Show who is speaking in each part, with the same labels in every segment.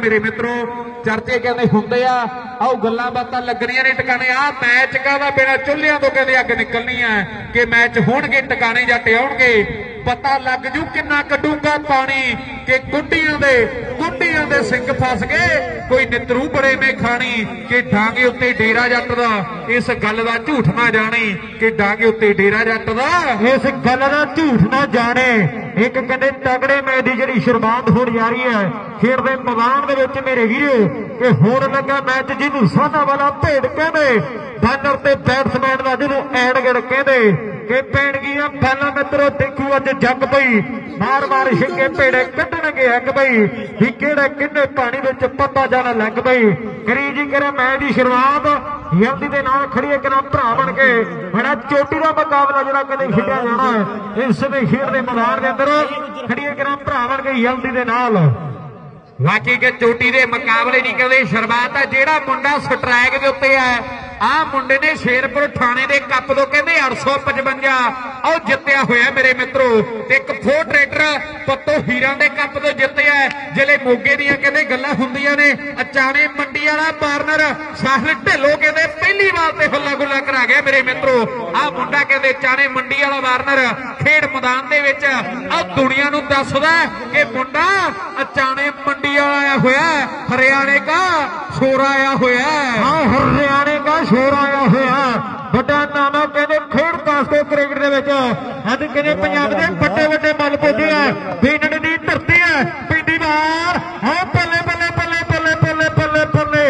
Speaker 1: ਮੇਰੇ ਮਿੱਤਰੋ ਚਰਚੇ ਕਹਿੰਦੇ ਹੁੰਦੇ ਆ, ਆਓ ਗੱਲਾਂ ਬਾਤਾਂ ਲੱਗਣੀਆਂ ਨੇ ਟਿਕਾਣੇ ਆ ਮੈਚ ਕਾਹਦਾ ਬਿਨਾ ਚੁੱਲ੍ਹਿਆਂ ਤੋਂ ਕਹਿੰਦੇ ਅੱਗ ਨਿਕਲਣੀ ਆ, ਕਿ ਮੈਚ ਹੋਣਗੇ, ਟਿਕਾਣੇ ਜਾਂ ਟਿਆਉਣਗੇ ਪਤਾ ਲੱਗ ਜੂ ਕਿੰਨਾ ਕੱਢੂਗਾ ਪਾਣੀ ਕਿ ਗੁੱਡੀਆਂ ਦੇ ਗੁੱਡੀਆਂ ਦੇ ਸਿੰਘ ਫਸ ਗਏ। ਕੋਈ ਨਿਤਰੂ ਬੜੇ ਮੇ ਖਾਣੀ ਕਿ ਡਾਂਗੇ ਉੱਤੇ ਡੇਰਾ ਜੱਟ ਦਾ ਇਸ ਗੱਲ ਦਾ ਝੂਠ ਨਾ ਜਾਣੀ ਕਿ ਡਾਂਗੇ ਉੱਤੇ ਡੇਰਾ ਜੱਟ ਦਾ
Speaker 2: ਇਸ ਗੱਲ ਦਾ ਝੂਠ ਨਾ ਜਾਣੇ। ਇੱਕ ਕਹਿੰਦੇ ਤਗੜੇ ਮੈਚ ਦੀ ਜਿਹੜੀ ਸ਼ੁਰੂਆਤ ਹੋਣ ਜਾ ਰਹੀ ਹੈ, ਖੇਡ ਦੇ ਮੈਦਾਨ ਦੇ ਵਿੱਚ ਮੇਰੇ ਵੀਰੋ, ਕਿ ਹੋਣ ਲੱਗਾ ਮੈਚ ਜਿਹਨੂੰ ਸਾਦਾ ਵਾਲਾ ਭੇਡ ਕਹਿੰਦੇ। ਬਾਨਰ ਤੇ ਬੈਟਸਮੈਨ ਦਾ ਜਿਹਨੂੰ ਐਡਗੜ ਕਹਿੰਦੇ। ਕਿ ਪੈਣਗੀਆਂ ਬਾਲਾਂ ਮਿੱਤਰੋ ਦੇਖੂ ਅੱਜ ਜੱਗ ਪਈ। ਮਾਰ ਮਾਰ ਛਿੱਕੇ ਭੇੜੇ ਕੱਢਣਗੇ ਅੱਗ ਪਈ ਵੀ ਕਿਹੜਾ ਕਿੰਨੇ ਪਾਣੀ ਵਿੱਚ ਪੱਤਾ ਜਾਣਾ ਲੱਗ ਪਈ ਕਰੀ ਜੀ ਕਰੇ ਮੈਚ ਦੀ ਸ਼ੁਰੂਆਤ। ਯਲਦੀ ਦੇ ਨਾਲ ਖੜੀਏ ਕਿਨਾ ਭਰਾ ਬਣ ਕੇ। ਬੜਾ ਚੋਟੀ ਦਾ ਮੁਕਾਬਲਾ ਜਿਹੜਾ ਕਦੇ ਖੇਡਿਆ ਜਾਣਾ ਇਸ ਦੇ ਖੇਡ ਦੇ ਮੈਦਾਨ ਦੇ ਅੰਦਰ ਖੜੀਏ ਕਿਨਾ ਭਰਾ ਬਣ ਕੇ ਯਲਦੀ ਦੇ ਨਾਲ।
Speaker 1: ਵਾਕਈ ਕਿ ਚੋਟੀ ਦੇ ਮੁਕਾਬਲੇ ਦੀ ਕਦੇ, ਸ਼ੁਰੂਆਤ ਹੈ ਜਿਹੜਾ ਮੁੰਡਾ ਸਟ੍ਰਾਈਕ ਦੇ ਉੱਤੇ ਹੈ ਆ ਮੁੰਡੇ ਨੇ ਸ਼ੇਰਪੁਰ ਥਾਣੇ ਦੇ ਕੱਪ ਤੋਂ ਕਹਿੰਦੇ 855 ਉਹ ਜਿੱਤਿਆ ਹੋਇਆ ਮੇਰੇ ਮਿੱਤਰੋ, ਤੇ ਇੱਕ ਫੋ ਟਰੈਕਟਰ ਪੱਤੋ ਹੀਰਾਂ ਦੇ ਕੱਪ ਤੋਂ ਜਿੱਤਿਆ। ਜਿਹੜੇ ਮੋਗੇ ਦੀਆਂ ਕਹਿੰਦੇ ਗੱਲਾਂ ਹੁੰਦੀਆਂ ਨੇ, ਅਚਾਣੇ ਮੰਡੀ ਵਾਲਾ ਪਾਰਨਰ ਸਾਹਿਲ ਢਿੱਲੋਂ ਕਹਿੰਦੇ ਪਹਿਲੀ ਵਾਰ ਤੇ ਹੁੱਲਾ ਗੁੱਲਾ ਕਰਾ ਗਿਆ ਮੇਰੇ ਮਿੱਤਰੋ। ਆ ਮੁੰਡਾ ਕਹਿੰਦੇ ਚਾਣੇ ਮੰਡੀ ਵਾਲਾ ਵਾਰਨਰ, ਖੇਡ ਮੈਦਾਨ ਦੇ ਵਿੱਚ। ਆ ਦੁਨੀਆ ਨੂੰ ਦੱਸਦਾ ਕਿ ਮੁੰਡਾ ਅਚਾਣੇ ਮੰਡੀ ਵਾਲਾ ਆਇਆ ਹੋਇਆ, ਹਰਿਆਣੇ ਦਾ ਛੋਰਾ ਆਇਆ ਹੋਇਆ।
Speaker 2: ਹਾਂ, ਹਰਿਆਣੇ ਦਾ ਸ਼ੋਰ ਆਇਆ ਹੋਇਆ। ਵੱਡਾ ਨਾਮਾ ਹੈ ਕਹਿੰਦੇ, ਖੇਡ ਕਾਸਕੋ ਕ੍ਰਿਕਟ ਦੇ ਵਿੱਚ। ਅੱਜ ਕਹਿੰਦੇ ਪੰਜਾਬ ਦੇ ਵੱਡੇ ਵੱਡੇ ਮੱਲ ਪੁੱਜੇ ਆ? ਬੀਨਣ ਦੀ ਧਰਤੀ ਹੈ ਪਿੰਡੀ ਵਾਰ। ਹਾਂ ਬੱਲੇ ਬੱਲੇ ਬੱਲੇ ਬੱਲੇ ਬੱਲੇ ਬੱਲੇ ਬੱਲੇ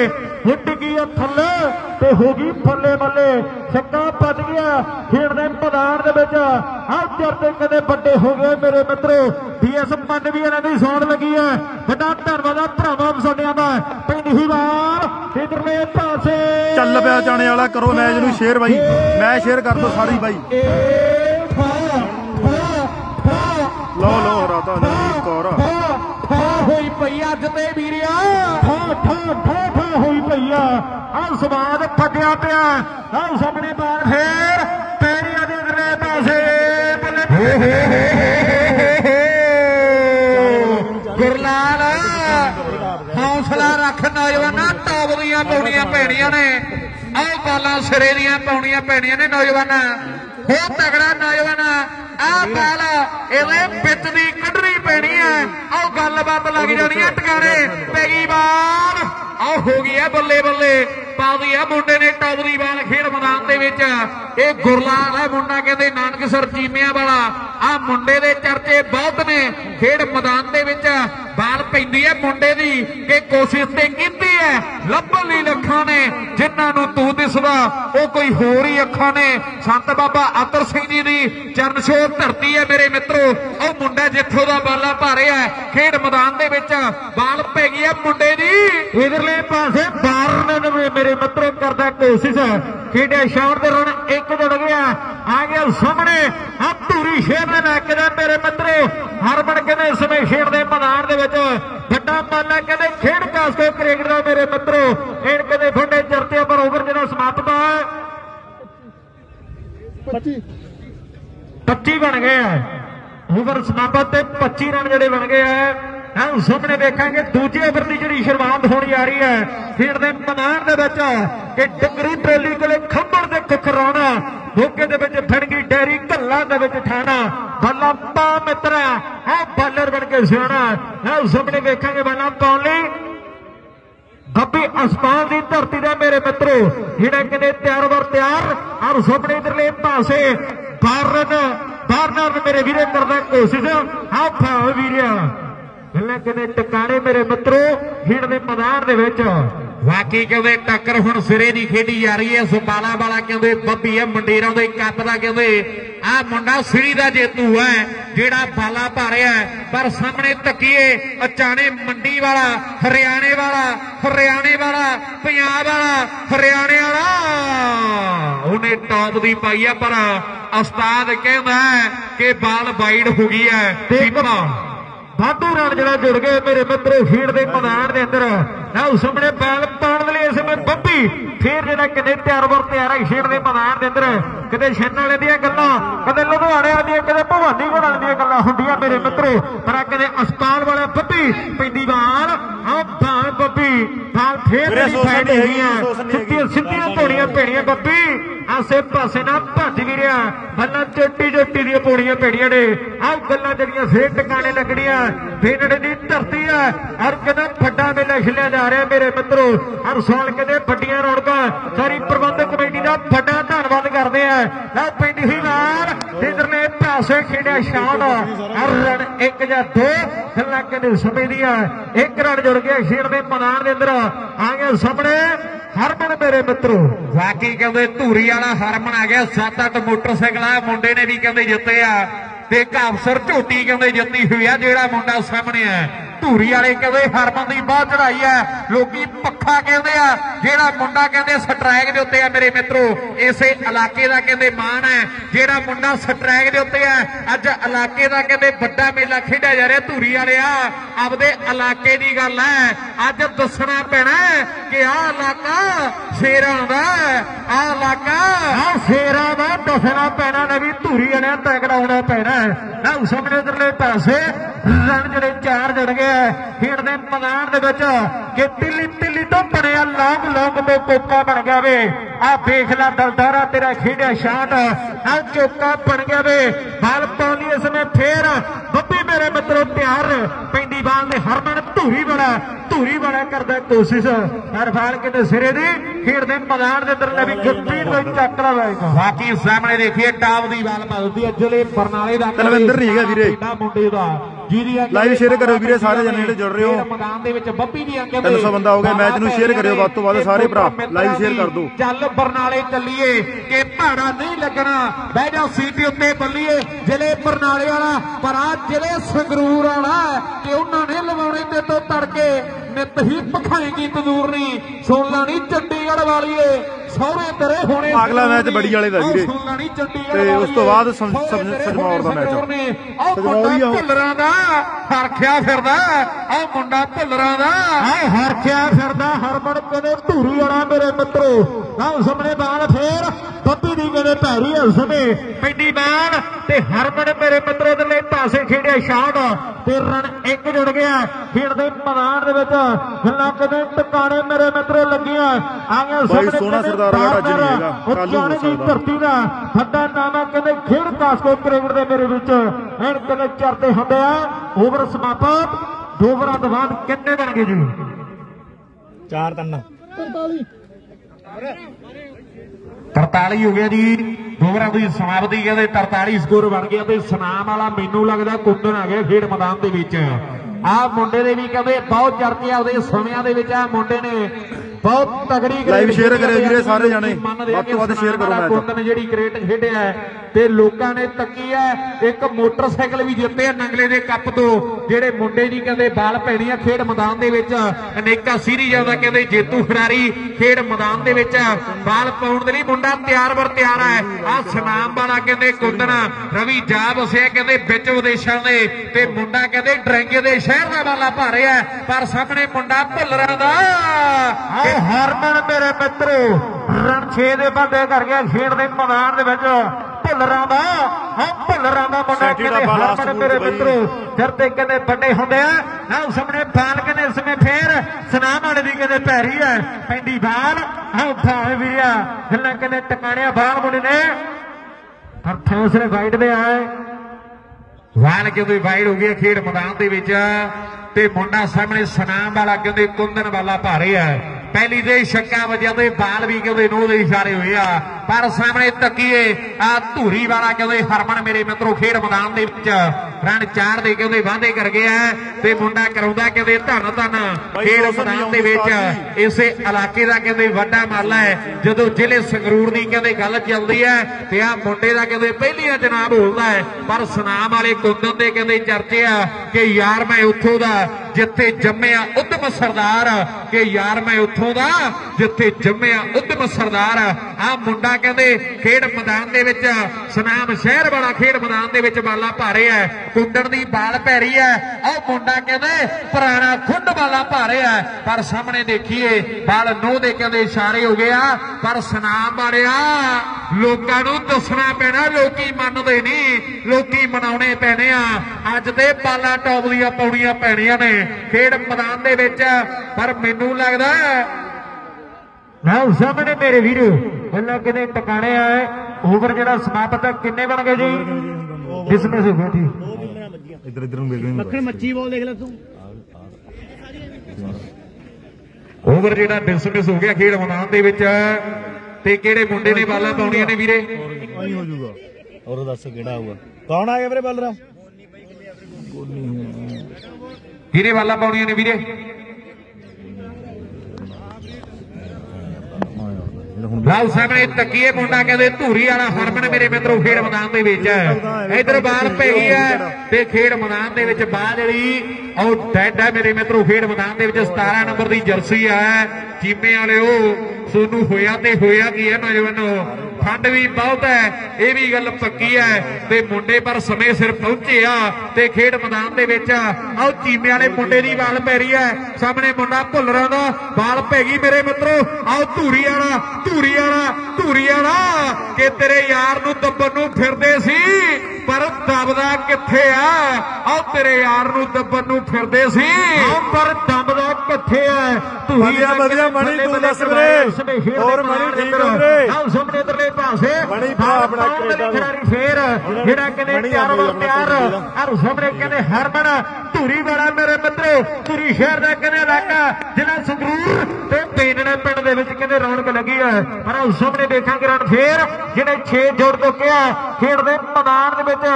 Speaker 2: ਉੱਡ ਆ ਥੱਲੇ ਤੇ ਹੋ ਗਈ ਫੱਲੇ ਬੱਲੇ। ਛੱਕਾ ਵੱਜ ਗਿਆ ਖੇਡ ਦੇ ਮੈਦਾਨ ਦੇ ਵਿੱਚ। ਆਹ ਚਰਤੇ ਕਦੇ ਵੱਡੇ ਹੋ ਗਏ ਮੇਰੇ ਮਿੱਤਰੋ। ਡੀਐਸ ਪੰਨ ਵੀ ਇਹਨਾਂ ਦੀ ਸੌਣ ਲੱਗੀ ਹੈ। ਵੱਡਾ ਧੰਨਵਾਦ ਆ ਭਰਾਵਾਂ ਸਾਡਿਆਂ ਦਾ। ਪਿੰਡੀ ਬਾਰ ਇਧਰਲੇ ਪਾਸੇ।
Speaker 3: ਚੱਲ ਪਿਆ ਜਾਣੇ ਵਾਲਾ ਕਰੋ ਮੈਚ ਨੂੰ ਸ਼ੇਅਰ ਬਾਈ। ਮੈਚ ਸ਼ੇਅਰ ਕਰ ਦੋ ਸਾਰੀ ਬਾਈ। ਲਓ ਲਓ ਰਾਤਾ ਜਗਦੀਪ ਕੌਰ
Speaker 2: ਹੋਈ ਪਈ ਅੱਜ ਤੇ ਵੀਰਿਆ। ਠਾ ਠਾ ਠਾ। ਪਈ ਆ ਆਹ ਸਵਾਦ ਫੱਟਿਆ ਪਿਆ। ਆਹ ਸਾਹਮਣੇ ਬਾਹਰ ਫੇਰ ਪੈਰੀਆਂ ਦੇ ਅਗਲੇ ਪਾਸੇ ਬੱਲੇ
Speaker 1: ਗੁਰਲਾਲ, ਹੌਸਲਾ ਰੱਖ ਨੌਜਵਾਨਾਂ, ਟੌਪ ਪਾਉਣੀਆਂ ਪੈਣੀਆਂ ਨੇ। ਆਹ ਬਾਲਾਂ ਸਿਰੇ ਦੀਆਂ ਪਾਉਣੀਆਂ ਪੈਣੀਆਂ ਨੇ ਨੌਜਵਾਨਾਂ। ਹੋ ਤਗੜਾ ਨੌਜਵਾਨਾਂ ਆਹ ਬਾਲ ਇਹਦੇ ਵਿੱਚ ਦੀ ਕੱਢਣੀ ਪੈਣੀ ਹੈ ਆਹ ਗੱਲਬਾਤ ਲੱਗ ਜਾਣੀ ਹੈ ਟਿਕਾਣੇ। ਪੈ ਬਾਲ। ਆਹ ਹੋ ਗਈ ਹੈ ਬੱਲੇ ਬੱਲੇ। ਪਾਦੀ ਆ ਮੁੰਡੇ ਨੇ ਟੌਪ ਬਾਲ ਖੇਡ ਮੈਦਾਨ ਦੇ ਵਿੱਚ। ਇਹ ਗੁਰਲਾਲ ਹੈ ਮੁੰਡਾ ਕਹਿੰਦੇ ਨਾਨਕਸਰ ਚੀਮਿਆਂ ਵਾਲਾ। ਆ ਮੁੰਡੇ ਦੇ ਚਰਚੇ ਬਹੁਤ ਨੇ। ਖੇਡ ਮੈਦਾਨ ਦੇ ਵਿੱਚ ਬਾਲ ਪੈਂਦੀ ਹੈ ਮੁੰਡੇ ਦੀ। ਕਿ ਕੋਸ਼ਿਸ਼ ਤੇ ਕੀਤੀ ਹੈ ਲੱਭਣ ਲਈ ਲੱਖਾਂ ਨੇ। ਜਿਨ੍ਹਾਂ ਨੂੰ ਤੂੰ ਦਿਸਦਾ, ਉਹ ਕੋਈ ਹੋਰ ਹੀ ਅੱਖਾਂ ਨੇ। ਸੰਤ ਬਾਬਾ ਅਤਰ ਸਿੰਘ ਜੀ ਦੀ ਚਰਨ ਛੋਹ ਧਰਤੀ ਹੈ ਮੇਰੇ ਮਿੱਤਰੋ। ਉਹ ਮੁੰਡਾ ਜਿੱਥੋਂ ਦਾ ਬਾਲਾ ਭਾਰਿਆ ਖੇਡ ਮੈਦਾਨ ਦੇ ਵਿੱਚ ਬਾਲ ਪੈ ਗਈ ਹੈ ਮੁੰਡੇ ਦੀ।
Speaker 2: ਇਧਰਲੇ ਪਾਸੇ ਬਾਰਨ ਮੇਰੇ ਮਿੱਤਰੋ ਕਰਦਾ ਕੋਸ਼ਿਸ਼ ਖੇਡਿਆ ਸ਼ਾਟ ਦੇ ਰਨ ਇੱਕ ਜੁੜ ਗਿਆ। ਆ ਗਿਆ ਸਾਹਮਣੇ। ਆ ਧੂਰੀ ਸ਼ੇਰ ਦੇ ਨੱਕ ਮੇਰੇ ਮਿੱਤਰੋ? ਹਰਮਨ ਕਹਿੰਦੇ ਇਸ ਸਮੇਂ ਖੇਡ ਦੇ ਮੈਦਾਨ ਦੇ ਵਿੱਚ। ਵੱਡਾ ਮਾਲਾ ਕਹਿੰਦੇ ਖੇਡ ਕਾਸਕੋ ਕ੍ਰਿਕਟ ਦਾ ਮੇਰੇ ਮਿੱਤਰੋ। ਇਹ ਕਹਿੰਦੇ ਫੰਡੇ ਚਰਤੇ ਪਰ ਓਵਰ ਜਿਹੜਾ ਸਮਾਪਤ ਹੈ 25 ਬਣ ਗਏ ਆ। ਓਵਰ ਸਮਾਪਤ ਤੇ 25 ਰਨ ਜਿਹੜੇ ਬਣ ਗਏ ਆ। ਹਾਂ ਸਾਹਮਣੇ ਦੇਖਾਂਗੇ ਦੂਜੇ ਓਵਰ ਦੀ ਜਿਹੜੀ ਸ਼ੁਰੂਆਤ ਹੋਣ ਜਾ ਰਹੀ ਹੈ। ਖੇਡ ਦੇ ਮੈਦਾਨ ਦੇ ਵਿੱਚ ਕਿ ਡੰਗਰੂ ਟਰੇਲੀ ਕੋਲੇ ਖੰਬੜ ਦੇ ਕੁਖਰਾਣਾ ਮੌਕੇ ਦੇ ਵਿੱਚ ਫੜਗੀ ਡੈਰੀ ਘੱਲਾ ਦੇ ਵਿੱਚ ਠਾਣਾ। ਬੱਲਾ ਪਾ ਮਿੱਤਰਾ ਹਾਂ ਬਾਲਰ ਬਣ ਕੇ ਸਿਆਣਾ। ਹਾਂ ਸਾਹਮਣੇ ਵੇਖਾਂਗੇ ਬੱਲਾ ਪਾਉਣ ਲਈ। ਗੱਬੀ ਅਸਮਾਨ ਦੀ ਧਰਤੀ ਦਾ ਮੇਰੇ ਮਿੱਤਰੋ, ਜਿਹੜਾ ਕਹਿੰਦੇ ਤਿਆਰ ਵਰ ਤਿਆਰ ਔਰ ਸੁਪਨੇ ਇਧਰਲੇ ਪਾਸੇ ਬਾਰਨ, ਬਾਰਨਰ ਮੇਰੇ ਵੀਰੇ ਕਰਦਾ ਕੋਸ਼ਿਸ਼, ਹੱਥ ਭਾਵ ਵੀਰਿਆ। ਗੱਲਾਂ ਕਹਿੰਦੇ ਟਿਕਾਣੇ ਮੇਰੇ ਮਿੱਤਰੋ ਖੇਡ ਦੇ ਮੈਦਾਨ ਦੇ ਵਿੱਚ।
Speaker 1: ਵਾਕਈ ਕਹਿੰਦੇ ਟੱਕਰ ਹੁਣ ਸਿਰੇ ਦੀ ਖੇਡੀ ਜਾ ਰਹੀ ਹੈ ਸੁਪਾਲਾ ਵਾਲਾ ਕਹਿੰਦੇ ਬੱਬੀ ਹੈ, ਮੰਡੇਰਾਂ ਦੇ ਕੱਪ ਦਾ ਕਹਿੰਦੇ ਆ ਮੁੰਡਾ ਸਿੜੀ ਦਾ ਜੇਤੂ ਹੈ ਜਿਹੜਾ ਬਾਲਾ ਭਾਰਿਆ ਪਰ ਸਾਹਮਣੇ ਤੱਕੀਏ ਅਚਾਣੇ ਮੰਡੀ ਵਾਲਾ ਹਰਿਆਣੇ ਵਾਲਾ ਹਰਿਆਣੇ ਵਾਲਾ ਪੰਜਾਬ ਵਾਲਾ ਹਰਿਆਣੇ ਵਾਲਾ। ਉਹਨੇ ਟੌਪ ਦੀ ਪਾਈ ਹੈ ਪਰ ਉਸਤਾਦ ਕਹਿੰਦਾ ਕਿ ਬਾਲ ਵਾਈਡ ਹੋ ਗਈ ਹੈ ਦੀਪਾ
Speaker 2: ਵਾਧੂ ਰਨ ਜਿਹੜਾ ਜੁੜ ਗਏ ਮੇਰੇ ਮਿੱਤਰੋ ਖੇਡ ਦੇ ਮੈਦਾਨ ਦੇ ਅੰਦਰ। ਆਹ ਸਾਹਮਣੇ ਬਾਲ ਪਾਉਣ ਦੇ ਲਈ ਇਸ ਸਮੇਂ ਬੱਬੀ ਫੇਰ ਜਿਹੜਾ ਕਿਤੇ ਤਿਆਰ ਵਰ ਤਿਆਰ ਹੈ ਖੇਡ ਦੇ ਮੈਦਾਨ ਦੇ ਅੰਦਰ ਕਦੇ ਛੰਨ ਵਾਲੇ ਦੀਆਂ ਗੱਲਾਂ ਕਦੇ ਲੁਧਿਆਣੇ ਵਾਲੀਆਂ ਕਦੇ ਭਵਾਨੀ ਵਾਲੇ ਦੀਆਂ ਗੱਲਾਂ ਹੁੰਦੀਆਂ ਮੇਰੇ ਮਿੱਤਰੋ ਪਰ ਆਹ ਕਦੇ ਅਸਪਾਲ ਵਾਲਾ ਬੱਬੀ ਪੈਂਦੀ ਬਾਲ ਆ ਬਾਲ ਬਾਲ ਫੇਰ ਨਹੀਂ
Speaker 3: ਨਹੀਂ
Speaker 2: ਹੈਗੀਆਂ ਸਿੱਧੀਆਂ। ਸਿੱਧੀਆਂ ਪੌੜੀਆਂ ਪੈਣੀਆਂ ਬੱਬੀ ਆਸੇ ਪਾਸੇ ਨਾ ਭੱਜ ਵੀ ਰਿਹਾ ਬੱਲਾ ਚੋਟੀ ਚੋਟੀ ਦੀਆਂ ਪੌੜੀਆਂ ਪੈਣੀਆਂ ਨੇ ਆਹ ਗੱਲਾਂ ਜਿਹੜੀਆਂ ਫੇਰ ਟਿਕਾਣੇ ਲੱਗਣੀਆਂ ਫੇਨੜੇ ਦੀ ਧਰਤੀ ਆ ਔਰ ਕਹਿੰਦਾ ਵੱਡਾ ਮੇਲਾ ਖਿਲਿਆ ਜਾ ਰਿਹਾ ਮੇਰੇ ਮਿੱਤਰੋ। ਹਰ ਸਾਲ ਕਹਿੰਦੇ ਵੱਡੀਆਂ ਰੌਣਕਾਂ, ਸਾਰੀ ਪ੍ਰਬੰਧਕ ਕਮੇਟੀ ਦਾ ਵੱਡਾ ਧੰਨਵਾਦ ਕਰਦੇ ਆ। ਲਓ ਪਿੰਡ ਹੀ ਨਾਲ ਇਧਰਲੇ ਪਾਸੇ ਖੇਡਿਆ ਸ਼ਾਟ ਔਰ ਰਨ ਇੱਕ ਜਾਂ ਦੋ ਗੱਲਾਂ ਕਹਿੰਦੇ ਸਮੇਂ ਦੀਆਂ। ਇੱਕ ਰਨ ਜੁੜ ਗਿਆ ਖੇਡ ਦੇ ਮੈਦਾਨ ਦੇ ਅੰਦਰ। ਆ ਗਿਆ ਸਾਹਮਣੇ ਹਰਮਨ ਮੇਰੇ ਮਿੱਤਰੋ।
Speaker 1: ਵਾਕਈ ਕਹਿੰਦੇ ਧੂਰੀ ਵਾਲਾ ਹਰਮਨ ਆ ਗਿਆ, ਸੱਤ ਅੱਠ ਮੋਟਰਸਾਈਕਲ ਆ, ਮੁੰਡੇ ਨੇ ਵੀ ਕਹਿੰਦੇ ਜਿੱਤੇ ਆ। ਤੇ ਇੱਕ ਅਫਸਰ ਝੋਟੀ ਕਹਿੰਦੇ ਜਿੱਤੀ ਹੋਈ ਆ, ਜਿਹੜਾ ਮੁੰਡਾ ਸਾਹਮਣੇ ਆ। ਧੂਰੀ ਵਾਲੇ ਕਹਿੰਦੇ ਹਰਮਨ ਦੀ ਬਹੁਤ ਚੜਾਈ ਹੈ। ਲੋਕੀ ਪੱਖਾ ਕਹਿੰਦੇ ਆ, ਜਿਹੜਾ ਮੁੰਡਾ ਕਹਿੰਦੇ ਸਟ੍ਰੈਕ ਦੇ ਉੱਤੇ ਆ ਮੇਰੇ ਮਿੱਤਰੋ, ਇਸੇ ਇਲਾਕੇ ਦਾ ਕਹਿੰਦੇ ਮਾਣ ਹੈ। ਜਿਹੜਾ ਮੁੰਡਾ ਸਟ੍ਰੈਕ ਦੇ ਉੱਤੇ ਆ, ਅੱਜ ਇਲਾਕੇ ਦਾ ਕਹਿੰਦੇ ਵੱਡਾ ਮੇਲਾ ਖੇਡਿਆ ਜਾ ਰਿਹਾ ਧੂਰੀ ਵਾਲਿਆ ਆਪਦੇ ਇਲਾਕੇ ਦੀ ਗੱਲ ਹੈ। ਅੱਜ ਦੱਸਣਾ ਪੈਣਾ ਕਿ ਆਹ ਇਲਾਕਾ ਸ਼ੇਰਾਂ ਦਾ ਆਹ ਇਲਾਕਾ
Speaker 2: ਆਹ ਸ਼ੇਰਾਂ ਦਾ ਦੱਸਣਾ ਪੈਣਾ ਨੇ ਵੀ ਧੂਰੀ ਵਾਲਿਆਂ ਤੈਕੜਾ ਪੈਣਾ ਨਾ ਸਾਹਮਣੇ ਇਧਰਲੇ ਪਾਸੇ ਰਨ ਜਿਹੜੇ ਚਾਰ ਜੜ ਗਏ ਆ। ਖੇਡ ਦੇ ਮੈਦਾਨ ਦੇ ਵਿੱਚ ਕਿ ਤਿੱਲੀ ਤਿੱਲੀ ਤੋਂ ਬਣਿਆ ਲੌਂਗ ਲੌਂਗ ਤੋਂ ਕੋਕਾ ਬਣ ਗਿਆ ਵੇ। ਆ ਵੇਖ ਲੈ ਦਲਦਾਰਾ ਤੇਰਾ ਖੇਡਿਆ ਸ਼ਾਟ। ਆ ਚੋਕਾ ਬਣ ਗਿਆ ਵੇ। ਬਾਲ ਪਾਉਂਦੀ ਇਸ ਨੇ ਫੇਰ। ਬੱਬੀ ਮੇਰੇ ਮਿੱਤਰੋ ਪਿਆਰ ਪੈਂਦੀ ਬਾਲ ਦੇ ਹਰਮਨ ਧੂਰੀ ਬੜਾ ਧੂਰੀ ਬੜਾ ਕਰਦਾ ਕੋਸ਼ਿਸ਼। ਹਰਫਾਲ ਕਿਤੇ ਸਿਰੇ ਦੀ ਖੇਡ ਦੇ ਮੈਦਾਨ ਦੇ ਅੰਦਰ ਲੈ ਵੀ ਗੁਰਪ੍ਰੀਤ ਕੋਈ ਚੱਕ
Speaker 1: ਬਾਕੀ ਸਾਹਮਣੇ ਦੇਖੀਏ ਟਾਪ ਦੀ ਬਾਲ ਮਾਰਦੀ ਹੈ ਜ਼ਿਲ੍ਹੇ ਬਰਨਾਲੇ ਦਾ
Speaker 3: ਤਲਵਿੰਦਰ ਨਹੀਂ ਹੈਗਾ ਵੀਰੇ।
Speaker 1: ਮੁੰਡੇ ਦਾ।
Speaker 3: Live share ਕਰਿਓ ਵੀਰੇ, ਸਾਰੇ ਜਣੇ ਜਿਹੜੇ ਜੁੜ ਰਹੇ ਹੋ।
Speaker 1: ਮੈਦਾਨ ਦੇ ਵਿੱਚ ਬੱਬੀ ਦੀਆਂ
Speaker 3: 300 ਬੰਦਾ ਹੋ ਗਿਆ, ਮੈਚ ਨੂੰ share ਕਰਿਓ ਵੱਧ ਤੋਂ ਵੱਧ ਸਾਰੇ ਭਰਾ। Live share ਕਰ ਦਿਓ।
Speaker 1: ਚੱਲ ਬਰਨਾਲੇ ਚੱਲੀਏ ਕਿ ਭਾੜਾ ਨਹੀਂ ਲੱਗਣਾ ਬਹਿ ਜਾ ਸੀਟ ਉੱਤੇ ਬੱਲੀਏ ਜ਼ਿਲ੍ਹੇ ਬਰਨਾਲੇ ਵਾਲਾ ਪਰ ਆ ਜ਼ਿਲ੍ਹੇ ਸੰਗਰੂਰ ਵਾਲਾ ਕਿ ਉਹਨਾਂ ਨੇ ਲਵਾਉਣੇ ਤੇ ਤੋਂ ਤੜਕੇ ਨਿਤ ਹੀ ਪਖਾਏਗੀ ਤੰਦੂਰਨੀ ਸੁਣ ਲਾਣੀ ਚੰਡੀਗੜ੍ਹ ਵਾਲੀਏ ਸਹੁਰੇ ਤੇਰੇ ਹੋਣੇ
Speaker 3: ਅਗਲਾ ਮੈਚ ਬੜੀ ਵਾਲੇ ਦਾ ਵੀਰੇ। ਤੇ ਉਸ ਤੋਂ ਬਾਅਦ ਸਜਮੌਰ ਦਾ ਮੈਚ। ਆ। ਸਜਮੌਰ ਆ।
Speaker 1: ਭੁੱਲਰਾਂ ਦਾ ਹਰਖਿਆ ਫਿਰਦਾ। ਆਹ ਮੁੰਡਾ ਭੁੱਲਰਾਂ ਦਾ।
Speaker 2: ਆਏ ਹਰਖਿਆ ਫਿਰਦਾ ਹਰਮਨ ਕਹਿੰਦੇ ਧੂਰੀ ਵਾਲਾ ਮੇਰੇ ਮਿੱਤਰੋ। ਆਹ ਸਾਹਮਣੇ ਬਾਲ ਫੇਰ। ਬੱਬੀ ਦੀ ਕਹਿੰਦੇ ਭੈਰੀ ਸਮੇਂ ਪੈਂਦੀ ਬਾਲ ਤੇ ਹਰਮਨ ਮੇਰੇ ਮਿੱਤਰੋ ਦੇ ਲਈ ਪਾਸੇ ਖੇਡਿਆ ਸ਼ਾਟ ਤੇ ਰਨ ਇੱਕ ਜੁੜ ਗਿਆ। ਖੇਡ ਦੇ ਮੈਦਾਨ ਦੇ ਵਿੱਚ ਗੱਲਾਂ ਕਹਿੰਦੇ ਟਿਕਾਣੇ ਮੇਰੇ ਮਿੱਤਰੋ ਲੱਗੀਆਂ। ਆ ਗਿਆ ਸਾਹਮਣੇ
Speaker 3: ਸੋਹਣਾ
Speaker 2: ਕਹਿੰਦੇ
Speaker 3: ਸਰਦਾਰ ਅੱਜ ਨਹੀਂ ਹੈਗਾ, ਨੂੰ ਹੋ ਸਕਦਾ।
Speaker 2: ਧਰਤੀ ਦਾ ਵੱਡਾ ਨਾਮ ਕਹਿੰਦੇ ਖੇਡ ਕਾਸਕੋ ਕ੍ਰਿਕਟ ਦੇ ਮੇਰੇ ਵਿੱਚ। ਐਨ ਕਹਿੰਦੇ ਚਰਤੇ ਹੁੰਦੇ ਆ ਓਵਰ ਸਮਾਪਤ। ਦੋ ਓਵਰਾਂ ਤੋਂ ਬਾਅਦ ਕਿੰਨੇ ਬਣ ਗਏ ਜੀ?
Speaker 3: ਚਾਰ ਤਿੰਨ।
Speaker 1: 43 ਹੋ ਗਿਆ ਜੀ। ਦੋਵਰਾਂ ਦੀ ਸਮਾਪਤੀ ਕਹਿੰਦੇ 43 ਸਕੋਰ ਬਣ ਗਿਆ ਤੇ ਸਨਾਮ ਵਾਲਾ ਮੈਨੂੰ ਲੱਗਦਾ ਕੁੰਦਨ ਆ ਗਿਆ ਖੇਡ ਮੈਦਾਨ ਦੇ ਵਿੱਚ। ਆਹ ਮੁੰਡੇ ਦੇ ਵੀ ਕਹਿੰਦੇ ਬਹੁਤ ਚਰਚੇ ਆਉਦੇ ਸਮਿਆਂ ਦੇ ਵਿੱਚ ਆ ਮੁੰਡੇ ਨੇ ਬਹੁਤ ਤਗੜੀ
Speaker 3: Live share ਕਰਿਓ ਵੀਰੇ ਸਾਰੇ ਜਾਣੇ। ਵੱਧ ਤੋਂ ਵੱਧ share ਕਰੋ ਮੈਚ।
Speaker 1: ਕੁੰਦਨ ਜਿਹੜੀ ਕ੍ਰਿਕਟ ਖੇਡਿਆ ਤੇ ਲੋਕਾਂ ਨੇ ਤੱਕੀ ਹੈ ਇੱਕ ਮੋਟਰਸਾਈਕਲ ਵੀ ਜਿੱਤੇ ਨੰਗਲੇ ਦੇ ਕੱਪ ਤੋਂ ਜਿਹੜੇ ਮੁੰਡੇ ਦੀ ਕਹਿੰਦੇ ਬਾਲ ਪੈਣੀ ਆ ਖੇਡ ਮੈਦਾਨ ਦੇ ਵਿੱਚ ਅਨੇਕਾਂ ਸੀਰੀਜ਼ਾਂ ਦਾ ਕਹਿੰਦੇ ਜੇਤੂ ਖਿਡਾਰੀ ਖੇਡ ਮੈਦਾਨ ਦੇ ਵਿੱਚ ਬਾਲ ਪਾਉਣ ਦੇ ਲਈ ਮੁੰਡਾ ਤਿਆਰ ਬਰ ਤਿਆਰ ਹੈ ਆ ਸਨਾਮ ਵਾਲਾ ਕਹਿੰਦੇ ਕੁੰਦਨ ਰਵੀ ਜਾ ਵਸਿਆ ਕਹਿੰਦੇ ਵਿੱਚ ਵਿਦੇਸ਼ਾਂ ਦੇ ਤੇ ਮੁੰਡਾ ਕਹਿੰਦੇ ਡਰੈਂਗੇ ਦੇ ਸ਼ਹਿਰ ਦਾ ਬਾਲਾ ਹੈ ਪਰ ਸਾਹਮਣੇ ਮੁੰਡਾ ਭੁੱਲਰਾਂ ਦਾ
Speaker 2: ਆਏ ਹਰਮਨ ਮੇਰੇ ਮਿੱਤਰੋ ਰਨ 6 ਦੇ ਬੰਦੇ ਕਰ ਗਿਆ ਖੇਡ ਦੇ ਮੈਦਾਨ ਦੇ ਵਿੱਚ। ਭੁੱਲਰਾਂ ਦਾ ਹਾਂ ਭੁੱਲਰਾਂ ਦਾ ਮੁੰਡਾ ਕਹਿੰਦੇ ਹਰਮਨ ਮੇਰੇ। ਮਿੱਤਰੋ ਫਿਰ ਤੇ ਕਹਿੰਦੇ ਵੱਡੇ ਹੁੰਦੇ ਆ ਹਾਂ ਸਾਹਮਣੇ ਬਾਲ ਕਹਿੰਦੇ ਇਸ ਸਮੇਂ ਫੇਰ ਸਨਾਮ ਵਾਲੇ ਦੀ ਕਹਿੰਦੇ ਪੈਰੀ ਹੈ ਪੈਂਦੀ ਬਾਲ ਹਾਂ ਭਾਵੇਂ ਵੀ ਆ। ਗੱਲਾਂ ਕਹਿੰਦੇ ਟਿਕਾਣਿਆ ਬਾਲ ਮੁੰਡੇ ਨੇ। ਪਰ ਫੈਸਲੇ ਵਾਈਡ ਦੇ ਆਏ।
Speaker 1: ਵਾਲ ਕਹਿੰਦੇ ਵਾਈਡ ਹੋ ਗਿਆ ਖੇਡ ਮੈਦਾਨ ਦੇ ਵਿੱਚ। ਤੇ ਮੁੰਡਾ ਸਾਹਮਣੇ ਸਨਾਮ ਵਾਲਾ ਕਹਿੰਦੇ ਕੁੰਦਨ ਵਾਲਾ ਭਾਰੇ ਆ। ਪਹਿਲੀ ਦੇ ਛੱਕਾ ਵਜਿਆ ਤੇ ਬਾਲ ਵੀ ਕਹਿੰਦੇ ਨੋਹ ਦੇ ਇਸ਼ਾਰੇ ਹੋਏ ਆ। ਪਰ ਸਾਹਮਣੇ ਤੱਕੀਏ ਆ ਧੂਰੀ ਵਾਲਾ ਕਹਿੰਦੇ ਹਰਮਨ ਮੇਰੇ ਮਿੱਤਰੋ ਖੇਡ ਮੈਦਾਨ ਦੇ ਵਿੱਚ ਰਨ ਚਾਰ ਦੇ ਕਹਿੰਦੇ ਵਾਅਦੇ ਕਰ ਗਿਆ ਤੇ ਮੁੰਡਾ ਕਰਾਉਂਦਾ ਕਹਿੰਦੇ ਧੰਨ ਧੰਨ ਖੇਡ ਮੈਦਾਨ ਦੇ ਵਿੱਚ। ਇਸੇ ਇਲਾਕੇ ਦਾ ਕਹਿੰਦੇ ਵੱਡਾ ਮਾਲਾ ਹੈ ਜਦੋਂ ਜ਼ਿਲ੍ਹੇ ਸੰਗਰੂਰ ਦੀ ਕਹਿੰਦੇ ਗੱਲ ਚੱਲਦੀ ਹੈ ਤੇ ਆ ਮੁੰਡੇ ਦਾ ਕਹਿੰਦੇ ਪਹਿਲੀਆਂ ਜਨਾਬ ਬੋਲਦਾ ਹੈ ਪਰ ਸੁਨਾਮ ਵਾਲੇ ਕੁੰਦਨ ਦੇ ਕਹਿੰਦੇ ਚਰਚੇ ਆ ਕਿ ਯਾਰ ਮੈਂ ਉੱਥੋਂ ਦਾ ਜਿੱਥੇ ਜੰਮਿਆ ਉਦਮ ਸਰਦਾਰ ਕਿ ਯਾਰ ਮੈਂ ਉੱਥੋਂ ਦਾ ਜਿੱਥੇ ਜੰਮਿਆ ਉਦਮ ਸਰਦਾਰ ਆ ਮੁੰਡਾ ਕਹਿੰਦੇ ਖੇਡ ਮੈਦਾਨ ਦੇ ਵਿੱਚ, ਸੁਨਾਮ ਸ਼ਹਿਰ ਵਾਲਾ ਖੇਡ ਮੈਦਾਨ ਦੇ ਵਿੱਚ ਬਾਲਾ ਪਾ ਰਿਹਾ ਹੈ ਦੀ ਬਾਲ ਪੈ ਰਹੀ ਹੈ ਮੁੰਡਾ ਕਹਿੰਦੇ, ਪੁਰਾਣਾ ਖੁੰਡ ਬਾਲਾ ਪਾ ਰਿਹਾ ਪਰ ਸਾਹਮਣੇ ਦੇਖੀਏ, ਬਾਲ ਨੋ ਦੇ ਕਹਿੰਦੇ ਇਸ਼ਾਰੇ ਹੋ ਗਿਆ ਪਰ ਸੁਨਾਮ ਮਾਰਿਆ ਲੋਕਾਂ ਨੂੰ ਦੱਸਣਾ ਪੈਣਾ, ਲੋਕੀ ਮੰਨਦੇ ਨਹੀਂ, ਲੋਕੀ ਮਨਾਉਣੇ ਪੈਣੇ ਆ। ਅੱਜ ਤੇ ਬਾਲਾ ਟੌਪ ਦੀਆਂ ਪੌੜੀਆਂ ਪੈਣੀਆਂ ਨੇ, ਖੇਡ ਮੈਦਾਨ ਦੇ ਵਿੱਚ। ਪਰ ਮੈਨੂੰ ਲੱਗਦਾ
Speaker 2: ਲਓ ਸਾਹਮਣੇ ਮੇਰੇ ਵੀਰ ਬੱਲਾ ਕਿਤੇ ਟਿਕਾਣੇ ਆਏ ਓਵਰ ਜਿਹੜਾ ਸਮਾਪਤ ਹੈ ਕਿੰਨੇ ਬਣ ਗਏ ਜੀ? ਡਿਸਮਿਸ ਹੋ ਗਏ ਜੀ
Speaker 3: ਇੱਧਰ ਇੱਧਰ ਨੂੰ ਵੇਖ ਲੈਂਦੇ
Speaker 4: ਮੱਖਣ ਮੱਛੀ ਬੋਲ ਦੇਖ ਲੈ ਤੂੰ।
Speaker 1: ਓਵਰ ਜਿਹੜਾ ਡਿਸਮਿਸ ਹੋ ਗਿਆ ਖੇਡ ਮੈਦਾਨ ਦੇ ਵਿੱਚ ਤੇ ਕਿਹੜੇ ਮੁੰਡੇ ਨੇ ਬਾਲਾਂ ਪਾਉਣੀਆਂ ਨੇ ਵੀਰੇ?
Speaker 3: ਆਈ ਹੋ ਜਾਊਗਾ। ਔਰ ਦੱਸ ਕਿਹੜਾ ਆਊਗਾ ਕੌਣ ਆਇਆ ਵੀਰੇ ਬਲਰਾਮ
Speaker 1: ਕਿਹੜੇ ਬਾਲਾਂ ਪਾਉਣੀਆਂ ਨੇ ਵੀਰੇ? ਲਾਲ ਸਾਹਮਣੇ ਤੱਕੀਏ ਮੁੰਡਾ ਕਹਿੰਦੇ, ਧੂਰੀ ਵਾਲਾ ਹਰਮਨ ਮੇਰੇ ਮਿੱਤਰੋ, ਖੇਡ ਮੈਦਾਨ ਦੇ ਵਿੱਚ ਇਧਰ ਬਾਲ ਪੈ ਹੈ ਤੇ ਖੇਡ ਮੈਦਾਨ ਦੇ ਵਿੱਚ ਬਾਲ ਜਿਹੜੀ, ਉਹ ਡੈਡ ਹੈ ਮੇਰੇ ਮਿੱਤਰੋ, ਖੇਡ ਮੈਦਾਨ ਦੇ ਵਿੱਚ 17 ਨੰਬਰ ਦੀ ਜਰਸੀ ਹੈ। ਚੀਮੇ ਵਾਲਿਓ, ਸੋਨੂੰ ਹੋਇਆ ਤੇ ਹੋਇਆ ਕੀ ਹੈ ਨੌਜਵਾਨੋ? ਠੰਡ ਵੀ ਬਹੁਤ ਹੈ ਇਹ ਵੀ ਗੱਲ ਪੱਕੀ ਹੈ ਤੇ ਮੁੰਡੇ ਪਰ ਸਮੇਂ ਸਿਰ ਪਹੁੰਚੇ ਆ ਤੇ ਖੇਡ ਮੈਦਾਨ ਦੇ ਵਿੱਚ ਆਹ ਚੀਮੇ ਵਾਲੇ ਮੁੰਡੇ ਦੀ ਬਾਲ ਪੈ ਰਹੀ ਹੈ ਸਾਹਮਣੇ ਮੁੰਡਾ ਭੁੱਲਰਾਂ ਦਾ ਬਾਲ ਪੈ ਗਈ ਮੇਰੇ ਮਿੱਤਰੋ। ਆਹ ਧੂਰੀ ਵਾਲਾ ਧੂਰੀ ਵਾਲਾ ਧੂਰੀ ਵਾਲਾ ਕਿ ਤੇਰੇ ਯਾਰ ਨੂੰ ਦੱਬਣ ਨੂੰ ਫਿਰਦੇ ਸੀ ਪਰ ਦਬਦਾ ਕਿੱਥੇ ਆ? ਆਹ ਤੇਰੇ ਯਾਰ ਨੂੰ ਦੱਬਣ ਨੂੰ ਫਿਰਦੇ ਸੀ।
Speaker 2: ਪਰ ਦੰਬਦਾ ਕਿੱਥੇ ਹੈ ਤੂੰ
Speaker 3: ਵਧੀਆ, ਵਧੀਆ, ਮਣੀ ਤੂੰ ਦੱਸ ਵੀਰੇ। ਹੋਰ ਮਣੀ ਠੀਕ ਆ। ਵੀਰੇ?
Speaker 2: ਆਹ ਸਾਹਮਣੇ ਇਧਰਲੇ ਪਾਸੇ
Speaker 3: ਮਣੀ ਭਰਾ ਆਪਣਾ ਕੈਨੇਡਾ ਦਾ।
Speaker 2: ਖਿਡਾਰੀ ਫੇਰ ਜਿਹੜਾ ਕਹਿੰਦੇ
Speaker 3: ਆਪਣੀ
Speaker 2: ਵਰ ਤਿਆਰ
Speaker 3: ਦਾ।
Speaker 2: ਆਹ ਸਾਹਮਣੇ ਕਹਿੰਦੇ ਹਰਮਨ ਧੂਰੀ ਵਾਲਾ ਮੇਰੇ ਮਿੱਤਰੋ ਧੂਰੀ ਸ਼ਹਿਰ ਦਾ ਕਹਿੰਦੇ ਇਲਾਕਾ ਜ਼ਿਲ੍ਹਾ ਸੰਗਰੂਰ ਤੇ ਪੇਨੜੇ ਪਿੰਡ ਦੇ ਵਿੱਚ ਕਹਿੰਦੇ ਰੌਣਕ ਲੱਗੀ ਹੈ ਪਰ ਆਹ ਸਾਹਮਣੇ ਦੇਖਾਂਗੇ ਰਨ ਫੇਰ ਜਿਹੜੇ 6 ਜੋੜ ਚੁੱਕੇ ਖੇਡ ਦੇ ਮੈਦਾਨ ਦੇ ਵਿੱਚ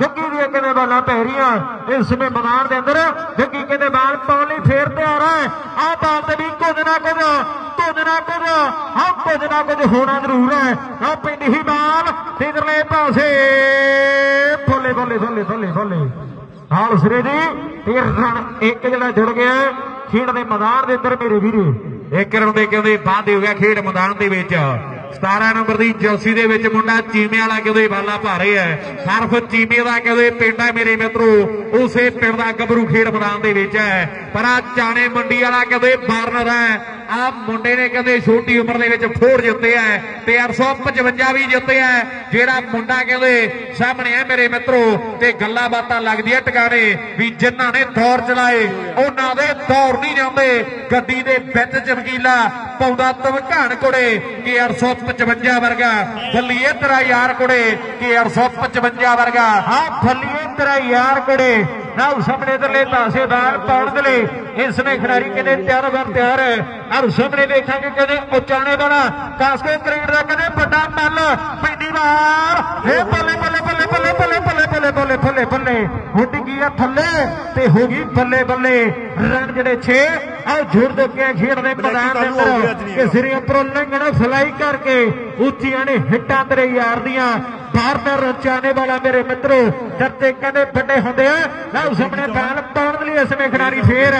Speaker 2: ਜੱਗੀ ਦੀਆਂ ਕਹਿੰਦੇ ਬਾਲਾਂ ਪੈ ਰਹੀਆਂ। ਇਸ ਸਮੇਂ ਮੈਦਾਨ ਦੇ ਅੰਦਰ ਜੱਗੀ ਕਹਿੰਦੇ ਬਾਲ ਪਾਉਣ ਲਈ ਫੇਰ ਤਿਆਰ ਹੈ ਆਹ ਬਾਲ ਤੇ ਵੀ ਕੁਝ ਨਾ ਕੁਝ ਕੁਝ ਨਾ ਕੁਝ, ਹਾਂ, ਕੁਝ ਨਾ ਕੁਝ ਹੋਣਾ ਜ਼ਰੂਰ ਹੈ ਆਹ ਪਿੰਡ ਹੀ ਬਾਲ ਤੇ ਇਧਰਲੇ ਪਾਸੇ। ਫੁੱਲੇ ਫੁੱਲੇ ਫੁੱਲੇ ਫੁੱਲੇ ਫੁੱਲੇ ਹਾਲ ਸਿਰੇ ਜੀ ਫਿਰ ਰਨ ਇੱਕ ਜਿਹੜਾ ਜੁੜ ਗਿਆ ਖੇਡ ਦੇ ਮੈਦਾਨ ਦੇ ਅੰਦਰ ਮੇਰੇ ਵੀਰੇ।
Speaker 1: ਇੱਕ ਰਨ ਦੇ ਕਹਿੰਦੇ ਬਾਅਦ ਹੋ ਗਿਆ ਖੇਡ ਮੈਦਾਨ ਦੇ ਵਿੱਚ। 17 ਨੰਬਰ ਦੀ ਜਰਸੀ ਦੇ ਵਿੱਚ ਮੁੰਡਾ ਚੀਮੇ ਵਾਲਾ ਕਹਿੰਦੇ ਬਾਲਾ ਪਾ ਰਿਹਾ ਹੈ। ਸਰਫ ਚੀਮੇ ਦਾ ਕਹਿੰਦੇ ਪਿੰਡ ਹੈ ਮੇਰੇ ਮਿੱਤਰੋ। ਉਸੇ ਪਿੰਡ ਦਾ ਗੱਭਰੂ ਖੇਡ ਮੈਦਾਨ ਦੇ ਵਿੱਚ ਹੈ। ਪਰ ਆ ਚਾਣੇ ਮੰਡੀ ਵਾਲਾ ਕਹਿੰਦੇ ਬਾਰਨਰ ਹੈ। ਆ ਮੁੰਡੇ ਨੇ ਕਹਿੰਦੇ ਛੋਟੀ ਉਮਰ ਦੇ ਵਿੱਚ ਫੋਰ ਜਿੱਤੇ ਹੈ ਤੇ 855 ਵੀ ਜਿੱਤੇ ਹੈ ਜਿਹੜਾ ਮੁੰਡਾ ਕਹਿੰਦੇ ਸਾਹਮਣੇ ਹੈ ਮੇਰੇ ਮਿੱਤਰੋ, ਤੇ ਗੱਲਾਂ ਬਾਤਾਂ ਲੱਗਦੀਆਂ ਟਿਕਾਣੇ ਵੀ ਜਿਨ੍ਹਾਂ ਨੇ ਦੌਰ ਚਲਾਏ, ਉਹਨਾਂ ਦੇ ਦੌਰ ਨਹੀਂ ਜਾਂਦੇ। ਗੱਡੀ ਦੇ ਵਿੱਚ ਚਮਕੀਲਾ ਪਾਉਂਦਾ ਧਮਕਾਣ ਕੁੜੇ ਕਿ 855 ਵਰਗਾ ਬੱਲੀਏ ਤੇਰਾ ਯਾਰ ਕੁੜੇ ਕਿ 855 ਵਰਗਾ।
Speaker 2: ਹਾਂ, ਫੱਲੀਏ ਤੇਰਾ ਯਾਰ ਕੁੜੇ। ਨਾ ਸਾਹਮਣੇ ਇਧਰਲੇ ਪਾਸੇ ਬਾਲ ਪਾਉਣ ਦੇ ਲਈ ਇਸ ਨੇ ਖਿਡਾਰੀ ਕਹਿੰਦੇ ਤਿਆਰ ਬਰ ਤਿਆਰ। ਹੈ ਔਰ ਸਾਹਮਣੇ ਦੇਖਾਂਗੇ ਕਹਿੰਦੇ ਉਚਾਣੇ ਵਾਲਾ ਕਾਸਕੋ ਕ੍ਰਿਕਟ ਦਾ ਕਹਿੰਦੇ ਵੱਡਾ ਮੱਲ ਪਿੰਡੀ ਵਾਰ। ਇਹ ਬੱਲੇ ਬੱਲੇ ਬੱਲੇ ਬੱਲੇ ਬੱਲੇ ਬੱਲੇ ਬੱਲੇ ਬੱਲੇ ਬੱਲੇ ਬੱਲੇ ਹੁੱਡੀ ਆ ਥੱਲੇ ਤੇ ਹੋ ਗਈ ਬੱਲੇ ਬੱਲੇ। ਰਨ ਜਿਹੜੇ 6 ਆਹ ਜੁੜ ਚੁੱਕੇ ਖੇਡ ਦੇ ਮੈਦਾਨ ਦੇ ਅੰਦਰ। ਕਿ ਸਿਰੇ ਉੱਪਰੋਂ ਲੰਘਣ ਫਲਾਈ ਕਰਕੇ ਉੱਚੀਆਂ ਨੇ ਹਿੱਟਾਂ ਤੇਰੇ ਯਾਰ ਦੀਆਂ। ਬਾਰ ਰਚਾਣੇ ਵਾਲਾ ਮੇਰੇ ਮਿੱਤਰੋ ਜਦ ਤੇ ਕਹਿੰਦੇ ਵੱਡੇ ਹੁੰਦੇ ਆ। ਲਓ ਸਾਹਮਣੇ ਬਾਲ ਪਾਉਣ ਦੇ ਲਈ ਇਸ ਵੇ ਖਿਡਾਰੀ ਫੇਰ।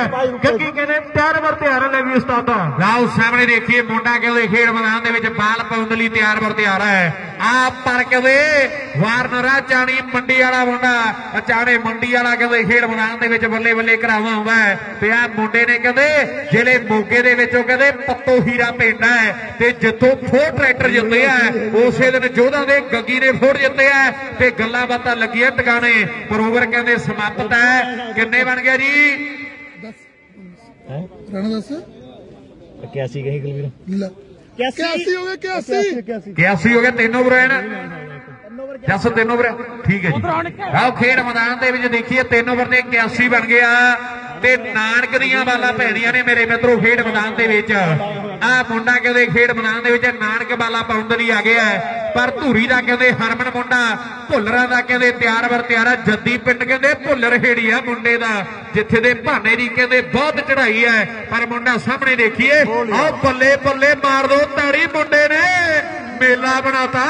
Speaker 2: ਗੱਗੀ ਕਹਿੰਦੇ ਤਿਆਰ ਵਰ ਤਿਆਰ ਲੈ ਵੀ ਉਸਤਾਦਾ।
Speaker 1: ਲਾਓ ਸਾਹਮਣੇ ਦੇਖੀਏ ਮੁੰਡਾ ਕਹਿੰਦੇ ਖੇਡ ਮੈਦਾਨ ਦੇ ਵਿੱਚ ਬਾਲ ਪਾਉਣ ਦੇ ਲਈ ਤਿਆਰ ਬਰ ਤਿਆਰ ਹੈ। ਆ ਪਰ ਕਹਿੰਦੇ ਵਾਰਨਰਾ ਚਾਣੀ ਮੰਡੀ ਵਾਲਾ ਮੁੰਡਾ ਚਾਣੇ ਮੰਡੀ ਵਾਲਾ ਕਹਿੰਦੇ ਖੇਡ ਮੈਦਾਨ ਦੇ ਵਿੱਚ ਬੱਲੇ ਬੱਲੇ ਕਰਾਵਾ ਹੁੰਦਾ ਹੈ। ਤੇ ਆ ਮੁੰਡੇ ਨੇ ਕਹਿੰਦੇ ਜਿਹੜੇ ਮੋਗੇ ਦੇ ਵਿੱਚੋਂ ਕਹਿੰਦੇ ਪੱਤੋ ਹੀਰਾ ਪਿੰਡ ਹੈ। ਤੇ ਜਿੱਥੋਂ ਫੋਰ ਟਰੈਕਟਰ ਜਿੱਤੇ ਆ ਉਸੇ ਦਿਨ ਜੋਧਾਂ ਦੇ ਗੱਗੀ ਨੇ ਫੋਰ ਜਿੱਤੇ ਆ। ਤੇ ਗੱਲਾਂ ਬਾਤਾਂ ਲੱਗੀਆਂ ਟਿਕਾਣੇ। ਪਰ ਓਵਰ ਕਹਿੰਦੇ ਸਮਾਪਤ ਹੈ। ਕਿੰਨੇ ਬਣ ਗਿਆ ਜੀ?
Speaker 5: ਰਾਣਾ ਦੱਸ।
Speaker 3: 81 ਕਹੀ ਕੁਲਵੀਰ।
Speaker 5: ਲੈ। 81 ਹੋ ਗਏ 81
Speaker 1: 81 ਹੋ ਗਿਆ ਤਿੰਨ ਓਵਰ ਹੈ ਨਾ ਜਸ ਤਿੰਨ ਓਵਰ। ਹੈ? ਠੀਕ ਹੈ ਜੀ। ਆਓ ਖੇਡ ਮੈਦਾਨ ਦੇ ਵਿੱਚ ਦੇਖੀਏ ਤਿੰਨ ਓਵਰ ਦੇ 81 ਬਣ ਗਿਆ ਤੇ ਨਾਨਕ ਦੀਆਂ ਬਾਲਾਂ ਪੈਣੀਆਂ ਨੇ ਮੇਰੇ ਮਿੱਤਰੋ ਖੇਡ ਮੈਦਾਨ ਦੇ ਵਿੱਚ। ਆ ਮੁੰਡਾ ਕਹਿੰਦੇ ਖੇਡ ਮੈਦਾਨ ਦੇ ਵਿੱਚ ਨਾਨਕ ਬਾਲਾਂ ਪਾਉਣ ਲਈ ਆ ਗਿਆ। ਪਰ ਧੂਰੀ ਦਾ ਕਹਿੰਦੇ ਹਰਮਨ ਮੁੰਡਾ ਭੁੱਲਰਾਂ ਦਾ ਕਹਿੰਦੇ ਤਿਆਰ ਵਰ ਤਿਆਰ ਜੱਦੀ ਪਿੰਡ ਕਹਿੰਦੇ ਭੁੱਲਰ ਹੇੜੀ ਆ ਮੁੰਡੇ ਦਾ ਜਿੱਥੇ ਦੇ ਭਾਨੇ ਦੀ ਕਹਿੰਦੇ ਬਹੁਤ ਚੜਾਈ ਹੈ। ਪਰ ਮੁੰਡਾ ਸਾਹਮਣੇ ਦੇਖੀਏ ਆਹ ਬੱਲੇ ਬੱਲੇ ਮਾਰ ਦੋ ਤਾੜੀ ਮੁੰਡੇ ਨੇ ਮੇਲਾ ਬਣਾਤਾ।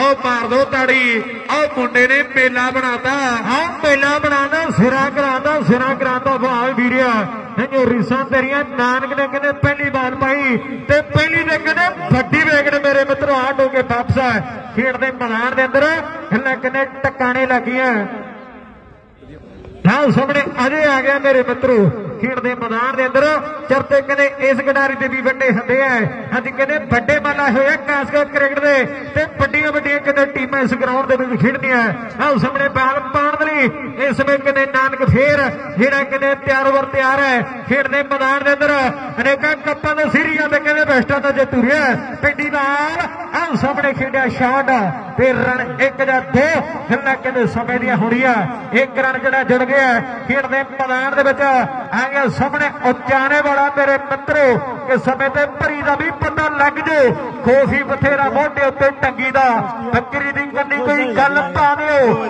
Speaker 1: ਆਓ ਮਾਰ ਦੋ ਤਾੜੀ। ਆਓ ਮੁੰਡੇ ਨੇ ਮੇਲਾ ਬਣਾਤਾ।
Speaker 2: ਆ ਮੇਲਾ ਬਣਾਣਾ ਸਿਰਾ ਕਰਾਤਾ ਸਿਰਾ ਕਰਾਤਾ। ਵਾਹ ਵੀਰਿਆ ਨਹੀਂ ਰਿਸਾਂ ਤੇਰੀਆਂ, ਨਾਨਕ ਨੇ ਕਹਿੰਦੇ ਪਹਿਲੀ ਬਾਲ ਪਾਈ ਤੇ ਪਹਿਲੀ ਨੇ ਕਹਿੰਦੇ ਵੱਡੀ ਵੇਗੜ ਮੇਰੇ ਮਿੱਤਰੋ ਆ ਹੋ ਕੇ ਵਾਪਸ ਆ ਖੇਡ ਦੇ ਮੈਦਾਨ ਦੇ ਅੰਦਰ ਹੱਲਾ ਕਹਿੰਦੇ ਟਕਾਣੇ ਲੱਗੀਆਂ। ਨਾਲ ਸਾਹਮਣੇ ਅਜੇ ਆ ਗਿਆ ਮੇਰੇ ਮਿੱਤਰੋ। ਖੇਡ ਦੇ ਮੈਦਾਨ ਦੇ ਅੰਦਰ ਚਰਤੇ ਕਹਿੰਦੇ ਇਸ ਖਿਡਾਰੀ ਤੇ ਵੀ ਵੱਡੇ ਹੁੰਦੇ ਆ। ਅੱਜ ਕਹਿੰਦੇ ਵੱਡੇ ਮਾਲਾ ਹੋਇਆ ਖਾਸ ਕਰ ਕ੍ਰਿਕਟ ਦੇ। ਤੇ ਵੱਡੀਆਂ ਵੱਡੀਆਂ ਕਹਿੰਦੇ ਟੀਮਾਂ ਇਸ ਗਰਾਊਂਡ ਦੇ ਵਿੱਚ ਖੇਡਦੀਆਂ ਨਾਲ ਸਾਹਮਣੇ ਬਾਲ ਪਾਉਣ ਦੇ ਲਈ ਇਸ ਸਮੇਂ ਕਹਿੰਦੇ ਨਾਨਕ ਫੇਰ ਜਿਹੜਾ ਕਹਿੰਦੇ ਤਿਆਰ ਵਰ ਤਿਆਰ ਹੈ ਖੇਡ ਦੇ ਮੈਦਾਨ ਦੇ ਅੰਦਰ। ਅਨੇਕਾਂ ਕੱਪਾਂ ਦੇ ਸੀਰੀਆਂ ਤੇ ਕਹਿੰਦੇ ਬੈਸਟਾਂ ਦਾ ਜੇਤੂ ਰਿਹਾ ਪਿੰਡੀ ਬਾਲ, ਆਹ ਸਾਹਮਣੇ ਖੇਡਿਆ ਸ਼ਾਟ ਤੇ ਰਨ ਇੱਕ ਜਾਂ ਦੋ ਗੱਲਾਂ ਕਹਿੰਦੇ ਸਮੇਂ ਦੀਆਂ ਹੋਣੀਆਂ। ਇੱਕ ਰਨ ਜਿਹੜਾ ਜੁੜ ਗਿਆ ਖੇਡ ਦੇ ਮੈਦਾਨ ਦੇ ਵਿੱਚ। ਆ ਸਾਹਮਣੇ ਉਚਾਣੇ ਵਾਲਾ ਮੇਰੇ ਮਿੱਤਰੋ ਕਿ ਸਮੇਂ ਤੇ ਭਰੀ ਦਾ ਵੀ ਪਤਾ ਲੱਗ ਜੇ। ਖੋਫੀ ਬਥੇਰਾ ਮੋਢੇ ਉੱਤੇ ਟੰਗੀ ਦਾ। ਬੱਕਰੀ ਦੀ ਕੰਨੀ ਕੋਈ ਗੱਲ ਪਾ ਦਿਓ।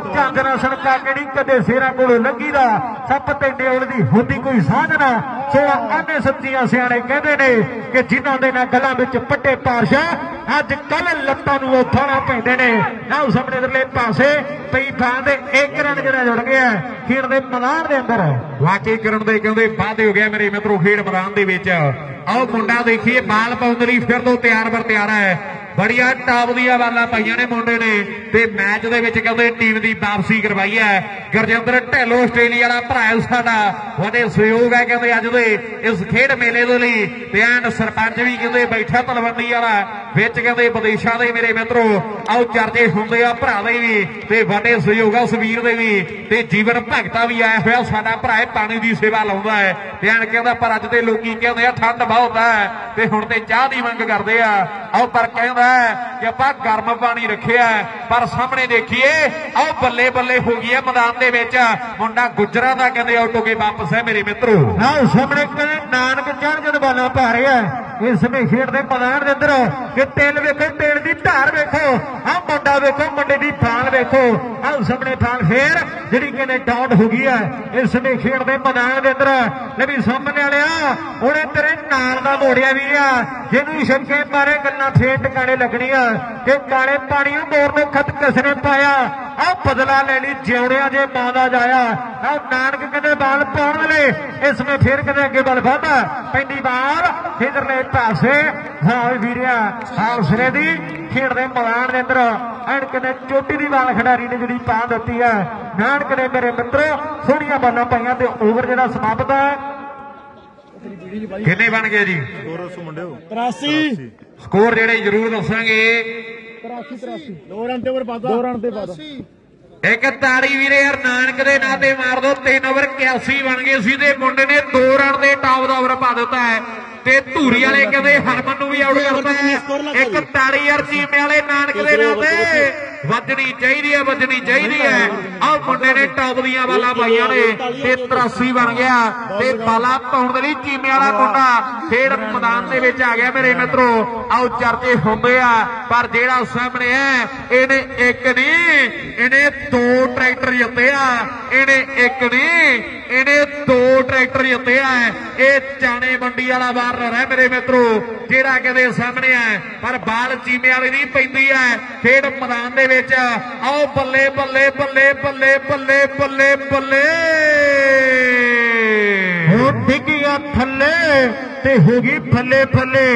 Speaker 2: ਸੜਕਾ ਕਿਹੜੀ ਕਦੇ ਸੇਰਾ ਕੋਲੋਂ ਲੱਗੀ ਦਾ। ਸੱਪ ਤੇ ਡੇਉਲ ਦੀ ਹੁੰਦੀ ਕੋਈ ਸਾਧਨਾ। ਸੋਲਾ ਆਨੇ ਸੱਚੀਆਂ ਸਿਆਣੇ ਕਹਿੰਦੇ ਨੇ ਕਿ ਜਿਨ੍ਹਾਂ ਦੇ ਨਾਲ ਗਲਾਂ ਵਿੱਚ ਪੱਟੇ ਪਾਰਸ਼ਾ ਅੱਜ ਕੱਲ ਲੱਤਾਂ ਨੂੰ ਉਹ ਫਾਣਾ ਪੈਂਦੇ ਨੇ। ਨਾ ਸਾਹਮਣੇ ਇਧਰਲੇ ਪਾਸੇ, ਪਈ ਥਾਂ ਤੇ ਇੱਕ ਰਨ ਜਿਹੜਾ ਜੁੜ ਗਿਆ। ਖੇਡ ਦੇ ਮੈਦਾਨ ਦੇ ਅੰਦਰ।
Speaker 1: ਵਾਕਈ ਕਰਨ ਦੇ ਕਹਿੰਦੇ ਵਾਅਦੇ ਹੋ ਗਿਆ ਮੇਰੇ ਮਿੱਤਰੋ ਖੇਡ ਮੈਦਾਨ ਦੇ ਵਿੱਚ। ਆਓ ਮੁੰਡਾ ਦੇਖੀਏ, ਬਾਲ ਪਾਉਣ ਲਈ ਫਿਰ ਤੋਂ ਤਿਆਰ ਬਰ ਤਿਆਰ ਹੈ। ਬੜੀਆਂ ਟਾਪ ਦੀਆਂ ਬਾਲਾਂ ਪਾਈਆਂ ਨੇ ਮੁੰਡੇ ਨੇ ਤੇ ਮੈਚ ਦੇ ਵਿੱਚ ਕਹਿੰਦੇ ਟੀਮ ਦੀ ਵਾਪਸੀ ਕਰਵਾਈ ਹੈ। ਗੁਰਜਿੰਦਰ ਢੈਲੋ ਆਸਟ੍ਰੇਲੀਆ ਵਾਲਾ ਭਰਾ ਸਾਡਾ। ਵੱਡੇ ਸਹਿਯੋਗ ਹੈ ਕਹਿੰਦੇ ਅੱਜ ਦੇ ਇਸ ਖੇਡ ਮੇਲੇ ਦੇ ਲਈ ਤੇ ਐਨ ਸਰਪੰਚ ਵੀ ਕਹਿੰਦੇ ਬੈਠਾ ਤਲਵੰਡੀ ਵਾਲਾ, ਵਿੱਚ ਕਹਿੰਦੇ ਵਿਦੇਸ਼ਾਂ ਦੇ ਮੇਰੇ ਮਿੱਤਰੋ, ਆਓ ਚਰਚੇ ਹੁੰਦੇ ਆ ਭਰਾ ਦੇ ਵੀ ਤੇ ਵੱਡੇ ਸਹਿਯੋਗ ਆ ਸੁਵੀਰ ਦੇ ਵੀ ਤੇ ਜੀਵਨ ਭਗਤਾ ਵੀ ਆਇਆ ਹੋਇਆ ਸਾਡਾ ਭਰਾ ਪਾਣੀ ਦੀ ਸੇਵਾ ਲਾਉਂਦਾ ਹੈ। ਤੇ ਐਨ ਕਹਿੰਦਾ ਪਰ ਅੱਜ ਦੇ ਲੋਕੀ ਕਹਿੰਦੇ ਆ ਠੰਡ ਬਹੁਤ ਹੈ ਤੇ ਹੁਣ ਤੇ ਚਾਹ ਦੀ ਮੰਗ ਕਰਦੇ ਆ। ਆਓ ਪਰ ਕਹਿੰਦਾ ਕਿ ਆਪਾਂ ਗਰਮ ਪਾਣੀ ਰੱਖਿਆ ਪਰ ਸਾਹਮਣੇ ਦੇਖੀਏ ਆਓ ਬੱਲੇ ਬੱਲੇ ਹੋ ਗਈ ਹੈ ਮੈਦਾਨ ਦੇ ਵਿੱਚ। ਮੁੰਡਾ ਗੁਜਰਾ ਦਾ ਕਹਿੰਦੇ ਆਊਟ ਕੇ ਵਾਪਸ ਹੈ ਮੇਰੇ ਮਿੱਤਰੋ।
Speaker 2: ਨਾ ਸਾਹਮਣੇ ਨਾਨਕ ਚੜ ਜਦ ਬਾਲਾਂ ਪਾ ਰਿਹਾ ਇਸ ਸਮੇਂ ਦੇ ਮੈਦਾਨ ਦੇ ਅੰਦਰ ਕਿ ਤੇਲ ਵੇਖੋ, ਤੇਲ ਦੀ ਧਾਰ ਵੇਖੋ। ਆ ਮੁੰਡਾ ਵੇਖੋ, ਮੁੰਡੇ ਦੀ ਫਾਲ ਵੇਖੋ। ਆ ਸਾਹਮਣੇ ਫਾਲ ਫੇਰ ਜਿਹੜੀ ਕਹਿੰਦੇ ਡਾਟ ਹੋ ਗਈ ਹੈ। ਇਸ ਸਮੇਂ ਖੇਡ ਦੇ ਮੈਦਾਨ ਦੇ ਅੰਦਰ ਲੈ ਵੀ ਸਾਹਮਣੇ ਵਾਲਿਆ, ਉਹਨੇ ਤੇਰੇ ਨਾਲ ਦਾ ਮੋੜਿਆ ਵੀ ਆ। ਜਿਹਨੂੰ ਛੱਕੇ ਮਾਰੇ ਗੱਲਾਂ ਫੇਰ ਟਿਕਾਣੇ ਲੱਗਣੀਆਂ ਕਿ ਕਾਲੇ ਪਾਣੀ ਨੂੰ ਨੂੰ ਖਤ ਕਿਸ ਨੇ ਪਾਇਆ? ਆ ਬਦਲਾ ਲੈ ਲਈ ਜਿਉਣਿਆ ਜੇ ਮਾਂ ਦਾ ਜਾਇਆ। ਆ ਨਾਨਕ ਕਹਿੰਦੇ ਬਾਲ ਪਾਉਣ ਵਾਲੇ? ਇਸ ਵਿੱਚ ਫੇਰ ਕਹਿੰਦੇ ਅੱਗੇ ਬਲ ਵਧਾ ਪੈਂਦੀ ਬਾਲ ਇਧਰਲੇ ਪਾਸੇ ਹਾਂ ਵੀਰਿਆ ਹੌਸਲੇ ਦੀ ਖੇਡ ਦੇ ਮੈਦਾਨ ਦੇ ਅੰਦਰ ਐਨ ਕਹਿੰਦੇ ਚੋਟੀ ਦੀ ਬਾਲ ਖਿਡਾਰੀ ਨੇ ਜਿਹੜੀ ਪਾ ਦਿੱਤੀ ਹੈ। ਨਾਨਕ ਨੇ ਮੇਰੇ ਮਿੱਤਰੋ, ਸੋਹਣੀਆਂ ਬਾਲਾਂ ਪਾਈਆਂ ਤੇ ਓਵਰ ਜਿਹੜਾ ਸਮਾਪਤ ਹੈ।
Speaker 1: ਕਿੰਨੇ ਬਣ ਗਏ ਜੀ?
Speaker 3: 200 ਮੁੰਡਿਓ
Speaker 5: 83
Speaker 1: ਸਕੋਰ ਜਿਹੜੇ ਜ਼ਰੂਰ ਦੱਸਾਂਗੇ।
Speaker 5: 83 83 ਦੋ ਰਨ ਤੇ ਉੱਪਰ ਪਾਦਾ ਦੋ ਰਨ ਤੇ ਪਾਦਾ
Speaker 1: ਇੱਕ ਤਾੜੀ ਵੀਰੇ ਯਾਰ ਨਾਨਕ ਦੇ ਨਾਂ ਤੇ ਮਾਰ ਦੋ। 3 ਓਵਰ 81 ਬਣ ਗਏ ਸੀ ਤੇ ਮੁੰਡੇ ਨੇ 2 ਰਨ ਦੇ ਟਾਪ ਦਾ ਓਵਰ ਪਾ ਦਿੱਤਾ ਹੈ। ਤੇ ਧੂਰੀ ਵਾਲੇ ਕਹਿੰਦੇ ਹਰਮਨ ਨੂੰ ਵੀ ਆਊਟ ਕਰਤਾ ਹੈ। ਇੱਕ ਤਾੜੀ ਯਾਰ ਚੀਮੇ ਵਾਲੇ ਨਾਨਕ ਦੇ ਨਾਂ ਤੇ ਵੱਜਣੀ ਚਾਹੀਦੀ ਹੈ ਵੱਜਣੀ ਚਾਹੀਦੀ ਹੈ। ਆਹ ਮੁੰਡੇ ਨੇ ਟਾਪ ਦੀਆਂ ਬਾਲਾਂ ਪਾਈਆਂ ਨੇ, ਤੇ 83 ਬਣ ਗਿਆ, ਤੇ ਬਾਲਾਂ ਪਾਉਣ ਦੇ ਲਈ ਚੀਮੇ ਵਾਲਾ ਮੁੰਡਾ ਖੇਡ ਮੈਦਾਨ ਦੇ ਵਿੱਚ ਆ ਗਿਆ ਮੇਰੇ ਮਿੱਤਰੋ। ਆਓ ਚਰਚੇ ਹੁੰਦੇ ਆ, ਪਰ ਜਿਹੜਾ ਸਾਹਮਣੇ ਹੈ, ਇਹਨੇ ਇੱਕ ਨਹੀਂ ਇਹਨੇ ਦੋ ਟਰੈਕਟਰ ਜਿੱਤੇ ਆ। ਇਹਨੇ ਇੱਕ ਨਹੀਂ ਇਹਨੇ ਦੋ ਟਰੈਕਟਰ ਜਿੱਤੇ ਆ। ਇਹ ਚਾਣੇ ਮੰਡੀ ਵਾਲਾ ਵਾਰਨਰ ਹੈ ਮੇਰੇ ਮਿੱਤਰੋ, ਜਿਹੜਾ ਕਹਿੰਦੇ ਸਾਹਮਣੇ ਆ ਪਰ ਬਾਲ ਚੀਮੇ ਵਾਲੀ ਨਹੀਂ ਪੈਂਦੀ ਹੈ। ਖੇਡ ਮੈਦਾਨ ਦੇ ਵਿੱਚ। ਆਓ ਬੱਲੇ ਬੱਲੇ ਬੱਲੇ ਬੱਲੇ ਬੱਲੇ ਬੱਲੇ ਬੱਲੇ।
Speaker 2: ਉਹ ਡਿੱਗਿਆ ਥੱਲੇ ਤੇ ਹੋ ਗਈ ਫੱਲੇ ਫੱਲੇ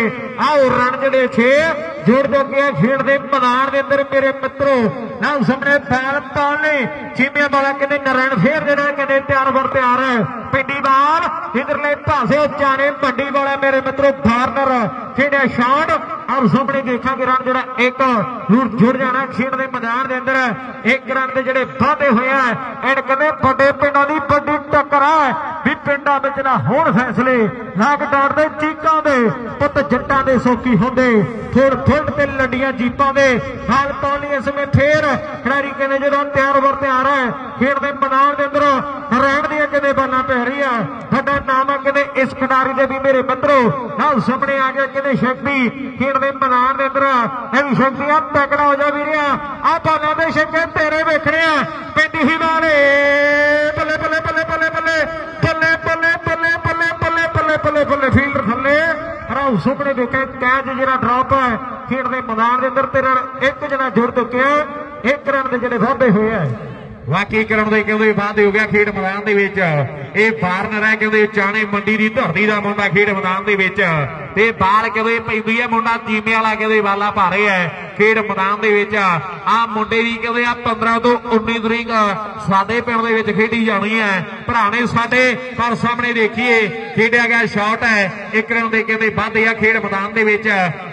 Speaker 2: ਆਓ ਰਨ ਜਿਹੜੇ 6 ਜੋੜ ਜੋ ਗਿਆ ਖੇਡ ਦੇ ਮੈਦਾਨ ਦੇ ਅੰਦਰ ਮੇਰੇ ਮਿੱਤਰੋ, ਨਾਲ ਸਾਹਮਣੇ ਫੈਲ ਪਾਉਣ ਚੀਮਿਆਂ ਵਾਲਾ ਕਹਿੰਦੇ ਨਰਨ ਫੇਰ ਜਿਹੜਾ ਕਹਿੰਦੇ ਤਿਆਰ ਵਰ ਤਿਆਰ ਪਿੰਡੀ ਬਾਲ ਇਧਰਲੇ ਪਾਸੇ ਚਾਣੇ ਮੰਡੀ ਵਾਲਾ ਮੇਰੇ ਮਿੱਤਰੋ, ਫਾਰਨਰ, ਖੇਡਿਆ ਸ਼ਾਟ। ਔਰ ਸਾਹਮਣੇ ਦੇਖਾਂਗੇ ਰਨ ਜਿਹੜਾ ਇੱਕ ਜ਼ਰੂਰ ਜੁੜ ਜਾਣਾ ਖੇਡ ਦੇ ਮੈਦਾਨ ਦੇ ਅੰਦਰ। ਇੱਕ ਰਨ ਦੇ ਜਿਹੜੇ ਵਾਧੇ ਹੋਏ ਆ, ਐਨ ਕਹਿੰਦੇ ਵੱਡੇ ਪਿੰਡਾਂ ਦੀ ਵੱਡੀ ਟੱਕਰ ਹੈ ਵੀ ਪਿੰਡਾਂ ਵਿੱਚ ਨਾ ਹੋਣ ਫੈਸਲੇ ਲਾਕਡਾਊਨ ਦੇ ਚੀਕਾਂ ਦੇ, ਪੁੱਤ ਜੱਟਾਂ ਦੇ ਸੋਕੀ ਹੁੰਦੇ। ਫੁੱਲ ਫੁੱਲ ਤੇ ਲੰਡੀਆਂ ਜੀਪਾਂ ਦੇ ਹਾਲ ਪਾਉਣੀ ਇਸ ਵਿੱਚ ਫੇਰ ਖਿਡਾਰੀ ਕਹਿੰਦੇ ਜਦੋਂ ਤਿਆਰ ਵਰ ਤਿਆਰ ਹੈ ਖੇਡ ਦੇ ਮੈਦਾਨ ਦੇ ਅੰਦਰ ਰਹਿਣ ਦੀਆਂ ਕਿਤੇ ਬਾਲਾਂ ਪੈ ਰਹੀਆਂ ਸਾਡਾ ਨਾਮ ਹੈ ਕਹਿੰਦੇ ਇਸ ਖਿਡਾਰੀ ਦੇ ਵੀ ਮੇਰੇ ਮਿੱਤਰੋ ਨਾਲ ਸਾਹਮਣੇ ਆ ਗਿਆ ਕਹਿੰਦੇ ਸ਼ਕਤੀ ਖੇਡ ਦੇ ਮੈਦਾਨ ਦੇ ਅੰਦਰ ਇਹ ਵੀ ਸ਼ਕਤੀ ਆ ਤਕੜਾ ਹੋ ਜਾ ਵੀਰਿਆ ਆ ਬਾਲਾਂ ਦੇ ਛੱਕੇ ਤੇਰੇ ਵੇਖਣੇ ਆ ਪਿੰਡੀ ਹੀ ਵਾਲੇ ਬੱਲੇ ਬੱਲੇ ਬੱਲੇ ਬੱਲੇ ਬੱਲੇ ਬੱਲੇ ਬੱਲੇ ਬੱਲੇ ਬੱਲੇ ਬੱਲੇ ਬੱਲੇ ਬੱਲੇ ਬੱਲੇ ਫੀਲਡਰ ਥੱਲੇ ਰਾਉ ਸੁਪਨੇ ਦੇਖੇ ਕੈਚ ਜਿਹੜਾ ਡ੍ਰੌਪ ਹੈ ਖੇਡ ਦੇ ਮੈਦਾਨ ਦੇ ਅੰਦਰ ਤੇ ਇੱਕ ਜਣਾ ਜੁੜ ਚੁੱਕਿਆ ਇੱਕ ਰਨ ਦੇ ਜਿਹੜੇ ਵਾਧੇ ਹੋਏ ਆ
Speaker 1: ਵਾਕਈ ਕਰਨ ਦੇ ਕਹਿੰਦੇ ਵਾਅਦੇ ਹੋ ਗਿਆ ਖੇਡ ਮੈਦਾਨ ਦੇ ਵਿੱਚ। ਇਹ ਬਾਰਨ ਰਹਿ ਕਹਿੰਦੇ ਚਾਣੇ ਮੰਡੀ ਦੀ ਧਰਤੀ ਦਾ ਮੁੰਡਾ ਖੇਡ ਮੈਦਾਨ ਦੇ ਵਿੱਚ। ਤੇ ਬਾਲ ਕਦੇ ਪੈਂਦੀ ਹੈ? ਮੁੰਡਾ ਚੀਮੇ ਵਾਲਾ ਕਹਿੰਦੇ ਵਾਲਾ ਪਾ ਹੈ? ਖੇਡ ਮੈਦਾਨ ਦੇ ਵਿੱਚ ਆ। ਮੁੰਡੇ ਦੀ ਕਹਿੰਦੇ ਆ? 15 ਤੋਂ 19 ਤਰੀਕ ਸਾਡੇ ਪਿੰਡ ਦੇ ਵਿੱਚ ਖੇਡੀ ਜਾਣੀ ਹੈ। ਭਰਾਣੇ ਸਾਡੇ, ਪਰ ਸਾਹਮਣੇ ਦੇਖੀਏ, ਖੇਡਿਆ ਗਿਆ ਸ਼ਾਟ ਹੈ। ਇੱਕ ਰਨ ਦੇ ਕਹਿੰਦੇ ਵੱਧ ਆ ਖੇਡ ਮੈਦਾਨ ਦੇ ਵਿੱਚ।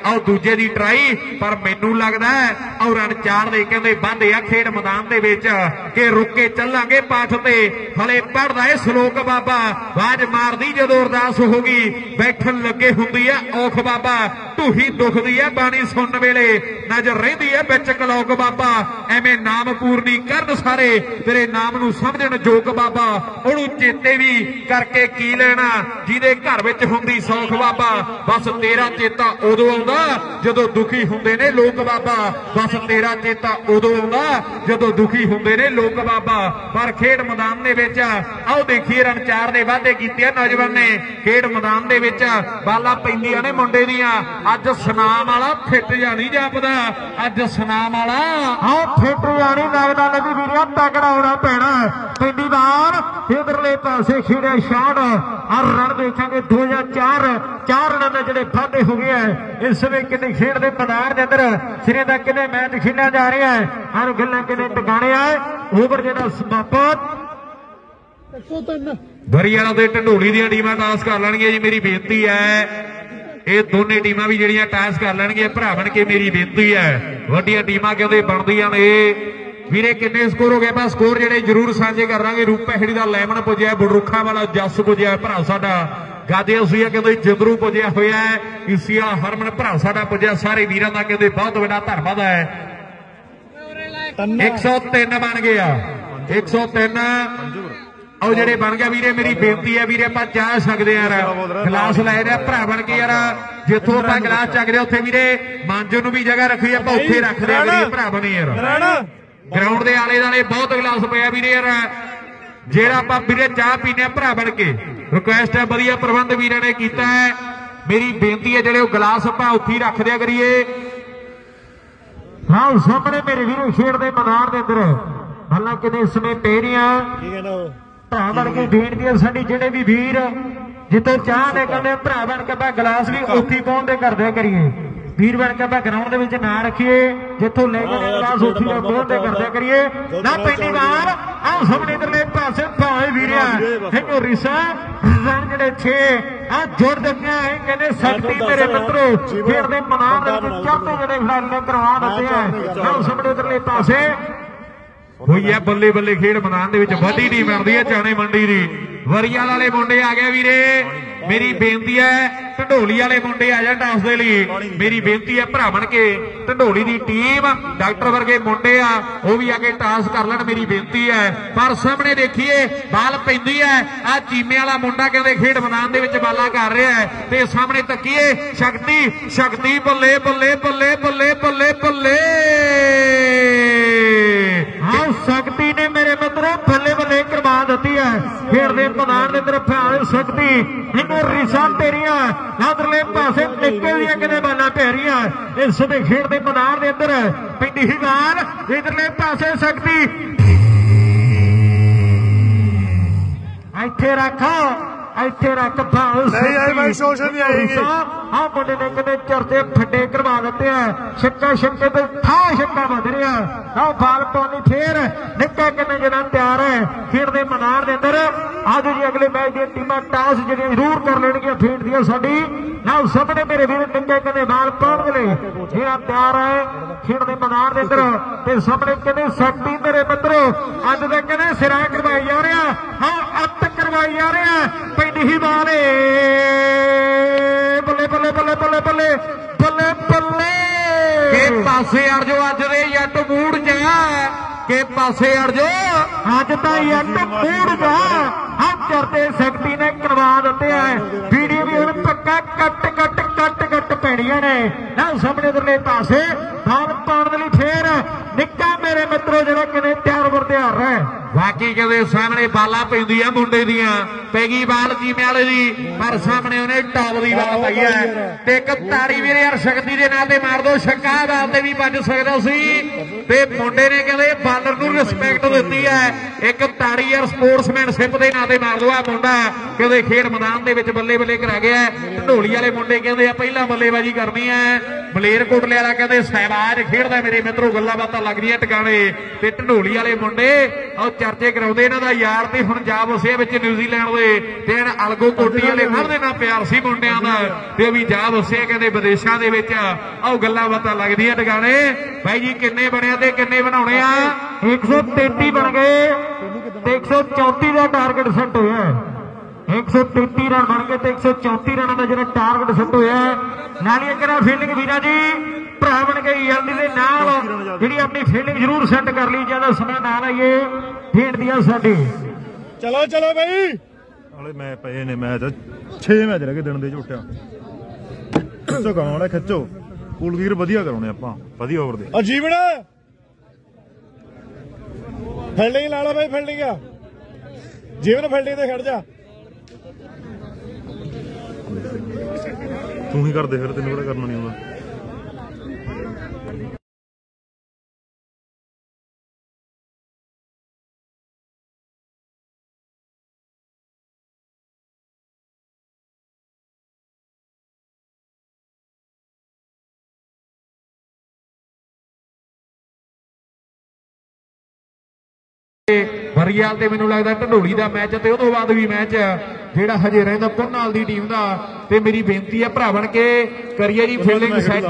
Speaker 1: ਆਓ ਦੂਜੇ ਦੀ ਟਰਾਈ ਪਰ ਮੈਨੂੰ ਲੱਗਦਾ ਹੈ ਆਓ ਰਨ ਚਾਰ ਦੇ ਕਹਿੰਦੇ ਵੱਧ ਆ ਖੇਡ ਮੈਦਾਨ ਦੇ ਵਿੱਚ। ਕਿ ਰੁੱਕ ਕੇ ਚੱਲਾਂਗੇ ਪਾਠ ਤੇ। ਹਲੇ ਪੜਦਾ ਏ ਸ਼ਲੋਕ ਬਾਬਾ। ਬਾਜ ਮਾਰਦੀ ਜਦੋਂ ਅਰਦਾਸ ਹੋ ਗਈ, ਬੈਠਣ ਲੱਗੇ ਹੁੰਦੀ ਆ ਔਖ ਬਾਬਾ ਢੂਹੀ ਦੁਖਦੀ ਹੈ ਬਾਣੀ ਸੁਣਨ ਵੇਲੇ। ਨਜ਼ਰ ਰਹਿੰਦੀ ਹੈ ਵਿੱਚ ਕਲੌਕ ਬਾਬਾ। ਐਵੇਂ ਨਾਮ ਪੂਰਨੀ ਕਰਨ ਸਾਰੇ, ਤੇਰੇ ਨਾਮ ਨੂੰ ਸਮਝਣ ਜੋਗ ਬਾਬਾ। ਉਹਨੂੰ ਚੇਤੇ ਵੀ ਕਰਕੇ ਕੀ ਲੈਣਾ, ਜਿਹਦੇ ਘਰ ਵਿੱਚ ਹੁੰਦੀ ਸੌਖ ਬਾਬਾ। ਬਸ ਤੇਰਾ ਚੇਤਾ ਉਦੋਂ ਆਉਂਦਾ ਜਦੋਂ ਦੁਖੀ ਹੁੰਦੇ ਨੇ ਲੋਕ ਬਾਬਾ। ਬਸ ਤੇਰਾ ਚੇਤਾ ਉਦੋਂ ਆਉਂਦਾ ਜਦੋਂ ਦੁਖੀ ਹੁੰਦੇ ਨੇ ਲੋਕ ਬਾਬਾ। ਪਰ ਖੇਡ ਮੈਦਾਨ ਦੇ ਵਿੱਚ, ਆਓ ਦੇਖੀਏ ਰਣਚਾਰ ਦੇ ਵਾਅਦੇ ਕੀਤੇ ਆ ਨੌਜਵਾਨ ਨੇ। ਖੇਡ ਮੈਦਾਨ ਦੇ ਵਿੱਚ ਬਾਲਾਂ ਪੈਂਦੀਆਂ ਨੇ ਮੁੰਡੇ ਦੀਆਂ। ਅੱਜ ਸੁਨਾਮ ਵਾਲਾ ਫਿੱਟ ਜਾਣੀ ਜਾਪਦਾ। ਅੱਜ ਸੁਨਾਮ ਵਾਲਾ
Speaker 2: ਆਹ ਫਿੱਟ ਜਾਣੀ ਲੱਗਦਾ ਲੱਗੀ ਵੀਰਿਆ ਤਕੜਾ ਹੋਣਾ ਪੈਣਾ। ਪਿੰਡੀ ਬਾਰ ਇਧਰਲੇ ਪਾਸੇ ਖੇੜਿਆ ਸ਼ਾਟ ਆ ਰਨ ਦੇਖਾਂਗੇ 2004 ਚਾਰ ਰਨ ਦੇ ਜਿਹੜੇ ਵਾਧੇ ਹੋ ਗਏ ਇਸ ਵੇ ਕਿੰਨੇ ਖੇਡ ਦੇ ਮੈਦਾਨ ਦੇ ਅੰਦਰ ਸਿਰੇ ਦਾ ਕਿੰਨੇ ਮੈਚ ਖੇਡਿਆ ਜਾ ਰਿਹਾ ਹੈ। ਹਰ ਗੱਲਾਂ ਕਿੰਨੇ ਟਿਕਾਣੇ ਆ। ਓਵਰ ਜਿਹੜਾ ਸਮਾਪਤ।
Speaker 5: 103
Speaker 1: ਵਰੀ ਵਾਲਾ ਤੇ ਢੰਡੋਲੀ ਦੀਆਂ ਟੀਮਾਂ ਟਾਸ ਕਰ ਲੈਣਗੀਆਂ ਜੀ ਮੇਰੀ ਬੇਨਤੀ ਹੈ। ਇਹ ਦੋਨੇ ਟੀਮਾਂ ਵੀ ਜਿਹੜੀਆਂ ਟਾਸ ਕਰ ਲੈਣਗੀਆਂ ਭਰਾ ਬਣ ਕੇ ਮੇਰੀ ਬੇਨਤੀ ਹੈ। ਵੱਡੀਆਂ ਟੀਮਾਂ ਕਹਿੰਦੇ ਬਣਦੀਆਂ ਨੇ। ਵੀਰੇ ਕਿੰਨੇ ਸਕੋਰ ਹੋ ਗਏ? ਬਸ ਸਕੋਰ ਜਿਹੜੇ ਜ਼ਰੂਰ ਸਾਂਝੇ ਕਰਾਂਗੇ। ਰੂਪ ਪਹਿੜੀ ਦਾ ਲੈਮਨ ਪੁੱਜਿਆ ਬੜਰੁੱਖਾਂ ਵਾਲਾ ਜੱਸ ਪੁੱਜਿਆ ਭਰਾ ਸਾਡਾ ਗਾਦੇ ਉਸੀਆ ਕਹਿੰਦੇ ਜਿੰਦਰੂ ਪੁੱਜਿਆ ਹੋਇਆ ਹੈ। ਇਸੀਆ ਹਰਮਨ ਭਰਾ ਸਾਡਾ ਪੁੱਜਿਆ ਸਾਰੇ ਵੀਰਾਂ ਦਾ ਕਹਿੰਦੇ ਬਹੁਤ ਵੱਡਾ ਧੰਨਵਾਦ ਹੈ। 103 ਬਣ ਗਿਆ। 103 ਉਹ ਜਿਹੜੇ ਬਣ ਗਿਆ ਵੀਰੇ ਮੇਰੀ ਬੇਨਤੀ ਹੈ ਵੀਰੇ ਆਪਾਂ ਚਾਹ ਸਕਦੇ ਯਾਰ। ਗਲਾਸ ਲੈ ਰਿਹਾ ਭਰਾ ਬਣ ਕੇ ਯਾਰ। ਜਿੱਥੋਂ ਆਪਾਂ ਗਲਾਸ ਚੱਕਦੇ ਉੱਥੇ ਵੀਰੇ ਮਾਂਜੋ ਨੂੰ ਵੀ ਜਗ੍ਹਾ ਰੱਖੀ ਆਪਾਂ ਉੱਥੇ ਰੱਖਦੇ ਆ ਵੀਰੇ ਭਰਾ ਬਣੇ ਯਾਰ। ਗਰਾਊਂਡ ਦੇ ਆਲੇ ਦਾਲੇ ਬਹੁਤ ਗਲਾਸ ਪਿਆ ਵੀਰੇ ਯਾਰ। ਜਿਹੜਾ ਆਪਾਂ ਵੀਰੇ ਚਾਹ ਪੀਨੇ ਆ ਭਰਾ ਬਣ ਕੇ। ਰਿਕੁਐਸਟ ਹੈ ਵਧੀਆ ਪ੍ਰਬੰਧ ਵੀਰਾਂ ਨੇ ਕੀਤਾ ਹੈ। ਮੇਰੀ ਬੇਨਤੀ ਹੈ ਜਿਹੜੇ ਉਹ ਗਲਾਸ ਆਪਾਂ ਉੱਥੇ ਹੀ ਰੱਖ ਦਿਆ ਕਰੀਏ।
Speaker 2: ਹਾਂ ਸਾਹਮਣੇ ਮੇਰੇ ਵੀਰੋ ਖੇਡ ਦੇ ਮੈਦਾਨ ਦੇ ਅੰਦਰ। ਹਾਲਾਂ ਕਿੰਨੇ ਸਮੇਂ ਪੇਰੀਆਂ।
Speaker 5: ਕੀ ਕਹਿੰਦਾ ਉਹ।
Speaker 2: ਭਰਾ ਬਣ ਕੇ ਬੇਨਤੀ ਹੈ ਸਾਡੀ ਜਿਹੜੇ ਵੀ ਵੀਰ ਜਿੱਥੇ ਚਾਹ ਦੇ ਕਹਿੰਦੇ ਭਰਾ ਬਣ ਕੇ ਆਪਾਂ ਗਲਾਸ ਵੀ ਉੱਥੇ ਹੀ ਪਹੁੰਚਦੇ ਕਰਦੇ ਕਰੀਏ। ਵੀਰ ਬਣ ਕੇ ਆਪਾਂ ਗਰਾਊਂਡ ਦੇ ਵਿੱਚ ਨਾ ਰੱਖੀਏ ਜਿੱਥੋਂ ਲੈ ਕੇ ਗਲਾਸ ਉੱਥੇ ਹੀ ਪਹੁੰਚਦੇ ਕਰਦੇ ਕਰੀਏ। ਨਾ ਪਹਿਲੀ ਵਾਰ ਆਹ ਸਾਹਮਣੇ ਇਧਰਲੇ ਪਾਸੇ ਭਾਵੇਂ ਵੀਰਿਆ ਇਹਨੂੰ ਰਿਸਾ ਰਨ ਜਿਹੜੇ 6 ਆ ਜੋੜ ਦਿੱਤੀਆਂ ਇਹ ਕਹਿੰਦੇ ਸ਼ਕਤੀ ਮੇਰੇ ਮਿੱਤਰੋ ਖੇਡ ਦੇ ਮੈਦਾਨ ਦੇ ਵਿੱਚ ਜਿਹੜੇ ਖਿਡਾਰੀ ਨੇ ਕਰਵਾ ਦਿੱਤੇ ਆ। ਆਹ ਸਾਹਮਣੇ ਇਧਰਲੇ ਪਾਸੇ
Speaker 1: ਹੋਈ ਹੈ ਬੱਲੇ ਬੱਲੇ ਖੇਡ ਮੈਦਾਨ ਦੇ ਵਿੱਚ, ਵੱਡੀ ਟੀਮ ਬਣਦੀ ਹੈ ਚਾਣੇ ਮੰਡੀ ਦੀ। ਵਰੀਆਲ ਵਾਲੇ ਮੁੰਡੇ ਆ ਗਏ ਵੀਰੇ। ਮੇਰੀ ਬੇਨਤੀ ਹੈ, ਢੰਡੋਲੀ ਵਾਲੇ ਮੁੰਡੇ ਆ ਜਾਣ ਟਾਸ ਦੇ ਲਈ। ਮੇਰੀ ਬੇਨਤੀ ਹੈ, ਭਰਾ ਬਣ ਕੇ ਢੰਡੋਲੀ ਦੀ ਟੀਮ ਡਾਕਟਰ ਵਰਗੇ ਮੁੰਡੇ ਆ, ਉਹ ਵੀ ਆ ਕੇ ਟਾਸ ਕਰ ਲੈਣ, ਮੇਰੀ ਬੇਨਤੀ ਹੈ। ਪਰ ਸਾਹਮਣੇ ਦੇਖੀਏ, ਬਾਲ ਪੈਂਦੀ ਹੈ। ਆ ਚੀਮੇ ਵਾਲਾ ਮੁੰਡਾ ਕਹਿੰਦੇ ਖੇਡ ਮੈਦਾਨ ਦੇ ਵਿੱਚ ਬਾਲਾ ਕਰ ਰਿਹਾ ਹੈ। ਤੇ ਸਾਹਮਣੇ ਤੱਕੀਏ, ਸ਼ਕਤੀ ਸ਼ਕਤੀ, ਬੱਲੇ ਬੱਲੇ ਬੱਲੇ ਬੱਲੇ ਬੱਲੇ ਬੱਲੇ।
Speaker 2: ਹਾਂ, ਸ਼ਕਤੀ ਨੇ ਮੇਰੇ ਮਿੱਤਰੋ ਬੱਲੇ ਬੱਲੇ ਕਰਵਾ ਦਿੱਤੀ ਹੈ। ਖੇਡ ਦੇ ਮੈਦਾਨ ਦੇ ਅੰਦਰ ਫਿਆਲ ਸ਼ਕਤੀ ਇਹਨੂੰ ਰਿਸ਼ਾਂ ਤੇਰੀਆਂ ਨਾਦਰਲੇ ਪਾਸੇ ਨਿੱਕੇ ਦੀਆਂ ਕਿਤੇ ਬਾਲਾਂ ਪੈ ਰਹੀਆਂ ਇਸ ਦੇ ਖੇਡ ਦੇ ਮੈਦਾਨ ਦੇ ਅੰਦਰ ਪਿੰਡੀ ਹੀ ਬਾਲ ਇਧਰਲੇ ਪਾਸੇ ਸ਼ਕਤੀ। ਇੱਥੇ ਰੱਖੋ। ਇੱਥੇ ਰੱਖ ਭਾਉ
Speaker 3: ਨਹੀਂ ਆਏ ਮੈਂ ਸੋਸ਼ਲ ਨਹੀਂ ਆਏਗੀ।
Speaker 2: ਆ ਮੁੰਡੇ ਨੇ ਕਿਤੇ ਚਰਚੇ ਫੱਡੇ ਕਰਵਾ ਦਿੱਤੇ ਆ। ਛੱਕਾ ਛੱਕੇ ਤੇ ਠਾ ਛੱਕਾ ਵੱਧ ਰਿਹਾ। ਆ ਬਾਲ ਪਾਉਣੀ ਫੇਰ। ਨਿੱਕਾ ਕਿੰਨੇ ਜਿਹੜਾ ਤਿਆਰ ਹੈ। ਖੇਡ ਦੇ ਮੈਦਾਨ ਦੇ ਅੰਦਰ। ਅੱਜ ਜੀ ਅਗਲੇ ਮੈਚ ਦੀਆਂ ਟੀਮਾਂ ਟਾਸ ਜਿਹੜੀਆਂ ਜ਼ਰੂਰ ਕਰ ਲੈਣਗੀਆਂ ਫੀਲਡ ਦੀਆਂ ਸਾਡੀ। ਨਾ ਸਾਹਮਣੇ ਮੇਰੇ ਵੀਰ ਨਿੱਕੇ ਕਿੰਨੇ ਬਾਲ ਪਾਉਣ ਲਈ ਜਿਹੜਾ ਤਿਆਰ ਹੈ ਖੇਡ ਦੇ ਮੈਦਾਨ ਦੇ ਅੰਦਰ। ਤੇ ਸਾਹਮਣੇ ਕਹਿੰਦੇ ਸ਼ਕਤੀ ਮੇਰੇ ਮਿੱਤਰੋ ਅੱਜ ਦੇ ਕਹਿੰਦੇ ਸਿਰਾਂ ਕਰਵਾਈ ਜਾ ਰਿਹਾ ਹਾਂ ਅੱਤ ਕਰਵਾਈ ਜਾ ਰਿਹਾ ਪੈਂਦੀ ਹੀ ਬਾਲੇ ਬੱਲੇ ਬੱਲੇ ਬੱਲੇ ਬੱਲੇ ਬੱਲੇ ਬੱਲੇ ਬੱਲੇ।
Speaker 1: ਕਿ ਪਾਸੇ ਅੜ ਜੋ ਅੱਜ ਦੇ ਜੱਟ ਚ ਆ ਕਿ ਪਾਸੇ ਅੜ ਜੋ।
Speaker 2: ਅੱਜ ਤਾਂ ਯੱਟ ਮੂੜ ਜਾ। ਹਮ ਚਰਤੇ ਸ਼ਕਤੀ ਨੇ ਕਰਵਾ ਦਿੱਤੇ ਆ। ਵੀਡੀਓ ਵੀ ਹੁਣ ਪੱਕਾ ਕੱਟ ਕੱਟ ਕੱਟ ਪੈਣੀਆਂ ਨੇ। ਨਾ ਸਾਹਮਣੇ ਉਧਰਲੇ ਪਾਸੇ ਬਾਲ ਪਾਉਣ ਦੇ ਲਈ ਫੇਰ ਨਿੱਕਾ ਮੇਰੇ ਮਿੱਤਰੋ ਜਿਹੜਾ ਕਿਨੇ ਤਿਆਰ ਵਰ ਤਿਆਰ ਹੈ।
Speaker 1: ਆਪਣੀ ਕਹਿੰਦੇ ਸਾਹਮਣੇ ਬਾਲਾਂ ਪੈਂਦੀਆਂ ਮੁੰਡੇ ਦੀਆਂ ਪੈ ਗਈ ਬਾਲ ਜੀਮੇ ਵਾਲੇ ਦੀ ਪਰ ਸਾਹਮਣੇ ਉਹਨੇ ਟੌਪ ਦੀ ਬਾਲ ਪਾਈ ਹੈ ਤੇ ਇੱਕ ਤਾੜੀ ਵੀਰੇ ਯਾਰ ਸ਼ਕਤੀ ਦੇ ਨਾਲ ਤੇ ਮਾਰ ਦੋ ਛੱਕਾ ਬਾਲ ਤੇ ਵੀ ਵੱਜ ਸਕਦਾ ਸੀ। ਤੇ ਮੁੰਡੇ ਨੇ ਕਹਿੰਦੇ ਬਾਲਰ ਨੂੰ ਰਿਸਪੈਕਟ ਦਿੱਤੀ ਹੈ ਇੱਕ ਤਾੜੀ ਯਾਰ ਸਪੋਰਟਸਮੈਨਸ਼ਿਪ ਦੇ ਨਾਂ ਤੇ ਮਾਰ ਦੋ ਆ ਮੁੰਡਾ। ਕਹਿੰਦੇ ਖੇਡ ਮੈਦਾਨ ਦੇ ਵਿੱਚ ਬੱਲੇ ਬੱਲੇ ਕਰਾ ਗਿਆ। ਢੋਲੀ ਵਾਲੇ ਮੁੰਡੇ ਕਹਿੰਦੇ ਆ ਪਹਿਲਾਂ ਬੱਲੇਬਾਜ਼ੀ ਕਰਨੀ ਹੈ। ਮਲੇਰ ਕੋਟਲੇ ਵਾਲਾ ਕਹਿੰਦੇ ਸਹਿਬਾਜ ਖੇਡਦਾ ਮੇਰੇ ਮਿੱਤਰੋ, ਗੱਲਾਂ ਬਾਤਾਂ ਲੱਗਦੀਆਂ ਟਿਕਾਣੇ। ਤੇ ਢੋਲੀ ਵਾਲੇ ਮੁੰਡੇ ਉਹ ਚਰਚੇ ਕਰਾਉਂਦੇ ਇਹਨਾਂ ਦਾ ਯਾਰ ਤੇ ਹੁਣ ਜਾ ਵਸਿਆ ਵਿੱਚ ਨਿਊਜ਼ੀਲੈਂਡ ਦੇ। ਤੇ ਅਲਗੋ ਕੋਟੀ ਵਾਲੇ ਸਭ ਦੇ ਨਾਲ ਪਿਆਰ ਸੀ ਮੁੰਡਿਆਂ ਦਾ। ਤੇ ਉਹ ਵੀ ਜਾ ਵਸਿਆ ਕਹਿੰਦੇ ਵਿਦੇਸ਼ਾਂ ਦੇ ਵਿੱਚ। ਉਹ ਗੱਲਾਂ ਬਾਤਾਂ ਲੱਗਦੀਆਂ ਟਿਕਾਣੇ। ਬਾਈ ਜੀ, ਕਿੰਨੇ ਬਣਿਆ ਤੇ ਕਿੰਨੇ ਬਣਾਉਣੇ ਆ?
Speaker 2: 133 ਬਣ ਗਏ। ਤੇ 134 ਦਾ ਟਾਰਗੇਟ ਸੈੱਟ ਹੋਇਆ। 133 ਰਨ ਬਣ ਗਏ ਤੇ 134 ਰਨਾਂ ਦਾ ਜਿਹੜਾ ਟਾਰਗੇਟ ਸੈੱਟ ਹੋਇਆ ਨਾਲ ਹੀ ਇੱਕ ਨਾ ਫੀਲਡਿੰਗ ਵੀਰਾ ਜੀ ਭਰਾ ਬਣ ਗਈ ਜਲਦੀ ਦੇ ਨਾਲ। ਜਿਹੜੀ ਆਪਣੀ ਫੀਲਡਿੰਗ ਜ਼ਰੂਰ ਸੈੱਟ ਕਰ ਲਈ ਜ਼ਿਆਦਾ ਸਮਾਂ ਨਾ ਲਾਈਏ ਖੇਡ ਦੀਆਂ ਸਾਡੀ।
Speaker 5: ਚਲੋ ਚਲੋ ਬਈ।
Speaker 3: ਹਲੇ ਮੈਂ ਪਏ ਨੇ ਮੈਚ 6 ਮੈਚ ਰਹਿ ਗਏ ਦਿਨ ਦੇ ਝੋਟਿਆਂ। ਖਿੱਚੋ ਗਾਉਣ ਵਾਲਾ ਖਿੱਚੋ। ਕੂਲਗੀਰ ਵਧੀਆ ਕਰਾਉਣੇ ਆਪਾਂ ਵਧੀਆ ਓਵਰ ਦੇ।
Speaker 5: ਅਜੀਵਣ ਫੀਲਡਿੰਗ ਲਾ ਲਾ ਬਈ ਫੀਲਡਿੰਗ ਆ। ਜੀਵਨ ਫੀਲਡਿੰਗ ਤੇ ਖੜ ਜਾ।
Speaker 3: ਤੂੰ ਹੀ ਕਰਦੇ ਫਿਰ, ਤੈਨੂੰ ਕਿਹੜਾ ਕਰਨਾ ਨਹੀਂ ਆਉਂਦਾ।
Speaker 1: ਵਰੀਆਲ ਤੇ ਮੈਨੂੰ ਲੱਗਦਾ ਢੰਡੋਲੀ ਦਾ ਮੈਚ ਤੇ ਉਹ ਤੋਂ ਬਾਅਦ ਵੀ ਮੈਚ ਜਿਹੜਾ ਹਜੇ ਰਹਿੰਦਾ ਪੁੰਨਾਲ ਦੀ ਟੀਮ ਦਾ ਤੇ ਮੇਰੀ ਬੇਨਤੀ ਹੈ ਭਰਾ ਬਣ ਕੇ ਕਰੀਏ ਜੀ ਫੀਲਡਿੰਗ ਸੈੱਟ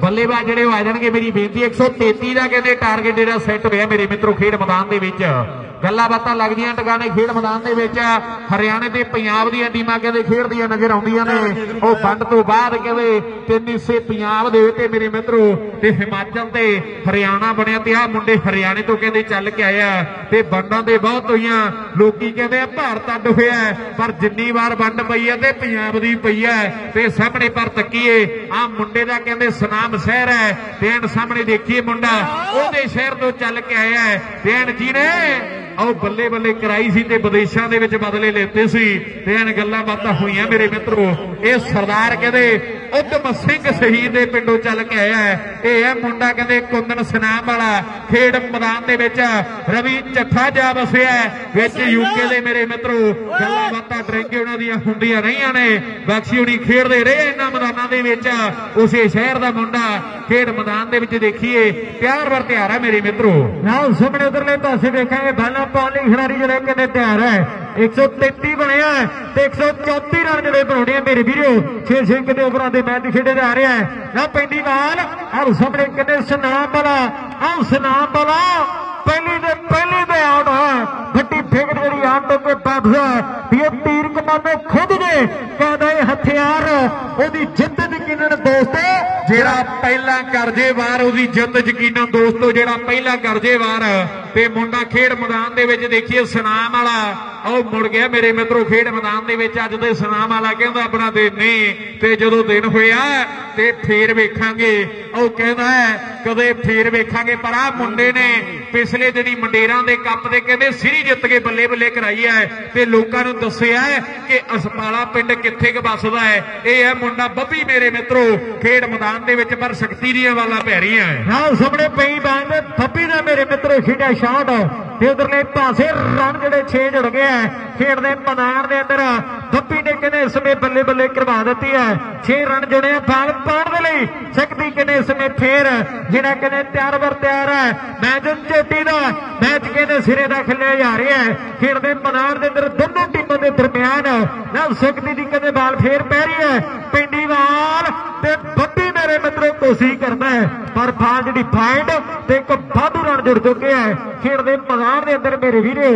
Speaker 1: ਬੱਲੇਬਾਜ਼ ਜਿਹੜੇ ਉਹ ਆ ਜਾਣਗੇ ਮੇਰੀ ਬੇਨਤੀ 133 ਦਾ ਕਹਿੰਦੇ ਟਾਰਗੇਟ ਜਿਹੜਾ ਸੈੱਟ ਹੋਇਆ ਮੇਰੇ ਮਿੱਤਰੋ ਖੇਡ ਮੈਦਾਨ ਦੇ ਵਿੱਚ। ਗੱਲਾਂ ਬਾਤਾਂ ਲੱਗਦੀਆਂ ਟਿਕਾਣੇ ਖੇਡ ਮੈਦਾਨ ਦੇ ਵਿੱਚ। ਹਰਿਆਣੇ ਤੇ ਪੰਜਾਬ ਦੀਆਂ ਟੀਮਾਂ ਕਹਿੰਦੇ ਖੇਡਦੀਆਂ ਨਜ਼ਰ ਆਉਂਦੀਆਂ ਨੇ। ਉਹ ਵੰਡ ਤੋਂ ਬਾਅਦ ਕਹਿੰਦੇ ਤਿੰਨ ਹਿੱਸੇ ਪੰਜਾਬ ਦੇ ਤੇ ਮੇਰੇ ਮਿੱਤਰੋ ਤੇ ਹਿਮਾਚਲ ਤੇ ਹਰਿਆਣਾ ਬਣਿਆ ਤੇ ਆ ਮੁੰਡੇ ਹਰਿਆਣੇ ਤੋਂ ਕਹਿੰਦੇ ਚੱਲ ਕੇ ਆਇਆ ਤੇ ਵੰਡਾਂ ਦੇ ਬਹੁਤ ਹੋਈਆਂ। ਲੋਕੀ ਕਹਿੰਦੇ ਆ ਭਾਰਤ ਅੱਡ ਹੋਇਆ ਹੈ, ਪਰ ਜਿੰਨੀ ਵਾਰ ਵੰਡ ਪਈ ਹੈ ਤੇ ਪੰਜਾਬ ਦੀ ਪਈ ਹੈ ਤੇ ਸਾਹਮਣੇ ਪਰ ਤੱਕੀਏ ਆ ਮੁੰਡੇ ਦਾ ਕਹਿੰਦੇ ਸਨਾਮ ਸ਼ਹਿਰ ਹੈ। ਤੇ ਸਾਹਮਣੇ ਦੇਖੀਏ ਮੁੰਡਾ। ਉਹਦੇ ਸ਼ਹਿਰ ਤੋਂ ਚੱਲ ਕੇ ਆਇਆ ਹੈ। ਤੇ ਜੀ ਨੇ ਉਹ ਬੱਲੇ ਬੱਲੇ ਕਰਾਈ ਸੀ ਤੇ ਵਿਦੇਸ਼ਾਂ ਦੇ ਵਿੱਚ ਬਦਲੇ ਲੈਤੇ ਸੀ। ਤੇ ਐਨ ਗੱਲਾਂ ਬਾਤਾਂ ਹੋਈਆਂ ਮੇਰੇ ਮਿੱਤਰੋ। ਇਹ ਸਰਦਾਰ ਕਹਿੰਦੇ ਉਦਮ ਸਿੰਘ ਸ਼ਹੀਦ ਦੇ ਪਿੰਡੋਂ ਚੱਲ ਕੇ ਆਇਆ ਹੈ ਇਹ ਹੈ ਮੁੰਡਾ ਕਹਿੰਦੇ ਕੁੰਦਨ ਸਨਾਮ ਵਾਲਾ ਖੇਡ ਮੈਦਾਨ ਦੇ ਵਿੱਚ ਰਵੀ ਚੱਠਾ ਜਾ ਵਸਿਆ। ਵਿੱਚ ਯੂਕੇ ਦੇ ਮੇਰੇ ਮਿੱਤਰੋ ਗੱਲਾਂ ਬਾਤਾਂ ਡਰਿੰਗੇ ਉਹਨਾਂ ਦੀਆਂ ਹੁੰਦੀਆਂ ਰਹੀਆਂ ਨੇ ਬਖਸ਼ੀ ਹੁਣੀ ਖੇਡਦੇ ਰਹੇ ਇਹਨਾਂ ਮੈਦਾਨਾਂ ਦੇ ਵਿੱਚ ਉਸੇ ਸ਼ਹਿਰ ਦਾ ਮੁੰਡਾ ਖੇਡ ਮੈਦਾਨ ਦੇ ਵਿੱਚ ਦੇਖੀਏ ਪਿਆਰ ਵਰ ਤਿਆਰ ਹੈ ਮੇਰੇ ਮਿੱਤਰੋ
Speaker 2: ਨਾਲ ਸਾਹਮਣੇ ਉਧਰਲੇ ਪਾਸੇ ਦੇਖਾਂਗੇ ਬਾਲਾ ਪਾਉਣ ਲਈ ਖਿਡਾਰੀ ਜਿਹੜੇ ਕਿੰਨੇ ਤਿਆਰ ਹੈ 133 ਬਣਿਆ ਹੈ ਤੇ 134 ਰਨ ਜਿਹੜੇ ਬਣਾਉਣੇ ਆ ਮੇਰੇ ਵੀਰੋ 6-6 ਕਿਤੇ ਓਵਰਾਂ ਦੇ ਮੈਚ ਖੇਡੇ ਜਾ ਰਿਹਾ ਹੈ। ਨਾ ਪੈਂਦੀ ਬਾਲ, ਆਹ ਸਾਹਮਣੇ ਕਿੰਨੇ ਸਨਾਮ ਵਾਲਾ ਆਹ ਸਨਾਮ ਵਾਲਾ ਪਹਿਲੀ ਦੇ ਪਹਿਲੀ ਦੇ ਆਊਟ ਹੈ। ਵੱਡੀ ਫੇਕ ਜਿਹੜੀ ਆਉਣ ਤੋਂ ਕੋਈ ਵਾਪਸ ਵੀ ਇਹ ਤੀਰ ਕਮਾਨੋ ਖੁਦ ਨੇ ਕਹਿੰਦਾ ਇਹ ਹਥਿਆਰ, ਉਹਦੀ ਜਿੱਤ ਯਕੀਨਨ ਦੋਸਤੋ,
Speaker 1: ਜਿਹੜਾ ਪਹਿਲਾ ਕਰਜੇ ਵਾਰ ਉਹਦੀ ਜਿੱਤ ਯਕੀਨਨ ਦੋਸਤੋ, ਜਿਹੜਾ ਪਹਿਲਾ ਕਰਜੇ ਵਾਰ ਤੇ ਮੁੰਡਾ ਖੇਡ ਮੈਦਾਨ ਦੇ ਵਿੱਚ ਦੇਖੀਏ, ਸਨਾਮ ਵਾਲਾ ਉਹ ਮੁੜ ਗਿਆ ਮੇਰੇ ਮਿੱਤਰੋ, ਖੇਡ ਮੈਦਾਨ ਦੇ ਵਿੱਚ ਅੱਜ ਦੇ ਸਨਾਮ ਵਾਲਾ ਕਹਿੰਦਾ ਆਪਣਾ ਦਿਨ ਨਹੀਂ, ਤੇ ਜਦੋਂ ਦਿਨ ਹੋਇਆ ਤੇ ਫੇਰ ਵੇਖਾਂਗੇ। ਉਹ ਕਹਿੰਦਾ ਕਦੇ ਫੇਰ ਵੇਖਾਂਗੇ, ਪਰ ਆ ਮੁੰਡੇ ਨੇ ਪਿਛਲੇ ਦਿਨੀ ਮੰਡੇਰਾਂ ਦੇ ਕੱਪ ਦੇ ਕਹਿੰਦੇ ਸਿਰੀ ਜਿੱਤ ਕੇ ਬੱਲੇ ਬੱਲੇ ਕਰਾਈ ਹੈ ਤੇ ਲੋਕਾਂ ਨੂੰ ਦੱਸਿਆ ਕਿ ਅਸਪਾਲਾ ਪਿੰਡ ਕਿੱਥੇ ਕੁ ਵੱਸਦਾ ਹੈ। ਇਹ ਹੈ ਮੁੰਡਾ ਬੱਬੀ ਮੇਰੇ ਮਿੱਤਰੋ, ਖੇਡ ਮੈਦਾਨ ਦੇ ਵਿੱਚ ਪਰ ਸ਼ਕਤੀ ਦੀਆਂ ਵਾਲਾਂ ਪੈ ਰਹੀਆਂ
Speaker 2: ਨਾਲ ਸਾਹਮਣੇ ਪਈ ਬਾਂਦ ਬੱਬੀ ਦਾ ਮੇਰੇ ਮਿੱਤਰੋ, ਖੇਡਿਆ ਸ਼ਾਟ ਤੇ ਉਧਰਲੇ ਪਾਸੇ ਰਨ ਜਿਹੜੇ 6 ਜੁੜ ਗਏ ਆ ਖੇਡਦੇ ਮੈਦਾਨ ਦੇ ਅੰਦਰ। ਥੱਪੀ ਨੇ ਕਿਨੇ ਇਸ ਸਮੇਂ ਬੱਲੇ ਬੱਲੇ ਕਰਵਾ ਦਿੱਤੀ ਹੈ? 6 ਰਨ ਜੁੜੇ ਬਾਲ ਪਾਉਣ ਦੇ ਲਈ ਸ਼ਕਤੀ ਕਿਨੇ ਇਸ ਸਮੇਂ ਫੇਰ? ਜਿਹੜਾ ਕਿਨੇ ਤਿਆਰ ਵਰ ਤਿਆਰ ਹੈ, ਮੈਚ ਚੋਟੀ ਦਾ। ਮੈਚ ਕਿਨੇ ਸਿਰੇ ਦਾ ਖੇਲਿਆ ਜਾ ਰਿਹਾ ਹੈ? ਖੇਡਦੇ ਮੈਦਾਨ ਦੇ ਅੰਦਰ ਦੋਨੋਂ ਟੀਮਾਂ ਦੇ ਦਰਮਿਆਨ। ਨਾਲ ਸ਼ਕਤੀ ਦੀ ਕਿਨੇ ਬਾਲ ਫੇਰ ਪੈ ਰਹੀ ਹੈ? ਪਿੰਡੀ ਵਾਲ ਤੇ ਬੱਬੀ ਮੇਰੇ ਮਿੱਤਰੋ, ਕੋਸ਼ਿਸ਼ ਕਰਦਾ ਹੈ। ਪਰ ਬਾਲ ਜਿਹੜੀ ਫਾਈਂਡ ਤੇ ਇੱਕ ਵਾਧੂ ਰਨ ਜੁੜ ਚੁੱਕੇ ਹੈ। ਖੇਡਦੇ ਮੈਦਾਨ ਦੇ ਅੰਦਰ ਮੇਰੇ ਵੀਰੇ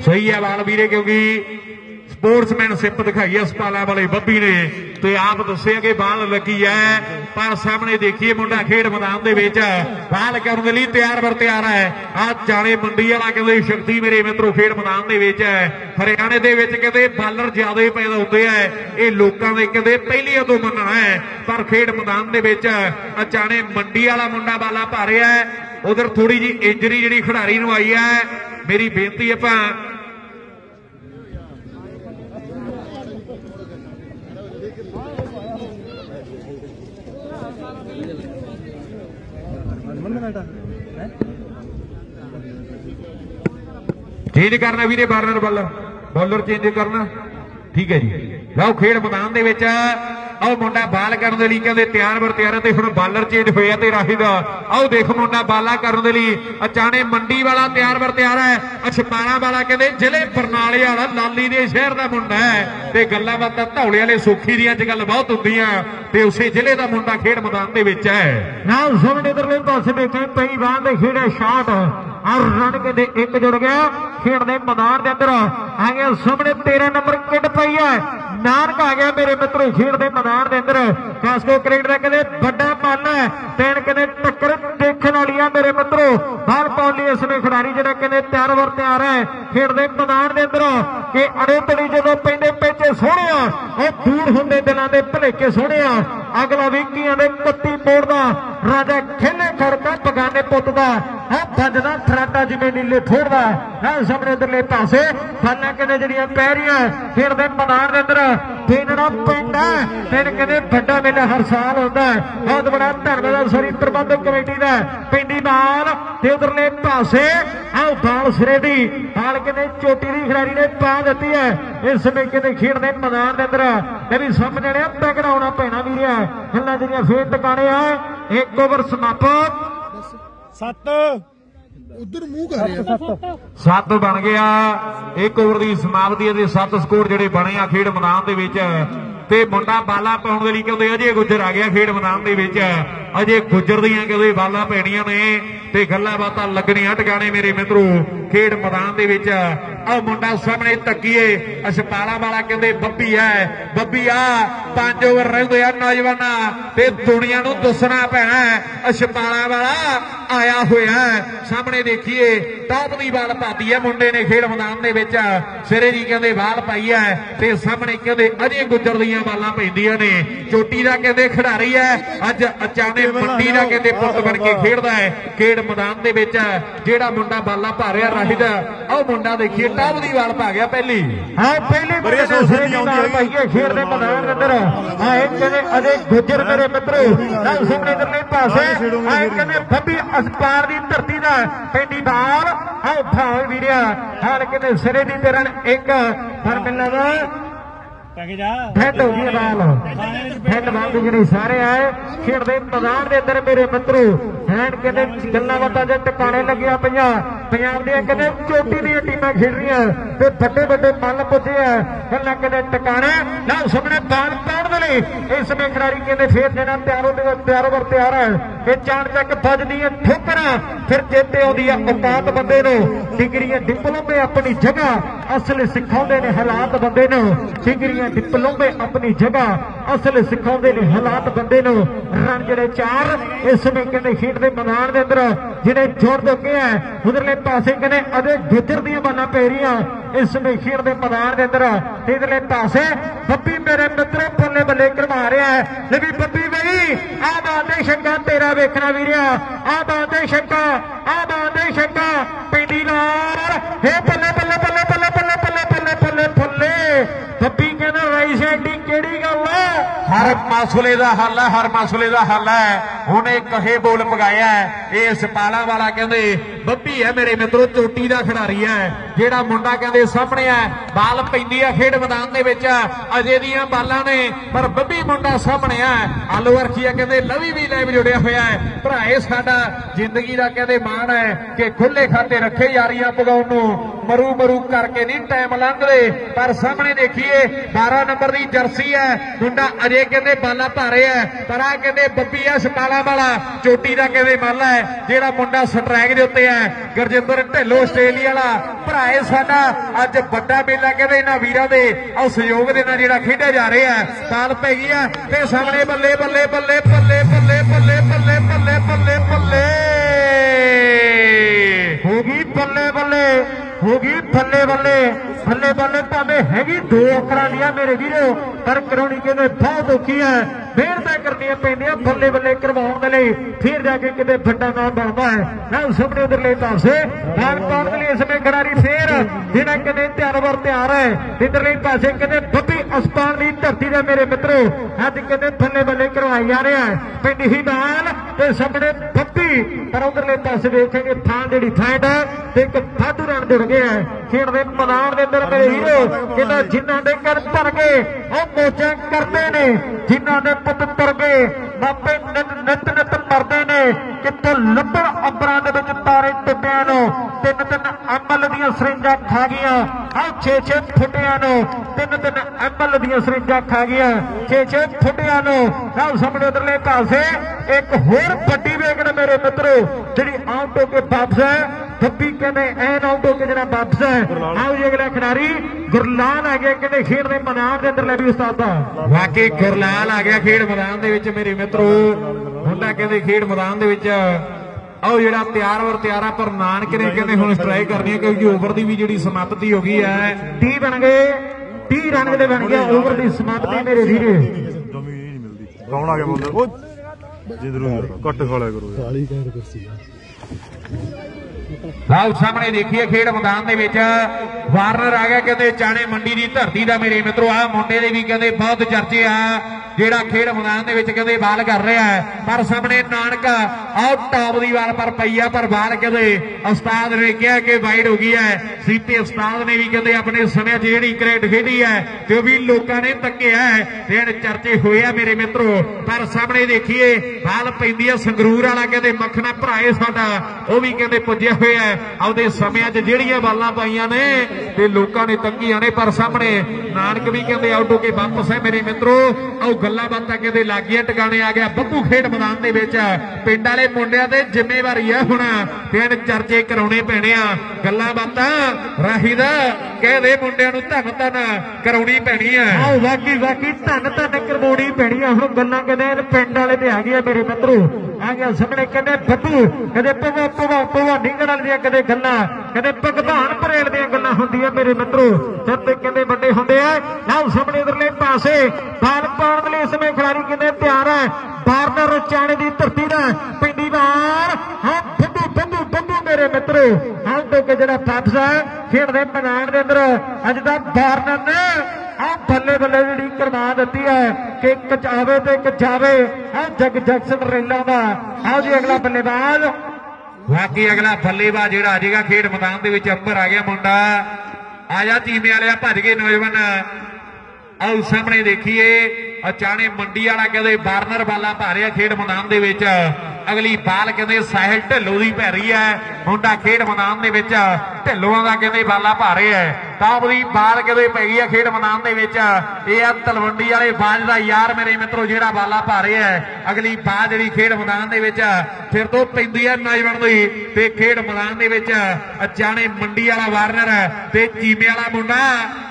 Speaker 1: ਸਹੀ ਹੈ ਲਾਲ ਵੀਰੇ, ਕਿਉਂਕਿ ਸਪੋਰਟਸਮੈਨਸ਼ਿਪ ਦਿਖਾਈ ਹੈ ਸਪਾਲਾ ਵਾਲੇ ਬੱਬੀ ਨੇ ਤੇ ਆਪ ਦੱਸਿਆ ਕਿ ਬਾਲ ਲੱਗੀ ਹੈ ਪਰ ਸਾਹਮਣੇ ਦੇਖੀਏ ਮੁੰਡਾ ਖੇਡ ਮੈਦਾਨ ਦੇ ਵਿੱਚ ਬਾਲ ਕਰਨ ਦੇ ਲਈ ਤਿਆਰ ਬਰ ਤਿਆਰ ਹੈ ਆ ਜਾਣੇ ਮੰਡੀ ਵਾਲਾ ਕਹਿੰਦੇ, ਸ਼ਕਤੀ ਮੇਰੇ ਮਿੱਤਰੋ, ਖੇਡ ਮੈਦਾਨ ਦੇ ਵਿੱਚ ਹੈ ਹਰਿਆਣੇ ਦੇ ਵਿੱਚ ਕਹਿੰਦੇ, ਬਾਲਰ ਜ਼ਿਆਦਾ ਪੈਦਾ ਹੁੰਦੇ ਆ ਇਹ ਲੋਕਾਂ ਦੇ ਕਹਿੰਦੇ, ਪਹਿਲੀਆਂ ਤੋਂ ਮੰਨਣਾ ਹੈ ਪਰ ਖੇਡ ਮੈਦਾਨ ਦੇ ਵਿੱਚ ਅਚਾਣੇ ਮੰਡੀ ਵਾਲਾ ਮੁੰਡਾ ਬਾਲਾ ਭਾ ਉਧਰ ਥੋੜੀ ਜੀ ਇੰਜਰੀ ਜਿਹੜੀ ਖਿਡਾਰੀ ਨੂੰ ਆਈ ਹੈ ਮੇਰੀ ਬੇਨਤੀ ਆਪਾਂ ਚੇਂਜ ਕਰਨਾ ਵੀਰੇ, ਬਾਰਨਰ ਬੱਲ ਬੋਲਰ ਚੇਂਜ ਕਰਨਾ। ਠੀਕ ਹੈ ਜੀ। ਲਓ, ਖੇਡ ਮੈਦਾਨ ਦੇ ਵਿੱਚ ਆਓ ਮੁੰਡਾ ਬਾਲ ਕਰਨ ਦੇ ਲਈ ਕਹਿੰਦੇ ਤਿਆਰ ਬਰ ਤਿਆਰ ਤੇ ਹੁਣ ਬਾਲਰ ਚੇਂਜ ਹੋਇਆ ਤੇ ਰਾਹੀ ਦਾ। ਆਓ ਦੇਖ ਮੁੰਡਾ ਬਾਲਾ ਕਰਨ ਦੇ ਲਈ। ਅਚਾਣੇ ਮੰਡੀ ਵਾਲਾ ਤਿਆਰ ਬਰ ਤਿਆਰ ਹੈ ਅਛਪਾਣਾ ਵਾਲਾ ਕਹਿੰਦੇ ਜ਼ਿਲ੍ਹੇ ਬਰਨਾਲੇ ਵਾਲਾ, ਲਾਲੀ ਦੇ ਸ਼ਹਿਰ ਦਾ ਮੁੰਡਾ ਹੈ। ਤੇ ਗੱਲਾਂ ਬਾਤਾਂ ਧੌਲੇ ਵਾਲੇ ਸੁੱਖੀ ਦੀਆਂ ਅੱਜ ਗੱਲ ਬਹੁਤ ਹੁੰਦੀਆਂ। ਤੇ ਉਸੇ ਜ਼ਿਲ੍ਹੇ ਦਾ ਮੁੰਡਾ ਖੇਡ ਮੈਦਾਨ ਦੇ ਵਿੱਚ ਹੈ।
Speaker 2: ਨਾ ਸਾਹਮਣੇ ਇਧਰਲੇ ਪਾਸੇ ਦੇਖੇ ਪਈ ਬਾਹ ਦੇ ਖੇੜੇ ਸ਼ਾਟ ਔਰ ਰਨ ਕੇ ਇੱਕ ਜੁੜ ਗਿਆ ਖੇਡ ਦੇ ਮੈਦਾਨ ਦੇ ਅੰਦਰ। ਆ ਗਿਆ ਸਾਹਮਣੇ 13 ਨੰਬਰ ਕਿੱਟ ਪਈ ਹੈ। ਨਾਨਕ ਆ ਗਿਆ ਮੇਰੇ ਮਿੱਤਰੋ, ਖੇਡ ਦੇ ਮੈਦਾਨ ਦੇ ਅੰਦਰ। ਕਾਸਕੋ ਕ੍ਰਿਕਟ ਦਾ ਕਹਿੰਦੇ ਵੱਡਾ ਮੱਲ ਹੈ। ਤੈਨ ਕਹਿੰਦੇ ਟੱਕਰ ਦੇਖਣ ਵਾਲੀ ਆ ਮੇਰੇ ਮਿੱਤਰੋ। ਬਾਹਰ ਪਾਉਣ ਲਈ ਇਸਨੇ ਖਿਡਾਰੀ ਜਿਹੜਾ ਕਹਿੰਦੇ ਤਿਆਰ ਵਰ ਤਿਆਰ ਹੈ। ਖੇਡ ਦੇ ਮੈਦਾਨ ਦੇ ਅੰਦਰ ਕਿ ਅੜੇ ਤੜੀ ਜਦੋਂ ਪੈਂਦੇ ਪੈਚੇ ਸੋਹਣਿਆ ਉਹ ਦੂਰ ਹੁੰਦੇ ਦਿਲਾਂ ਦੇ ਭਲੇਕੇ ਸੋਹਣਿਆ ਅਗਲਾ ਵਿੱਕੀਆਂ ਦੇ 31 ਬੋਰਡ ਦਾ ਰਾਜਾ ਖੇਲੇ ਖੜਕਾ ਬਗਾਨੇ ਪੁੱਤ ਦਾ ਹੈ, ਭੱਜਦਾ, ਫਰਾਟਾ ਜਿਵੇਂ ਨੀਲੇ ਠੋੜਦਾ ਹੈ, ਸਾਹਮਣੇ ਇਧਰਲੇ ਪਾਸੇ ਫਾਲਾਂ ਕਹਿੰਦੇ ਜਿਹੜੀਆਂ ਪੈ ਰਹੀਆਂ ਖੇਡ ਮੈਦਾਨ ਦੇ ਅੰਦਰ ਦੇਨਣਾ ਪੈਂਦਾ ਫਿਰ ਕਹਿੰਦੇ ਵੱਡਾ ਮੇਲਾ ਹਰ ਸਾਲ ਹੁੰਦਾ ਬਹੁਤ ਬੜਾ ਧੰਨਵਾਦ ਸਾਰੀ ਪ੍ਰਬੰਧਕ ਕਮੇਟੀ ਦਾ। ਪਿੰਡੀ ਬਾਲ ਤੇ ਉਧਰਲੇ ਪਾਸੇ, ਆਹ ਬਾਲ ਸਿਰੇ ਦੀ, ਬਾਲ ਕਹਿੰਦੇ ਚੋਟੀ ਦੀ ਖਿਡਾਰੀ ਨੇ ਪਾ ਦਿੱਤੀ ਹੈ। ਇਸ ਸਮੇਂ ਕਹਿੰਦੇ ਖੇਡਦੇ ਮੈਦਾਨ ਦੇ ਅੰਦਰ ਇਹ ਵੀ ਸਾਹਮਣੇ ਨੇ ਟਕਰਾਉਣਾ ਪੈਣਾ ਵੀਰਿਆ ਹੱਲਾਂ ਜਿਹੜੀਆਂ ਫੇਰ ਟਿਕਾਣੇ ਆ, ਇੱਕ ਓਵਰ ਸਮਾਪਤ
Speaker 6: 7
Speaker 5: ਉਧਰ ਮੂੰਹ ਕਰ ਰਿਹਾ।
Speaker 1: ਸੱਤ ਬਣ ਗਿਆ। ਇੱਕ ਓਵਰ ਦੀ ਸਮਾਪਤੀ ਦੇ ਸੱਤ ਸਕੋਰ ਜਿਹੜੇ ਬਣੇ ਆ ਖੇਡ ਮੈਦਾਨ ਦੇ ਵਿੱਚ। ਤੇ ਮੁੰਡਾ ਬਾਲਾ ਪਾਉਣ ਦੇ ਲਈ ਕਹਿੰਦੇ ਅਜੇ ਗੁੱਜਰ ਆ ਗਿਆ ਖੇਡ ਮੈਦਾਨ ਦੇ ਵਿੱਚ। ਅਜੇ ਗੁੱਜਰ ਦੀਆਂ ਕਹਿੰਦੇ ਬਾਲਾਂ ਪੈਣੀਆਂ ਨੇ। ਤੇ ਗੱਲਾਂ ਬਾਤਾਂ ਲੱਗਣੀਆਂ। ਟਿਕਾਣੇ ਮੇਰੇ ਮਿੱਤਰੋ ਖੇਡ ਮੈਦਾਨ ਦੇ ਵਿੱਚ ਆ ਮੁੰਡਾ ਸਾਹਮਣੇ ਤੱਕੀਏ ਅਸ਼ਪਾਲਾ ਵਾਲਾ ਕਹਿੰਦੇ ਬੱਬੀ ਹੈ ਬੱਬੀ ਆ ਪੰਜ ਓਵਰ ਰਹਿੰਦੇ ਆ ਨੌਜਵਾਨਾਂ ਤੇ ਦੁਨੀਆ ਨੂੰ ਦੱਸਣਾ ਪੈਣਾ ਅਸ਼ਪਾਲਾ ਵਾਲਾ ਆਇਆ ਹੋਇਆ। ਸਾਹਮਣੇ ਦੇਖੀਏ ਟੌਪ ਦੀ ਬਾਲ ਪਾਤੀ ਹੈ ਮੁੰਡੇ ਨੇ ਖੇਡ ਮੈਦਾਨ ਦੇ ਵਿੱਚ ਸਿਰੇ ਜੀ ਕਹਿੰਦੇ ਬਾਲ ਪਾਈ ਹੈ ਤੇ ਸਾਹਮਣੇ ਕਹਿੰਦੇ ਅਜੇ ਗੁੱਜਰ ਦੀਆਂ ਬਾਲਾਂ ਪੈਂਦੀਆਂ ਨੇ ਚੋਟੀ ਦਾ ਕਹਿੰਦੇ ਖਿਡਾਰੀ ਹੈ ਅੱਜ ਅਚਾਨੇ ਮੰਡੀ ਦਾ ਕਹਿੰਦੇ ਪੁੱਤ ਬਣ ਕੇ ਖੇਡਦਾ ਹੈ ਖੇਡ ਮੈਦਾਨ ਦੇ ਵਿੱਚ ਜਿਹੜਾ ਮੁੰਡਾ ਬਾਲਾਂ ਪਾ ਰਿਹਾ ਰਾਹਿਦ ਉਹ ਮੁੰਡਾ ਦੇਖੀਏ ਟੌਪ ਦੀ ਬਾਲ ਪਾ ਗਿਆ ਪਹਿਲੀ।
Speaker 2: ਹਾਂ ਪਹਿਲੀ
Speaker 3: ਬੜੀ
Speaker 2: ਸਿਰੇ
Speaker 3: ਨਹੀਂ
Speaker 2: ਦੀ
Speaker 3: ਆਉਂਦੀ ਹੈਗੀ।
Speaker 2: ਪਾਈਏ ਖੇਡ ਦੇ ਮੈਦਾਨ ਦੇ ਅੰਦਰ। ਹਾਂ ਇਹ ਕਹਿੰਦੇ ਅਜੇ ਗੁੱਜਰ ਮੇਰੇ ਮਿੱਤਰੋ ਨਾਲ ਸਾਹਮਣੇ ਇਧਰਲੇ ਪਾਸੇ।
Speaker 3: ਹਾਂ,
Speaker 2: ਹਾਂ ਇਹ ਕਹਿੰਦੇ ਬੱਬੀ ਅਸਪਾਰ ਦੀ ਧਰਤੀ ਦਾ ਪੈਂਦੀ ਬਾਲ। ਹਾਂ ਭਾਵੇਂ ਵੀਰਿਆ ਹਾਲ ਕਹਿੰਦੇ ਸਿਰੇ ਦੀ ਤੇਰਨ ਇੱਕ। ਪਰ ਮਿਲਣਾ ਵਾ ਫੈਟ ਹੋ ਗਈ ਬਾਲ ਫੈਟ ਬਾਲ ਦੀ ਜਿਹੜੀ ਸਾਰੇ ਆਏ ਖੇਡਦੇ ਮੈਦਾਨ ਦੇ ਅੰਦਰ ਮੇਰੇ ਮਿੱਤਰੋ ਹੈਨ ਕਹਿੰਦੇ ਗੱਲਾਂ ਬਾਤਾਂ ਦੇ ਟਿਕਾਣੇ ਲੱਗਿਆ ਪਈਆਂ। ਪੰਜਾਬ ਦੀਆਂ ਕਹਿੰਦੇ ਚੋਟੀ ਦੀਆਂ ਟੀਮਾਂ ਖੇਡ ਰਹੀਆਂ। ਤੇ ਵੱਡੇ ਵੱਡੇ ਮੱਲ ਪੁੱਜੇ ਆ। ਗੱਲਾਂ ਕਹਿੰਦੇ ਟਿਕਾਣੇ। ਨਾ ਸਾਹਮਣੇ ਬਾਲ ਪਾਉਣ ਦੇ ਲਈ ਇਸ ਸਮੇਂ ਖਿਡਾਰੀ ਕਹਿੰਦੇ ਫੇਰ ਜਿਹੜਾ ਤਿਆਰੋ ਤੇ ਤਿਆਰੋ ਵਰ ਤਿਆਰ ਹੈ। ਇਹ ਚਾਣ ਚੱਕ ਵੱਜਦੀ ਹੈ ਠੋਕਰਾਂ। ਫਿਰ ਚੇਤੇ ਆਉਂਦੀ ਹੈ ਔਕਾਤ ਬੰਦੇ ਨੂੰ। ਡਿਗਰੀਆਂ ਡਿਪਲੋਮੇ ਆਪਣੀ ਜਗ੍ਹਾ। ਅਸਲ ਸਿਖਾਉਂਦੇ ਨੇ ਹਾਲਾਤ ਬੰਦੇ ਨੂੰ। ਡਿਗਰੀਆਂ ਡਿਪਲੋਮੇ ਆਪਣੀ ਜਗ੍ਹਾ ਅਸਲ ਸਿਖਾਉਂਦੇ ਨੇ, ਹਾਲਾਤ ਬੰਦੇ ਨੂੰ ਰਨ ਜਿਹੜੇ ਚਾਰ, ਇਸ ਸਮੇਂ ਕਹਿੰਦੇ ਖੇਡ ਦੇ ਮੈਦਾਨ ਦੇ ਅੰਦਰ ਜਿਹੜੇ ਜੋੜ ਚੁੱਕੇ ਆ, ਉਧਰਲੇ ਪਾਸੇ ਕਹਿੰਦੇ ਅਜੇ ਗੁੱਜਰ ਦੀਆਂ ਬਾਲਾਂ ਪੈ ਰਹੀਆਂ, ਇਸ ਸਮੇਂ ਖੇਡ ਦੇ ਮੈਦਾਨ ਦੇ ਅੰਦਰ ਤੇ ਇਧਰਲੇ ਪਾਸੇ ਬੱਬੀ ਮੇਰੇ ਮਿੱਤਰੋ ਬੱਲੇ ਬੱਲੇ ਕਰਵਾ ਰਿਹਾ ਹੈ। ਲੈ ਵੀ ਬੱਬੀ ਬਈ ਆ ਬਾਂਦੇ ਸ਼ੰਕਾ, ਤੇਰਾ ਵੇਖਣਾ ਵੀਰਿਆ ਆ ਬਾਂਦੇ ਸ਼ੰਕਾ ਆ ਬਾਂਦੇ ਸ਼ੰਕਾ, ਪਿੰਡੀ ਲਾਰ ਹੇ ਬੱਲੇ ਬੱਲੇ ਬੱਲੇ ਬੱਲੇ ਬੱਲੇ ਬੱਲੇ ਬੱਲੇ ਬੱਲੇ ਬੱਲੇ ਬੱਬੀ ਕਹਿੰਦਾ ਰਾਈ ਸੈਂਡੀ ਕਿਹੜੀ ਗੱਲ ਹੈ?
Speaker 1: ਹਰ ਮਸਲੇ ਦਾ ਹੱਲ ਹੈ, ਹਰ ਮਸਲੇ ਦਾ ਹੱਲ ਹੈ। ਉਹਨੇ ਕਹੇ ਬੋਲ ਪਗਾਇਆ ਇਹ ਸਪਾਲਾ ਵਾਲਾ ਕਹਿੰਦੇ, ਬੱਬੀ ਹੈ ਮੇਰੇ ਮਿੱਤਰੋ, ਚੋਟੀ ਦਾ ਖਿਡਾਰੀ ਹੈ। ਜਿਹੜਾ ਮੁੰਡਾ ਕਹਿੰਦੇ ਸਾਹਮਣੇ ਹੈ, ਬਾਲ ਪੈਂਦੀ ਹੈ ਖੇਡ ਮੈਦਾਨ ਦੇ ਵਿੱਚ, ਅਜੇ ਦੀਆਂ ਬਾਲਾਂ ਨੇ, ਪਰ ਬੱਬੀ ਮੁੰਡਾ ਸਾਹਮਣੇ ਹੈ। ਆਲੂ ਅਰਖੀਆ ਕਹਿੰਦੇ ਲਵੀ ਵੀ ਲਾਈਵ ਜੁੜਿਆ ਹੋਇਆ ਹੈ। ਭਰਾਏ ਸਾਡਾ ਜ਼ਿੰਦਗੀ ਦਾ ਕਹਿੰਦੇ ਮਾਣ ਹੈ ਕਿ ਖੁੱਲੇ ਖਾਤੇ ਰੱਖੇ ਯਾਰੀਆਂ ਪਗਾਉਣ ਨੂੰ ਮਰੂ ਮਰੂ ਕਰਕੇ ਨਹੀਂ ਟਾਈਮ ਲੰਘਦੇ। ਪਰ ਸਾਹਮਣੇ ਦੇਖੀਏ 12 ਨੰਬਰ ਦੀ ਜਰਸੀ ਹੈ। ਮੁੰਡਾ ਅਜੇ ਕਹਿੰਦੇ ਬਾਲਾ ਭਾਰੇ ਹੈ, ਪਰ ਕਹਿੰਦੇ ਬੱਬੀ ਆ ਸਪਾਲਾ ਵਾਲਾ। ਚੋਟੀ ਦਾ ਕਹਿੰਦੇ ਮੱਲ ਹੈ, ਜਿਹੜਾ ਮੁੰਡਾ ਸਟਰੈਕ ਦੇ ਉੱਤੇ ਹੈ। ਗੁਰਜਿੰਦਰ ਢਿੱਲੋਂ ਆਸਟ੍ਰੇਲੀਆ ਵਾਲਾ ਭਰਾਏ ਸਾਡਾ। ਅੱਜ ਵੱਡਾ ਮੇਲਾ ਕਹਿੰਦੇ ਇਹਨਾਂ ਵੀਰਾਂ ਦੇ। ਆਹ ਸਹਿਯੋਗ ਦੇ ਨਾਲ ਜਿਹੜਾ ਖੇਡਿਆ ਜਾ ਰਿਹਾ ਹੈ। ਤਾਲ ਪੈ ਗਈ ਹੈ ਤੇ ਸਾਹਮਣੇ ਬੱਲੇ ਬੱਲੇ ਬੱਲੇ ਬੱਲੇ ਬੱਲੇ ਬੱਲੇ ਬੱਲੇ ਬੱਲੇ ਬੱਲੇ ਬੱਲੇ।
Speaker 2: ਹੋ ਗਈ ਬੱਲੇ ਬੱਲੇ। ਹੋ ਗਈ ਬੱਲੇ ਬੱਲੇ ਬੱਲੇ ਬੱਲੇ ਭਾਵੇਂ ਹੈਗੀ ਦੋ ਅੱਖਰਾਂ ਦੀ ਆ ਮੇਰੇ ਵੀਰੋ, ਪਰ ਕਰਾਉਣੀ ਕਹਿੰਦੇ ਬਹੁਤ ਔਖੀ ਹੈ। ਮਿਹਨਤਾਂ ਕਰਨੀਆਂ ਪੈਂਦੀਆਂ ਬੱਲੇ ਬੱਲੇ ਕਰਵਾਉਣ ਦੇ ਲਈ, ਫਿਰ ਜਾ ਕੇ ਕਿਤੇ ਵੱਡਾ ਨਾਮ ਬਣਦਾ ਹੈ। ਨਾ ਸਾਹਮਣੇ ਉਧਰਲੇ ਪਾਸੇ ਨਾਲ ਪਾਉਣ ਦੇ ਲਈ ਇਸ ਸਮੇਂ ਖਿਡਾਰੀ ਫੇਰ, ਜਿਹੜਾ ਕਹਿੰਦੇ ਧਿਆਨ ਵਰ ਤਿਆਰ ਹੈ। ਇਧਰਲੇ ਪਾਸੇ ਕਹਿੰਦੇ ਬੱਬੀ ਅਸਪਾਨ ਦੀ ਧਰਤੀ ਦੇ ਮੇਰੇ ਮਿੱਤਰੋ, ਅੱਜ ਕਹਿੰਦੇ ਬੱਲੇ ਬੱਲੇ ਕਰਵਾਈ ਜਾ ਰਿਹਾ ਹੈ। ਪਿੰਡ ਹੀ ਨਾਲ ਤੇ ਸਾਹਮਣੇ ਬੱਬੀ, ਪਰ ਉਧਰਲੇ ਪਾਸੇ ਵੇਖਾਂਗੇ ਥਾਂ ਜਿਹੜੀ ਫਾਈਟ ਹੈ, ਤੇ ਇੱਕ ਵਾਧੂ ਰਨ ਦੇ ਗਿਆ ਹੈ ਖੇਡ ਮੈਦਾਨ ਦੇ ਅੰਦਰ ਮੇਰੇ ਹੀਰੋ ਕਹਿੰਦਾ ਜਿਨ੍ਹਾਂ ਦੇ ਘਰ ਭਰ ਗਏ ਉਹ ਮੋਜਾਂ ਕਰਦੇ ਨੇ ਜਿਨ੍ਹਾਂ ਦੇ ਪੁੱਤ ਤਰ ਗਏ ਮਾਪੇ ਨਿਤ ਨਿਤ ਮਰਦੇ ਨੇ, ਕਿੱਥੋਂ ਲੱਭਣ ਅੰਬਰਾਂ ਦੇ ਵਿੱਚ ਤਾਰੇ ਟੁੱਟਿਆਂ ਨੂੰ, ਤਿੰਨ ਤਿੰਨ ਐਮਐਲ ਦੀਆਂ ਸਰਿੰਜਾਂ ਖਾ ਗਈਆਂ ਆ 6-6 ਫੁੱਟਿਆਂ ਨੂੰ, ਤਿੰਨ ਤਿੰਨ ਐਮਐਲ ਦੀਆਂ ਸਰਿੰਜਾਂ ਖਾ ਗਈਆਂ 6-6 ਫੁੱਟਿਆਂ ਨੂੰ ਨਾਲ ਸਾਹਮਣੇ ਉਧਰਲੇ ਪਾਸੇ ਇੱਕ ਹੋਰ ਵੱਡੀ ਵੇਗਣ ਮੇਰੇ ਮਿੱਤਰੋ, ਜਿਹੜੀ ਆਊਟ ਹੋ ਕੇ ਵਾਪਸ ਹੈ ਥੱਪੀ ਕਹਿੰਦੇ ਐਨ ਆਊਟ ਹੋ ਕੇ ਜਿਹੜਾ ਵਾਪਸ ਹੈ। ਆਓ ਜੀ ਅਗਲਾ ਖਿਡਾਰੀ ਗੁਰਲਾਲ ਆ ਗਿਆ ਕਹਿੰਦੇ ਖੇਡ ਦੇ ਮੈਦਾਨ ਦੇ ਅੰਦਰ ਲੈ ਵੀ ਉਸਤਾਦ ਦਾ।
Speaker 1: ਵਾਕਈ ਗੁਰਲਾਲ ਆ ਗਿਆ ਖੇਡ ਮੈਦਾਨ ਦੇ ਵਿੱਚ ਮੇਰੇ ਮਿੱਤਰੋ। ਹੁੰਦਾ ਕਹਿੰਦੇ ਖੇਡ ਮੈਦਾਨ ਦੇ ਵਿੱਚ। ਆਓ ਜਿਹੜਾ ਤਿਆਰ ਵਰ ਤਿਆਰਾ ਪਰ ਨਾਨਕ ਨੇ ਕਹਿੰਦੇ ਹੁਣ ਸਟ੍ਰਾਈਕ ਕਰਨੀ ਹੈ ਕਿਉਂਕਿ ਓਵਰ ਦੀ ਵੀ ਜਿਹੜੀ ਸਮਾਪਤੀ ਹੋ ਗਈ ਹੈ।
Speaker 2: 30 ਬਣ ਗਏ 30 ਰਨ ਦੇ ਬਣ ਗਿਆ ਓਵਰ ਦੀ ਸਮਾਪਤੀ ਮੇਰੇ ਵੀਰੇ।
Speaker 3: ਜਮੀ ਨਹੀਂ ਮਿਲਦੀ ਕੌਣ ਆ ਗਿਆ ਬੋਲਦਾ ਉਹ ਜਿੰਦਰੂ ਕੱਟ ਖਾ ਲਿਆ ਕਰੋ ਯਾਰ।
Speaker 7: ਕਾਲੀ ਕਹਿਰ ਕੁਰਸੀ ਆ
Speaker 1: ਸਾਹਮਣੇ ਦੇਖੀਏ ਖੇਡ ਮੈਦਾਨ ਦੇ ਵਿੱਚ। ਵਾਰਨਰ ਆ ਗਿਆ ਕਹਿੰਦੇ ਚਾਣੇ ਮੰਡੀ ਦੀ ਧਰਤੀ ਦਾ ਮੇਰੇ ਮਿੱਤਰੋ ਆ ਮੁੰਡੇ ਦੇ ਵੀ ਕਹਿੰਦੇ ਬਹੁਤ ਚਰਚੇ ਆ। ਜਿਹੜਾ ਖੇਡ ਮੈਦਾਨ ਦੇ ਵਿੱਚ ਕਹਿੰਦੇ ਬਾਲ ਕਰ ਰਿਹਾ ਹੈ, ਪਰ ਸਾਹਮਣੇ ਨਾਨਕ ਆਊਟ ਟਾਪ ਦੀ ਵਾਰ ਪਰ ਪਈ ਆ, ਪਰ ਬਾਲ ਕਹਿੰਦੇ ਉਸਤਾਦ ਨੇ ਕਿਹਾ ਕਿ ਵਾਈਡ ਹੋ ਗਈ ਹੈ। ਸੀਪੀ ਉਸਤਾਦ ਨੇ ਵੀ ਕਹਿੰਦੇ ਆਪਣੇ ਸਮੇਂ 'ਚ ਜਿਹੜੀ ਕ੍ਰਿਕਟ ਖੇਡੀ ਹੈ, ਤੇ ਉਹ ਵੀ ਲੋਕਾਂ ਨੇ ਤੱਕਿਆ ਹੈ ਤੇ ਚਰਚੇ ਹੋਏ ਆ ਮੇਰੇ ਮਿੱਤਰੋ। ਪਰ ਸਾਹਮਣੇ ਦੇਖੀਏ, ਬਾਲ ਪੈਂਦੀ ਆ, ਸੰਗਰੂਰ ਵਾਲਾ ਕਹਿੰਦੇ ਮੱਖਣਾ ਭਰਾਏ ਸਾਡਾ, ਉਹ ਵੀ ਕਹਿੰਦੇ ਪੁੱਜਿਆ ਹੋਇਆ ਆਪਦੇ ਸਮਿਆਂ 'ਚ ਜਿਹੜੀਆਂ ਬਾਲਾਂ ਪਾਈਆਂ ਨੇ, ਤੇ ਲੋਕਾਂ ਨੇ ਤੰਗੀਆਂ ਨੇ, ਪਰ ਸਾਹਮਣੇ ਨਾਨਕ ਵੀ ਕਹਿੰਦੇ ਆਊਟ ਹੋ ਕੇ ਵਾਪਸ ਹੈ ਮੇਰੇ ਮਿੱਤਰੋ। ਆਓ ਗੱਲਾਂ ਬਾਤਾਂ ਕਹਿੰਦੇ ਲਾਗੀਆਂ ਟਿਕਾਣੇ ਆ ਗਿਆ। ਬੱਬੂ ਖੇਡ ਮੈਦਾਨ ਦੇ ਵਿੱਚ ਪਿੰਡ ਵਾਲੇ ਮੁੰਡਿਆਂ ਤੇ ਜ਼ਿੰਮੇਵਾਰੀ ਆ ਹੁਣ। ਤੇ ਚਰਚੇ ਕਰਾਉਣੇ ਪੈਣੇ ਆ। ਗੱਲਾਂ ਬਾਤਾਂ ਰਾਹੀ ਦਾ ਕਹਿੰਦੇ ਮੁੰਡਿਆਂ ਨੂੰ ਧੰਨ ਧੰਨ ਕਰਾਉਣੀ ਪੈਣੀ ਹੈ
Speaker 2: ਆਓ ਵਾਕੀ ਵਾਕੀ ਧੰਨ ਧੰਨ ਕਰਵਾਉਣੀ ਪੈਣੀ ਆ। ਹੁਣ ਗੱਲਾਂ ਕਹਿੰਦੇ ਪਿੰਡ ਵਾਲੇ ਤੇ ਆ ਗਏ ਆ ਮੇਰੇ ਮਿੱਤਰੋ। ਆ ਗਿਆ ਸਾਹਮਣੇ ਕਹਿੰਦੇ ਬੱਬੂ, ਕਹਿੰਦੇ ਪਵਾ ਪਵਾ ਪਵਾ ਨਿੰਗਣ ਵਾਲੇ ਦੀਆਂ ਕਦੇ ਗੱਲਾਂ। ਕਹਿੰਦੇ ਭਗਵਾਨ ਪਰੇਲ ਦੀਆਂ ਗੱਲਾਂ ਹੁੰਦੀਆਂ ਮੇਰੇ ਮਿੱਤਰੋ। ਜਦ ਤੇ ਕਹਿੰਦੇ ਵੱਡੇ ਹੁੰਦੇ ਆ, ਆਓ ਸਾਹਮਣੇ ਇਧਰਲੇ ਪਾਸੇ, ਬਾਲ ਪਾਉਣ ਲਈ ਇਸ ਸਮੇਂ ਖਿਡਾਰੀ ਕਹਿੰਦੇ ਤਿਆਰ ਹੈ? ਬਾਰਨਰ ਚਾਣੇ ਦੀ ਧਰਤੀ ਦਾ ਪਿੰਡੀ ਵਾਰ। ਹਾਂ ਬੱਬੂ ਬੱਬੂ ਬੱਬੂ ਮੇਰੇ ਮਿੱਤਰੋ। ਹਾਂ ਤੋਂ ਕਿ ਜਿਹੜਾ ਵਾਪਸ ਹੈ, ਖੇਡਦੇ ਮੈਦਾਨ ਦੇ ਅੰਦਰ। ਅੱਜ ਦਾ ਬਾਰਨਰ ਨੇ ਆ ਬੱਲੇ ਬੱਲੇ ਜਿਹੜੀ ਕਰਵਾ ਦਿੱਤੀ ਹੈ ਕਿ ਇੱਕ ਚਾਵੇ ਤੇ ਇੱਕ ਜਾਵੇ। ਆ ਜਗ ਜਗਸਨ ਰੇਲਾ ਦਾ। ਆਓ ਜੀ ਅਗਲਾ ਬੱਲੇਬਾਜ਼।
Speaker 1: ਬਾਕੀ ਅਗਲਾ ਬੱਲੇਬਾਜ਼ ਜਿਹੜਾ ਆ ਜਾਏਗਾ ਖੇਡ ਮੈਦਾਨ ਦੇ ਵਿੱਚ ਅੰਬਰ ਆ ਗਿਆ ਮੁੰਡਾ। ਆਇਆ ਟੀਮੇ ਵਾਲਿਆ, ਭੱਜ ਗਏ ਨੌਜਵਾਨ। ਆਓ ਸਾਹਮਣੇ ਦੇਖੀਏ ਅਚਾਣੇ ਮੰਡੀ ਵਾਲਾ ਕਹਿੰਦੇ ਬਾਰਨਰ ਬਾਲਾ ਭਾਰਿਆ ਖੇਡ ਮੈਦਾਨ ਦੇ ਵਿੱਚ। ਅਗਲੀ ਬਾਲ ਕਹਿੰਦੇ ਸਾਹਿਲ ਢਿੱਲੋਂ ਦੀ ਪੈ ਰਹੀ ਹੈ। ਮੁੰਡਾ ਖੇਡ ਮੈਦਾਨ ਦੇ ਵਿੱਚ, ਢਿੱਲੋਂ ਦਾ ਕਹਿੰਦੇ ਬਾਲਾ ਪਾ ਰਿਹਾ ਹੈ। ਤਾਂ ਉਹਦੀ ਬਾਲ ਕਹਿੰਦੇ ਪੈ ਗਈ ਖੇਡ ਮੈਦਾਨ ਦੇ ਵਿੱਚ। ਇਹ ਆ ਤਲਵੰਡੀ ਵਾਲੇ ਬਾਜ ਦਾ ਯਾਰ ਮੇਰੇ ਮਿੱਤਰੋ, ਜਿਹੜਾ ਬਾਲਾ ਪਾ ਰਿਹਾ ਅਗਲੀ ਬਾਲ ਜਿਹੜੀ ਖੇਡ ਮੈਦਾਨ ਦੇ ਵਿੱਚ ਫਿਰ ਤੋਂ ਪੈਂਦੀ ਹੈ ਨੌਜਵਾਨ ਦੀ। ਤੇ ਖੇਡ ਮੈਦਾਨ ਦੇ ਵਿੱਚ ਅਚਾਣੇ ਮੰਡੀ ਵਾਲਾ ਵਾਰਨਰ ਤੇ ਚੀਮੇ ਵਾਲਾ ਮੁੰਡਾ।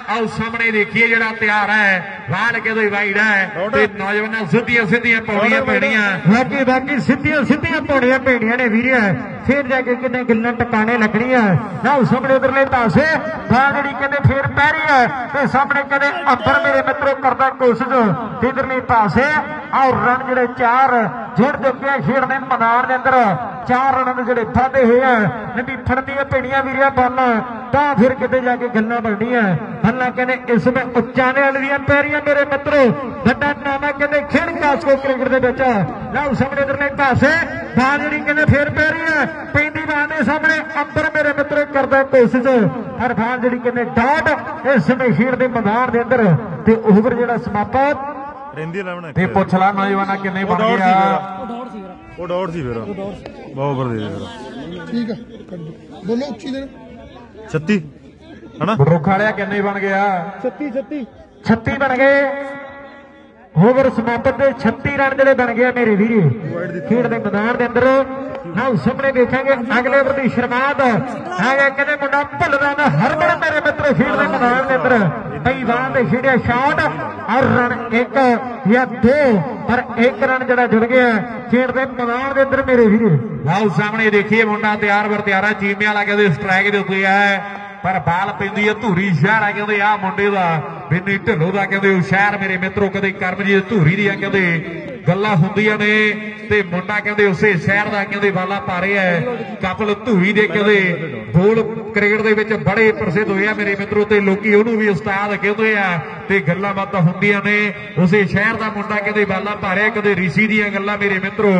Speaker 1: ਆਓ ਸਾਹਮਣੇ ਦੇਖੀਏ ਜਿਹੜਾ ਤਿਆਰ ਹੈ। ਬਾਲ ਕਹਿੰਦੇ ਵਾਈਡ ਹੈ ਤੇ ਨੌਜਵਾਨਾਂ ਸਿੱਧੀਆਂ ਸਿੱਧੀਆਂ ਪੌੜੀਆਂ ਪੈਣੀਆਂ।
Speaker 2: ਬਾਕੀ ਬਾਕੀ ਸਿੱਧੀਆਂ ਸਿੱਧੀਆਂ ਪੌੜੀਆਂ ਪੈਣੀਆਂ ਨੇ ਵੀਰਿਆ ਫੇਰ ਜਾ ਕੇ ਕਿੰਨੇ ਗੱਲਾਂ ਟਿਕਾਣੇ ਲੱਗਣੀਆਂ ਨਾ ਸਾਹਮਣੇ ਉਧਰਲੇ ਪਾਸੇ ਬਾਲ ਜਿਹੜੀ ਕਹਿੰਦੇ ਫੇਰ ਪੈ ਰਹੀ ਹੈ ਤੇ ਸਾਹਮਣੇ ਕਹਿੰਦੇ ਅੰਬਰ ਮੇਰੇ ਮਿੱਤਰੋ ਕਰਦਾ ਕੋਸ਼ਿਸ਼ ਤੇ ਇਧਰਲੇ ਪਾਸੇ ਆਹ ਰਨ ਜਿਹੜੇ ਚਾਰ ਜੁੜ ਚੁੱਕੇ ਆ ਖੇਡ ਦੇ ਮੈਦਾਨ ਦੇ ਅੰਦਰ ਚਾਰ ਰਨ ਜਿਹੜੇ ਵਾਧੇ ਹੋਏ ਆ ਨਦੀ ਫੜਦੀਆਂ ਪੈਣੀਆਂ ਵੀਰਿਆ ਬਾਲਾਂ ਤਾਂ ਫਿਰ ਕਿਤੇ ਜਾ ਕੇ ਗੱਲਾਂ ਬਣਨੀਆਂ। ਹੱਲਾ ਕਹਿੰਦੇ ਇਸ ਵਿੱਚ ਉੱਚਾਂ ਨੇ ਵਾਲੇ ਦੀਆਂ ਪੈਰੀਆਂ ਮੇਰੇ ਮਿੱਤਰੋ ਵੱਡਾ ਨਾਮਾ ਕਹਿੰਦੇ ਖੇਡ ਕਾਸਕੋ ਕ੍ਰਿਕਟ ਦੇ ਵਿੱਚ। ਲਓ ਸਾਹਮਣੇ ਇਧਰਲੇ ਪਾਸੇ ਬਾਲ ਜਿਹੜੀ ਕਹਿੰਦੇ ਫੇਰ ਪੈ ਰਹੀ ਹੈ। ਪੈਂਦੀ ਬਾਲ ਦੇ ਸਾਹਮਣੇ ਅੰਬਰ ਮੇਰੇ ਮਿੱਤਰੋ ਕਰਦਾ ਕੋਸ਼ਿਸ਼। ਹਰ ਬਾਲ ਜਿਹੜੀ ਕਹਿੰਦੇ ਡਾਟ ਇਸ ਸਮੇਂ ਖੇਡ ਦੇ ਮੈਦਾਨ ਦੇ ਅੰਦਰ। ਤੇ ਓਵਰ ਜਿਹੜਾ ਸਮਾਪਤ।
Speaker 3: ਰਹਿੰਦੀ 11
Speaker 1: ਤੇ ਪੁੱਛ ਲਾ ਨੌਜਵਾਨਾਂ ਕਿੰਨੇ
Speaker 3: ਉਹ
Speaker 1: ਬਣ
Speaker 3: ਡੌਟ ਸੀ
Speaker 1: ਗਿਆ
Speaker 3: ਫਿਰ ਉਹ ਡੌਟ ਸੀ ਫਿਰ। ਬਹੁਤ ਓਵਰ ਦੇ ਫਿਰ।
Speaker 7: ਠੀਕ ਆ। ਬੋਲੋ ਉੱਚੀ ਦੇ
Speaker 3: 36 ਹਨਾ?
Speaker 1: ਰੁੱਖ ਵਾਲਿਆ ਕਿੰਨੇ ਬਣ ਗਿਆ
Speaker 7: 36 36
Speaker 2: 36 ਬਣ ਗਏ। ਓਵਰ ਸਮਾਪਤ ਦੇ 36 ਰਨ ਜਿਹੜੇ ਬਣ ਗਏ ਮੇਰੇ ਵੀਰੇ। ਖੇਡ ਦੇ ਮੈਦਾਨ ਦੇ ਅੰਦਰ। ਹਾਂ ਸਾਹਮਣੇ ਦੇਖਾਂਗੇ ਅਗਲੇ ਓਵਰ ਦੀ ਸ਼ੁਰੂਆਤ। ਹੈਗਾ ਕਹਿੰਦੇ ਮੁੰਡਾ ਭੁੱਲਦਾ ਨਾ ਹਰਮਨ ਮੇਰੇ ਮਿੱਤਰੋ ਖੇਡ ਦੇ ਮੈਦਾਨ ਦੇ ਅੰਦਰ। ਕਈ ਵਾਰ ਦੇ ਖੇਡਿਆ ਸ਼ਾਟ ਔਰ ਰਨ ਇੱਕ ਜਾਂ ਦੋ ਪਰ ਇੱਕ ਰਨ ਜਿਹੜਾ ਜੁੜ ਗਿਆ। ਖੇਡ ਦੇ ਮੈਦਾਨ ਦੇ ਅੰਦਰ ਮੇਰੇ ਵੀਰੇ।
Speaker 1: ਲਓ ਸਾਹਮਣੇ ਦੇਖੀਏ ਮੁੰਡਾ ਤਿਆਰ ਬਰ ਤਿਆਰਾ ਚੀਮੇ ਵਾਲਾ ਕਹਿੰਦੇ ਸਟ੍ਰਾਈਕ ਦੇ ਉੱਤੇ ਹੈ ਪਰ ਬਾਲ ਪੈਂਦੀ ਹੈ ਧੂਰੀ, ਸ਼ਹਿਰ ਆ ਕਹਿੰਦੇ ਆ ਮੁੰਡੇ ਦਾ ਬਿੰਨੀ ਢਿੱਲੋਂ ਦਾ ਕਹਿੰਦੇ, ਉਹ ਸ਼ਹਿਰ ਮੇਰੇ ਮਿੱਤਰੋ, ਕਦੇ ਕਰਮਜੀਤ ਧੂਰੀ ਦੀ ਆ ਕਹਿੰਦੇ ਗੱਲਾਂ ਹੁੰਦੀਆਂ ਨੇ ਤੇ ਮੁੰਡਾ ਕਹਿੰਦੇ ਉਸੇ ਸ਼ਹਿਰ ਦਾ ਕਹਿੰਦੇ ਵਾਲਾ ਪਾ ਹੈ ਕਪਲ ਧੂਰੀ ਦੇ ਕਹਿੰਦੇ ਗੋਲ ਕ੍ਰਿਕਟ ਦੇ ਵਿੱਚ ਬੜੇ ਪ੍ਰਸਿੱਧ ਹੋਏ ਮੇਰੇ ਮਿੱਤਰੋ ਤੇ ਲੋਕੀ ਉਹਨੂੰ ਵੀ ਉਸਤਾਦ ਕਹਿੰਦੇ ਆ ਤੇ ਗੱਲਾਂ ਬਾਤਾਂ ਹੁੰਦੀਆਂ ਨੇ। ਉਸੇ ਸ਼ਹਿਰ ਦਾ ਮੁੰਡਾ ਕਹਿੰਦੇ ਵਾਲਾ ਪਾ ਕਦੇ ਰੀਸੀ ਦੀਆਂ ਗੱਲਾਂ ਮੇਰੇ ਮਿੱਤਰੋ,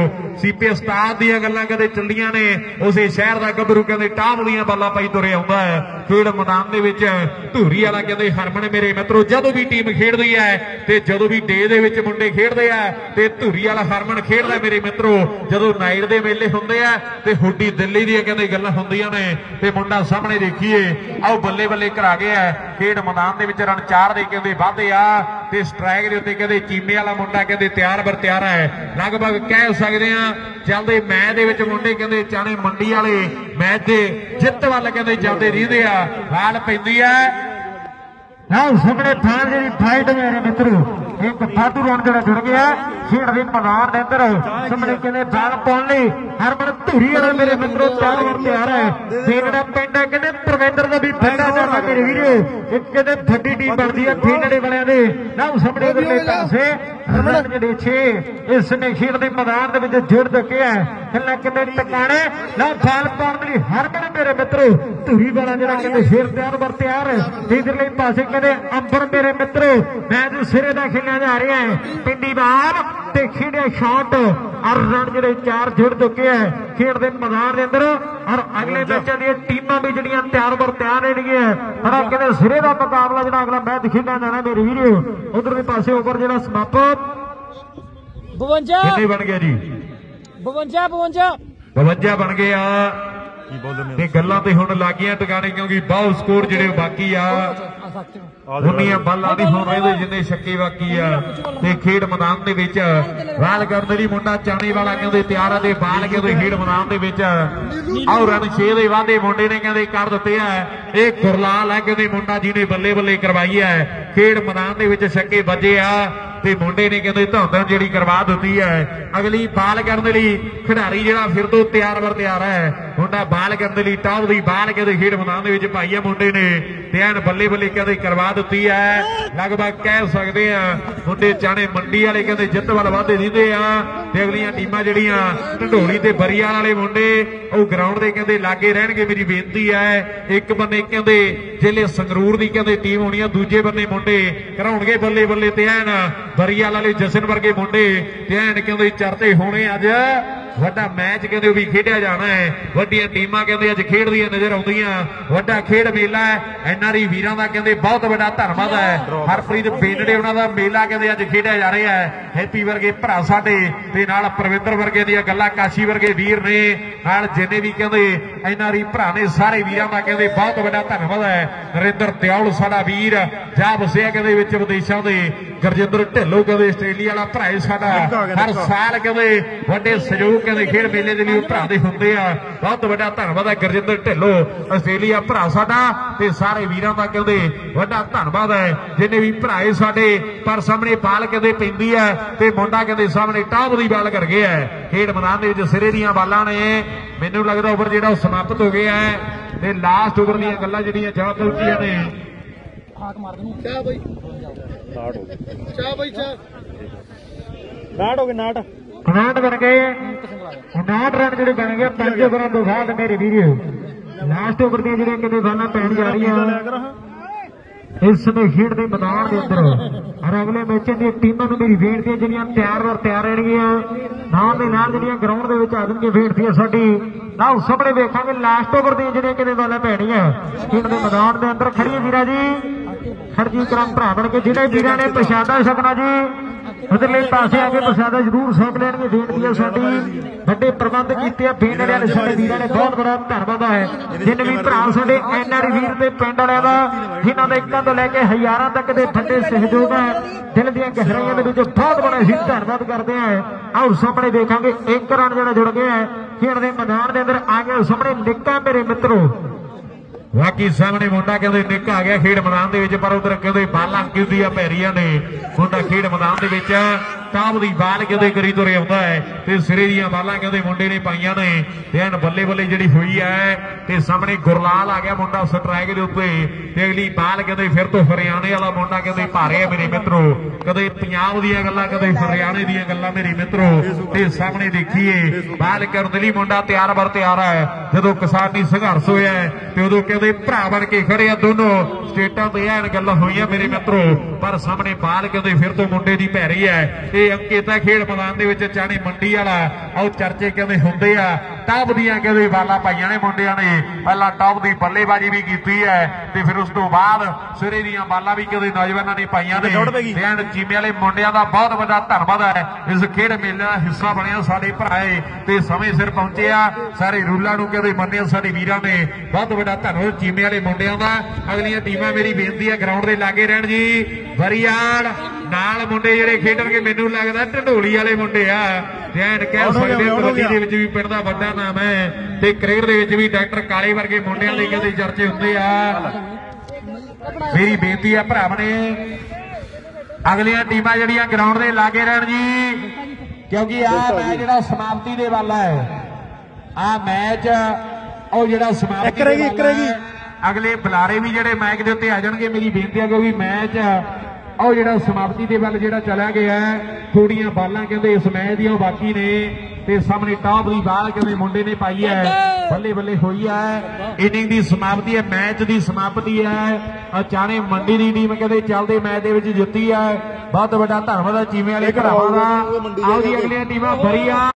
Speaker 1: ਸੀਪੀ ਉਸਤਾਦ ਦੀਆਂ ਗੱਲਾਂ ਕਦੇ ਚੱਲੀਆਂ ਨੇ। ਉਸੇ ਸ਼ਹਿਰ ਦਾ ਗੱਭਰੂ ਕਹਿੰਦੇ ਟਾਮ ਦੀਆਂ ਬਾਲਾਂ ਪਾਈ ਤੁਰੇ ਆਉਂਦਾ ਹੈ ਖੇਡ ਮੈਦਾਨ ਦੇ ਵਿੱਚ ਧੂਰੀ ਵਾਲਾ ਕਹਿੰਦੇ ਹਰਮਨ ਮੇਰੇ ਮਿੱਤਰੋ, ਜਦੋਂ ਵੀ ਟੀਮ ਖੇਡਦੀ ਹੈ ਤੇ ਜਦੋਂ ਵੀ ਡੇ ਦੇ ਵਿੱਚ ਮੁੰਡੇ ਖੇਡਦੇ ਆ ਤੇ ਧੂਰੀ ਵਾਲਾ ਹਰਮਨ ਖੇਡਦਾ ਮੇਰੇ ਮਿੱਤਰੋ, ਜਦੋਂ ਨਾਈਟ ਦੇ ਮੇਲੇ ਹੁੰਦੇ ਆ, ਤੇ ਹੁੱਡੀ ਦਿੱਲੀ ਦੀਆਂ ਕਹਿੰਦੇ ਗੱਲਾਂ ਹੁੰਦੀਆਂ ਨੇ, ਤੇ ਮੁੰਡਾ ਸਾਹਮਣੇ ਦੇਖੀਏ, ਆਓ ਬੱਲੇ ਬੱਲੇ ਕਰਾ ਗਿਆ ਖੇਡ ਮੈਦਾਨ ਦੇ ਵਿੱਚ ਰਨ ਚਾਰ ਦੇ ਕਹਿੰਦੇ ਵਾਧੇ ਆ, ਤੇ ਸਟ੍ਰਾਈਕ ਦੇ ਉੱਤੇ ਕਹਿੰਦੇ ਚੀਮੇ ਵਾਲਾ ਮੁੰਡਾ ਕਹਿੰਦੇ ਤਿਆਰ ਬਰ ਤਿਆਰ ਹੈ। ਲਗਭਗ ਕਹਿ ਸਕਦੇ ਆ ਚੱਲਦੇ ਮੈਚ ਦੇ ਵਿੱਚ ਮੁੰਡੇ ਕਹਿੰਦੇ ਚਾਣੇ ਮੰਡੀ ਵਾਲੇ ਮੈਚ ਦੇ ਜਿੱਤ ਵੱਲ ਕਹਿੰਦੇ ਜਾਂਦੇ ਰਹਿੰਦੇ ਆ ਹਾਲ ਪੈਂਦੀ ਆ
Speaker 2: ਆਹ ਸਾਹਮਣੇ ਥਾਂ ਜਿਹੜੀ ਫਾਈਟ ਮੇਰੇ ਮਿੱਤਰੋ ਇੱਕ ਫਾਟੂ ਰਨ ਜਿਹੜਾ ਜੁੜ ਗਿਆ ਖੇਡ ਦੇ ਮੈਦਾਨ ਦੇ ਅੰਦਰ। ਸਾਹਮਣੇ ਕਹਿੰਦੇ ਬਾਲ ਪਾਉਣ ਲਈ ਹਰਮਨ ਧੂਰੀ ਵਾਲਾ ਮੇਰੇ ਮਿੱਤਰੋ ਚਾਰ ਵਾਰ ਤਿਆਰ ਹੈ। ਫੀਨੜਾ ਪਿੰਡ ਹੈ ਕਹਿੰਦੇ ਪ੍ਰਵਿੰਦਰ ਦਾ ਵੀ ਫੰਡਾ ਜਾਂਦਾ ਮੇਰੇ ਵੀਰੋ। ਇੱਕ ਕਹਿੰਦੇ ਵੱਡੀ ਟੀਮ ਬਣਦੀ ਹੈ ਫੀਨੜੇ ਵਾਲਿਆਂ ਦੇ। ਨਾ ਸਾਹਮਣੇ ਉਧਰਲੇ ਪਾਸੇ ਰਨ ਜਿਹੜੇ 6 ਇਸ ਨੇ ਖੇਡ ਦੇ ਮੈਦਾਨ ਦੇ ਵਿੱਚ ਜੁੜ ਚੁੱਕੇ ਹੈ। ਕਿੰਨਾ ਕਿੰਨੇ ਟਿਕਾਣੇ? ਨਾ ਬਾਲ ਪਾਉਣ ਲਈ ਹਰਮਨ ਮੇਰੇ ਮਿੱਤਰੋ, ਧੂਰੀ ਵਾਲਾ ਜਿਹੜਾ ਕਹਿੰਦੇ ਫੇਰ ਤਿਆਰ ਵਰ ਤਿਆਰ ਇਧਰਲੇ ਪਾਸੇ ਕਹਿੰਦੇ ਅੰਬਰ ਮੇਰੇ ਮਿੱਤਰੋ, ਮੈਚ ਸਿਰੇ ਦਾ ਖੇਡਿਆ ਜਾ ਰਿਹਾ ਹੈ। ਪਿੰਡੀ ਬਾਲ ਤੇ ਖੇਡਿਆ ਸ਼ਾਟ। ਔਰ ਰਨ ਜਿਹੜੇ ਚਾਰ ਜੁੜ ਚੁੱਕੇ ਹੈ ਖੇਡ ਦੇ ਮੈਦਾਨ ਦੇ ਅੰਦਰ। ਔਰ ਅਗਲੇ ਮੈਚਾਂ ਦੀਆਂ ਟੀਮਾਂ ਵੀ ਜਿਹੜੀਆਂ ਤਿਆਰ ਵਰ ਤਿਆਰ ਰਹਿਣਗੀਆਂ। ਹਣਾ ਕਹਿੰਦੇ ਸਿਰੇ ਦਾ ਮੁਕਾਬਲਾ ਜਿਹੜਾ ਅਗਲਾ ਮੈਚ ਖੇਡਿਆ ਜਾਣਾ ਮੇਰੇ ਵੀਰੋ। ਉਧਰਲੇ ਪਾਸੇ ਓਵਰ ਜਿਹੜਾ ਸਮਾਪਤ।
Speaker 8: 52
Speaker 1: ਕਿੰਨੇ ਬਣ ਗਿਆ ਜੀ?
Speaker 8: 52 52
Speaker 1: 52 ਬਣ ਆ।
Speaker 3: ਨੇ
Speaker 1: ਤੇ ਗੱਲਾਂ ਤੇ ਹੁਣ ਲੱਗੀਆਂ ਟਿਕਾਣੇ ਕਿਉਂਕਿ ਬਹੁਤ ਸਕੋਰ ਜਿਹੜੇ ਬਾਕੀ ਆ। ਉਨੀਆਂ ਬਾਲਾਂ ਨਹੀਂ ਹੁਣ ਰਹਿੰਦੇ ਜਿੰਨੇ ਛੱਕੇ ਬਾਕੀ ਆ। ਤੇ ਖੇਡ ਮੈਦਾਨ ਦੇ ਵਿੱਚ ਬਾਲ ਕਰਨ ਲਈ ਮੁੰਡਾ ਚਾਣੇ ਵਾਲਾ, ਕਹਿੰਦੇ ਤਿਆਰ ਆ ਤੇ ਬਾਲ ਕਹਿੰਦੇ ਖੇਡ ਮੈਦਾਨ ਦੇ ਵਿੱਚ। ਆਉ ਰਨ 6 ਦੇ ਵਾਧੇ ਮੁੰਡੇ ਨੇ ਕਹਿੰਦੇ ਕਰ ਦਿੱਤੇ ਆ। ਇਹ ਗੁਰਲਾਲ ਹੈ ਕਹਿੰਦੇ ਮੁੰਡਾ ਜਿਹਨੇ ਬੱਲੇ ਬੱਲੇ ਕਰਵਾਈ ਹੈ ਖੇਡ ਮੈਦਾਨ ਦੇ ਵਿੱਚ ਛੱਕੇ ਵੱਜੇ ਆ। ਤੇ ਮੁੰਡੇ ਨੇ ਕਹਿੰਦੇ ਧੌਂਦਨ ਜਿਹੜੀ ਕਰਵਾ ਦਿੱਤੀ ਹੈ। ਅਗਲੀ ਬਾਲ ਕਰਨ ਦੇ ਲਈ ਖਿਡਾਰੀ ਜਿਹੜਾ ਫਿਰ ਤੋਂ ਤਿਆਰ ਵਰ ਤਿਆਰ ਹੈ। ਮੁੰਡਾ ਬਾਲ ਕਰਨ ਦੇ ਲਈ ਟੌਪ ਦੀ ਬਾਲ ਕਹਿੰਦੇ ਖੇਡ ਮੈਦਾਨ ਦੇ ਵਿੱਚ ਪਾਈ ਹੈ ਮੁੰਡੇ ਨੇ। ਤੇ ਐਨ ਬੱਲੇ ਬੱਲੇ ਕਹਿੰਦੇ ਕਰਵਾ ਦਿੱਤੀ ਹੈ। ਲਗਭਗ ਕਹਿ ਸਕਦੇ ਆ ਮੁੰਡੇ ਚਾਣੇ ਮੰਡੀ ਵਾਲੇ ਕਹਿੰਦੇ ਜਿੱਤ ਵੱਲ ਵਾਧੇ ਦਿੰਦੇ ਆ। ਤੇ ਅਗਲੀਆਂ ਟੀਮਾਂ ਜਿਹੜੀਆਂ ਢੰਡੋਲੀ ਤੇ ਬਰੀਆਲ ਵਾਲੇ ਮੁੰਡੇ, ਉਹ ਗਰਾਊਂਡ ਦੇ ਕਹਿੰਦੇ ਲਾਗੇ ਰਹਿਣਗੇ। ਮੇਰੀ ਬੇਨਤੀ ਹੈ, ਇੱਕ ਬੰਨੇ ਕਹਿੰਦੇ ਜ਼ਿਲ੍ਹੇ ਸੰਗਰੂਰ ਦੀ ਕਹਿੰਦੇ ਟੀਮ ਹੋਣੀ ਆ, ਦੂਜੇ ਬੰਨੇ ਮੁੰਡੇ ਕਰਾਉਣਗੇ ਬੱਲੇ ਬੱਲੇ ਤੇ ਐਨ। ਬਰੀਆਲ ਵਾਲੇ ਜਸ਼ਨ ਵਰਗੇ ਮੁੰਡੇ ਤੇ ਐਨ ਕਹਿੰਦੇ ਚਰਤੇ ਹੋਣੇ ਅੱਜ। ਵੱਡਾ ਮੈਚ ਕਹਿੰਦੇ ਉਹ ਵੀ ਖੇਡਿਆ ਜਾਣਾ ਹੈ। ਵੱਡੀਆਂ ਟੀਮਾਂ ਕਹਿੰਦੇ ਅੱਜ ਖੇਡਦੀਆਂ ਨਜ਼ਰ ਆਉਂਦੀਆਂ। ਵੱਡਾ ਖੇਡ ਮੇਲਾ ਹੈ। ਐਨਆਰਈ ਵੀਰਾਂ ਦਾ ਕਹਿੰਦੇ ਬਹੁਤ ਵੱਡਾ ਧੰਨਵਾਦ ਹੈ। ਹਰਪ੍ਰੀਤ ਬੇਨੜੇ ਉਹਨਾਂ ਦਾ ਮੇਲਾ ਕਹਿੰਦੇ ਅੱਜ ਖੇਡਿਆ ਜਾ ਰਿਹਾ ਹੈ। ਹੈਪੀ ਵਰਗੇ ਭਰਾ ਸਾਡੇ ਤੇ ਨਾਲ ਪ੍ਰਵਿੰਦਰ ਵਰਗੇ ਦੀਆਂ ਗੱਲਾਂ ਕਾਸ਼ੀ ਵਰਗੇ ਵੀਰ ਨੇ ਨਾਲ ਜਿੰਨੇ ਵੀ ਕਹਿੰਦੇ ਐਨਆਰਈ ਭਰਾ ਨੇ ਸਾਰੇ ਵੀਰਾਂ ਦਾ ਕਹਿੰਦੇ ਬਹੁਤ ਵੱਡਾ ਧੰਨਵਾਦ ਹੈ। ਨਰਿੰਦਰ ਤਿਆਲ ਸਾਡਾ ਵੀਰ ਜਾ ਵਸਿਆ ਕਹਿੰਦੇ ਵਿੱਚ ਵਿਦੇਸ਼ਾਂ ਦੇ। ਗੁਰਜਿੰਦਰ ਢਿੱਲੋਂ ਕਹਿੰਦੇ ਆਸਟ੍ਰੇਲੀਆ ਵਾਲਾ ਭਰਾ ਹੈ ਸਾਡਾ। ਹਰ ਸਾਲ ਕਹਿੰਦੇ ਵੱਡੇ ਸਹਿਯੋਗ ਕਹਿੰਦੇ ਖੇਡ ਮੇਲੇ ਦੇ ਲਈ ਉਹ ਭਰਾ ਦੇ ਹੁੰਦੇ ਆ। ਬਹੁਤ ਵੱਡਾ ਧੰਨਵਾਦ ਹੈ ਗੁਰਜਿੰਦਰ ਢਿੱਲੋਂ। ਆਸਟ੍ਰੇਲੀਆ ਭਰਾ ਸਾਡਾ ਤੇ ਸਾਰੇ ਵੀਰਾਂ ਦਾ ਕਹਿੰਦੇ ਵੱਡਾ ਧੰਨਵਾਦ ਹੈ। ਜਿੰਨੇ ਵੀ ਭਰਾਏ ਸਾਡੇ ਪਰ ਸਾਹਮਣੇ ਬਾਲ ਕਹਿੰਦੇ ਪੈਂਦੀ ਹੈ ਤੇ ਮੁੰਡਾ ਕਹਿੰਦੇ ਸਾਹਮਣੇ ਟਾਪ ਦੀ ਬਾਲ ਕਰ ਗਿਆ ਹੈ। ਖੇਡ ਮੈਦਾਨ ਦੇ ਵਿੱਚ ਸਿਰੇ ਦੀਆਂ ਬਾਲਾਂ ਨੇ। ਮੈਨੂੰ ਲੱਗਦਾ ਓਵਰ ਜਿਹੜਾ ਉਹ ਸਮਾਪਤ ਹੋ ਗਿਆ ਹੈ ਤੇ ਲਾਸਟ ਓਵਰ ਦੀਆਂ ਗੱਲਾਂ ਜਿਹੜੀਆਂ ਜ਼ਿਆਦਾ ਚੁੱਕੀਆਂ ਨੇ।
Speaker 7: ਚਾਹ ਬਈ।
Speaker 3: ਨਾਟ ਹੋ ਗਏ
Speaker 7: ਚਾਹ ਬਈ ਚਾਹ।
Speaker 5: ਨਾਟ ਹੋ ਗਏ ਨਾਟ।
Speaker 2: ਕਮਾਂਡ ਬਣ ਗਏ। 59 ਰਨ ਜਿਹੜੇ ਬਣ ਗਏ ਪੰਜ ਓਵਰਾਂ ਤੋਂ ਬਾਅਦ ਮੇਰੇ ਵੀਰੋ ਲਾਸਟ ਓਵਰ ਦੀਆਂ ਜਿਹੜੀਆਂ ਕਿਤੇ ਬਾਲਾਂ ਪੈਣ ਜਾ ਰਹੀਆਂ। ਇਸ ਸਮੇਂ ਖੇਡ ਦੇ ਮੈਦਾਨ ਦੇ ਅੰਦਰ ਔਰ ਅਗਲੇ ਮੈਚਾਂ ਦੀਆਂ ਟੀਮਾਂ ਨੂੰ ਮੇਰੀ ਬੇਨਤੀ ਹੈ ਜਿਹੜੀਆਂ ਤਿਆਰ ਵਰ ਤਿਆਰ ਰਹਿਣਗੀਆਂ ਨਾਲ ਦੇ ਨਾਲ ਜਿਹੜੀਆਂ ਗਰਾਊਂਡ ਦੇ ਵਿੱਚ ਆ ਜਾਣਗੀਆਂ ਬੇਨਤੀ ਹੈ ਸਾਡੀ। ਨਾ ਸਾਹਮਣੇ ਵੇਖਾਂਗੇ ਲਾਸਟ ਓਵਰ ਦੀਆਂ ਜਿਹੜੀਆਂ ਕਿਤੇ ਬਾਲਾਂ ਪੈਣੀਆਂ। ਖੇਡ ਦੇ ਮੈਦਾਨ ਦੇ ਅੰਦਰ ਖੜੀਏ ਵੀਰਾ ਜੀ। ਖੜਜੀ ਕਰਮ ਭਰਾ ਬਣ ਕੇ ਜਿਹੜੇ ਵੀਰਾਂ ਨੇ ਪਛਾਦਾ ਸਕਣਾ ਜੀ। ਉਧਰਲੇ ਪਾਸੇ ਆ ਕੇ ਪ੍ਰਸ਼ਾਦਾ ਜ਼ਰੂਰ ਸੌਂਪ ਲੈਣਗੇ ਬੇਨਤੀ ਹੈ ਸਾਡੀ ਵੱਡੇ ਪ੍ਰਬੰਧ ਕੀਤੇ ਆ, ਪਿੰਡ ਵਾਲਿਆਂ ਨੇ, ਸਾਡੇ ਵੀਰਾਂ ਨੇ ਬਹੁਤ ਬੜਾ ਧੰਨਵਾਦ ਹੈ ਜਿੰਨੇ ਵੀ ਭਰਾ ਸਾਡੇ ਐਨਆਰ ਵੀਰ ਤੇ ਪਿੰਡ ਵਾਲਿਆਂ ਦਾ, ਜਿਨ੍ਹਾਂ ਦੇ ਇੱਕਾਂ ਤੋਂ ਲੈ ਕੇ ਹਜ਼ਾਰਾਂ ਤੱਕ ਦੇ ਵੱਡੇ ਸਹਿਯੋਗ ਹੈ ਦਿਲ ਦੀਆਂ ਗਹਿਰਾਈਆਂ ਦੇ ਵਿੱਚ ਬਹੁਤ ਬੜਾ ਅਸੀਂ ਧੰਨਵਾਦ ਕਰਦੇ ਹਾਂ ਆਓ ਸਾਹਮਣੇ ਦੇਖਾਂਗੇ, ਇੱਕ ਰਨ ਜਿਹੜਾ ਜੁੜ ਗਿਆ ਹੈ ਖੇਡ ਦੇ ਮੈਦਾਨ ਦੇ ਅੰਦਰ ਆ ਗਿਆ ਸਾਹਮਣੇ ਨਿੱਕਾ ਮੇਰੇ ਮਿੱਤਰੋ
Speaker 1: ਵਾਕੀ ਸਾਹਮਣੇ ਮੁੰਡਾ ਕਹਿੰਦੇ ਨਿੱਕ ਆ ਗਿਆ ਖੇਡ ਮੈਦਾਨ ਦੇ ਵਿੱਚ, ਪਰ ਉਧਰ ਕਹਿੰਦੇ ਬਾਲਾਂ ਕਿਉਂਦੀਆਂ ਭੈਰੀਆਂ ਨੇ। ਮੁੰਡਾ ਖੇਡ ਮੈਦਾਨ ਦੇ ਵਿੱਚ। ਟਾਪ ਦੀ ਬਾਲ ਕਹਿੰਦੇ ਕਰੀ ਤੁਰੇ ਆਉਂਦਾ ਹੈ ਤੇ ਸਿਰੇ ਦੀਆਂ ਬਾਲਾਂ ਕਹਿੰਦੇ ਮੁੰਡੇ ਨੇ ਪਾਈਆਂ ਨੇ ਤੇ ਐਨ ਬੱਲੇ ਬੱਲੇ ਜਿਹੜੀ ਹੋਈ ਹੈ ਤੇ ਸਾਹਮਣੇ ਗੁਰਲਾਲ ਆ ਗਿਆ ਮੁੰਡਾ ਸਟਰਾਈਕ ਦੇ ਉੱਤੇ ਤੇ ਅਗਲੀ ਬਾਲ ਕਹਿੰਦੇ ਫਿਰ ਤੋਂ ਹਰਿਆਣੇ ਵਾਲਾ ਮੁੰਡਾ ਕਹਿੰਦੇ ਭਾਰੇ ਮੇਰੇ ਮਿੱਤਰੋ, ਕਦੇ ਪੰਜਾਬ ਦੀਆਂ ਗੱਲਾਂ, ਕਦੇ ਹਰਿਆਣੇ ਦੀਆਂ ਗੱਲਾਂ ਮੇਰੇ ਮਿੱਤਰੋ, ਤੇ ਸਾਹਮਣੇ ਦੇਖੀਏ, ਬਾਲ ਕਰਨ ਲਈ ਮੁੰਡਾ ਤਿਆਰ ਬਰ ਤਿਆਰ ਹੈ, ਜਦੋਂ ਕਿਸਾਨੀ ਸੰਘਰਸ਼ ਹੋਇਆ ਤੇ ਉਦੋਂ ਕਹਿੰਦੇ ਭਰਾ ਬਣ ਕੇ ਖੜੇ ਆ ਦੋਨੋਂ, ਸਟੇਟਾਂ ਤੇ ਐਨ ਗੱਲਾਂ ਹੋਈਆਂ ਮੇਰੇ ਮਿੱਤਰੋ, ਪਰ ਸਾਹਮਣੇ ਬਾਲ ਕਹਿੰਦੇ ਫਿਰ ਤੋਂ ਮੁੰਡੇ ਦੀ ਭੈਰੀ ਹੈ ਇਹ ਅੰਕੇਤਾ ਖੇਡ ਮੈਦਾਨ ਦੇ ਵਿੱਚ ਚਾਣੇ ਮੰਡੀ ਵਾਲਾ। ਆਓ ਚਰਚੇ ਕਹਿੰਦੇ ਹੁੰਦੇ ਆ। ਟਾਪ ਦੀਆਂ ਕਹਿੰਦੇ ਬਾਲਾਂ ਪਾਈਆਂ ਨੇ ਮੁੰਡਿਆਂ ਨੇ? ਪਹਿਲਾਂ ਟਾਪ ਦੀ ਬੱਲੇਬਾਜ਼ੀ ਵੀ ਕੀਤੀ ਹੈ ਤੇ ਫਿਰ ਉਸ ਤੋਂ ਬਾਅਦ ਸਿਰੇ ਦੀਆਂ ਬਾਲਾਂ ਵੀ ਕਹਿੰਦੇ ਨੌਜਵਾਨਾਂ ਨੇ ਪਾਈਆਂ ਨੇ? ਐਨ ਚੀਮੇ ਵਾਲੇ ਮੁੰਡਿਆਂ ਦਾ ਬਹੁਤ ਵੱਡਾ ਧੰਨਵਾਦ ਹੈ। ਇਸ ਖੇਡ ਮੇਲੇ ਦਾ ਹਿੱਸਾ ਬਣਿਆ ਸਾਡੇ ਭਰਾਏ ਤੇ ਸਮੇਂ ਸਿਰ ਪਹੁੰਚੇ ਆ। ਸਾਰੇ ਰੂਲਾਂ ਨੂੰ ਕਹਿੰਦੇ ਮੰਨਿਆ ਸਾਡੇ ਵੀਰਾਂ ਨੇ? ਬਹੁਤ ਵੱਡਾ ਧੰਨਵਾਦ ਚੀਮੇ ਵਾਲੇ ਮੁੰਡਿਆਂ ਦਾ। ਅਗਲੀਆਂ ਟੀਮਾਂ ਮੇਰੀ ਬੇਨਤੀ ਹੈ ਗਰਾਊਂਡ ਦੇ ਲਾਗੇ ਰਹਿਣ ਜੀ। ਵਰੀਆੜ ਨਾਲ ਮੁੰਡੇ ਜਿਹੜੇ ਖੇਡਣਗੇ ਮੈਨੂੰ ਲੱਗਦਾ ਢੰਡੋਲੀ ਵਾਲੇ ਮੁੰਡੇ ਆ। ਜੈਨ ਕਹਿ ਸਕਦੇ ਕਬੱਡੀ ਦੇ ਵਿੱਚ ਵੀ ਪਿੰਡ ਦਾ ਵੱਡਾ ਨਾਮ ਹੈ ਤੇ ਕ੍ਰਿਕਟ ਦੇ ਵਿੱਚ ਵੀ ਡਾਕਟਰ ਕਾਲੇ ਵਰਗੇ ਮੁੰਡਿਆਂ ਦੇ ਕਹਿੰਦੇ ਚਰਚੇ ਹੁੰਦੇ ਆ ਮੇਰੀ ਬੇਨਤੀ ਹੈ ਭਰਾਵਾਂ ਨੇ ਅਗਲੀਆਂ ਟੀਮਾਂ ਜਿਹੜੀਆਂ ਗਰਾਊਂਡ ਦੇ ਲਾਗੇ ਰਹਿਣ ਜੀ ਕਿਉਂਕਿ ਆ ਮੈਚ ਜਿਹੜਾ ਸਮਾਪਤੀ ਦੇ ਵੱਲ ਹੈ ਆ ਮੈਚ ਉਹ ਜਿਹੜਾ ਸਮਾਪਤੀ
Speaker 5: ਗਈ।
Speaker 1: ਹੈ। ਅਗਲੇ ਬੁਲਾਰੇ ਵੀ ਜਿਹੜੇ ਮੈਚ ਦੇ ਉੱਤੇ ਆ ਜਾਣਗੇ ਮੇਰੀ ਬੇਨਤੀ ਹੈ ਕਿਉਂਕਿ ਮੈਚ ਉਹ ਜਿਹੜਾ ਸਮਾਪਤੀ ਦੇ ਵੱਲ ਜਿਹੜਾ ਚਲਾ ਗਿਆ ਥੋੜੀਆਂ ਬਾਲਾਂ ਕਹਿੰਦੇ ਇਸ ਮੈਚ ਦੀਆਂ ਬਾਕੀ ਨੇ ਤੇ ਸਾਹਮਣੇ ਟਾਪ ਦੀ ਬਾਲ ਕਹਿੰਦੇ ਮੁੰਡੇ ਨੇ ਪਾਈ ਹੈ। ਬੱਲੇ। ਬੱਲੇ ਹੋਈ ਹੈ। ਇਨਿੰਗ ਦੀ ਸਮਾਪਤੀ ਹੈ ਮੈਚ ਦੀ ਸਮਾਪਤੀ ਹੈ। ਅਚਾਣੇ ਮੰਡੀ ਦੀ ਟੀਮ ਕਹਿੰਦੇ ਚੱਲਦੇ ਮੈਚ ਦੇ ਵਿੱਚ ਜਿੱਤੀ ਹੈ। ਬਹੁਤ ਵੱਡਾ ਧੰਨਵਾਦ ਚੀਮੇ ਵਾਲੇ ਭਰਾਵਾਂ ਦਾ। ਆਓ ਜੀ ਅਗਲੀਆਂ ਟੀਮਾਂ ਬਰੀਆ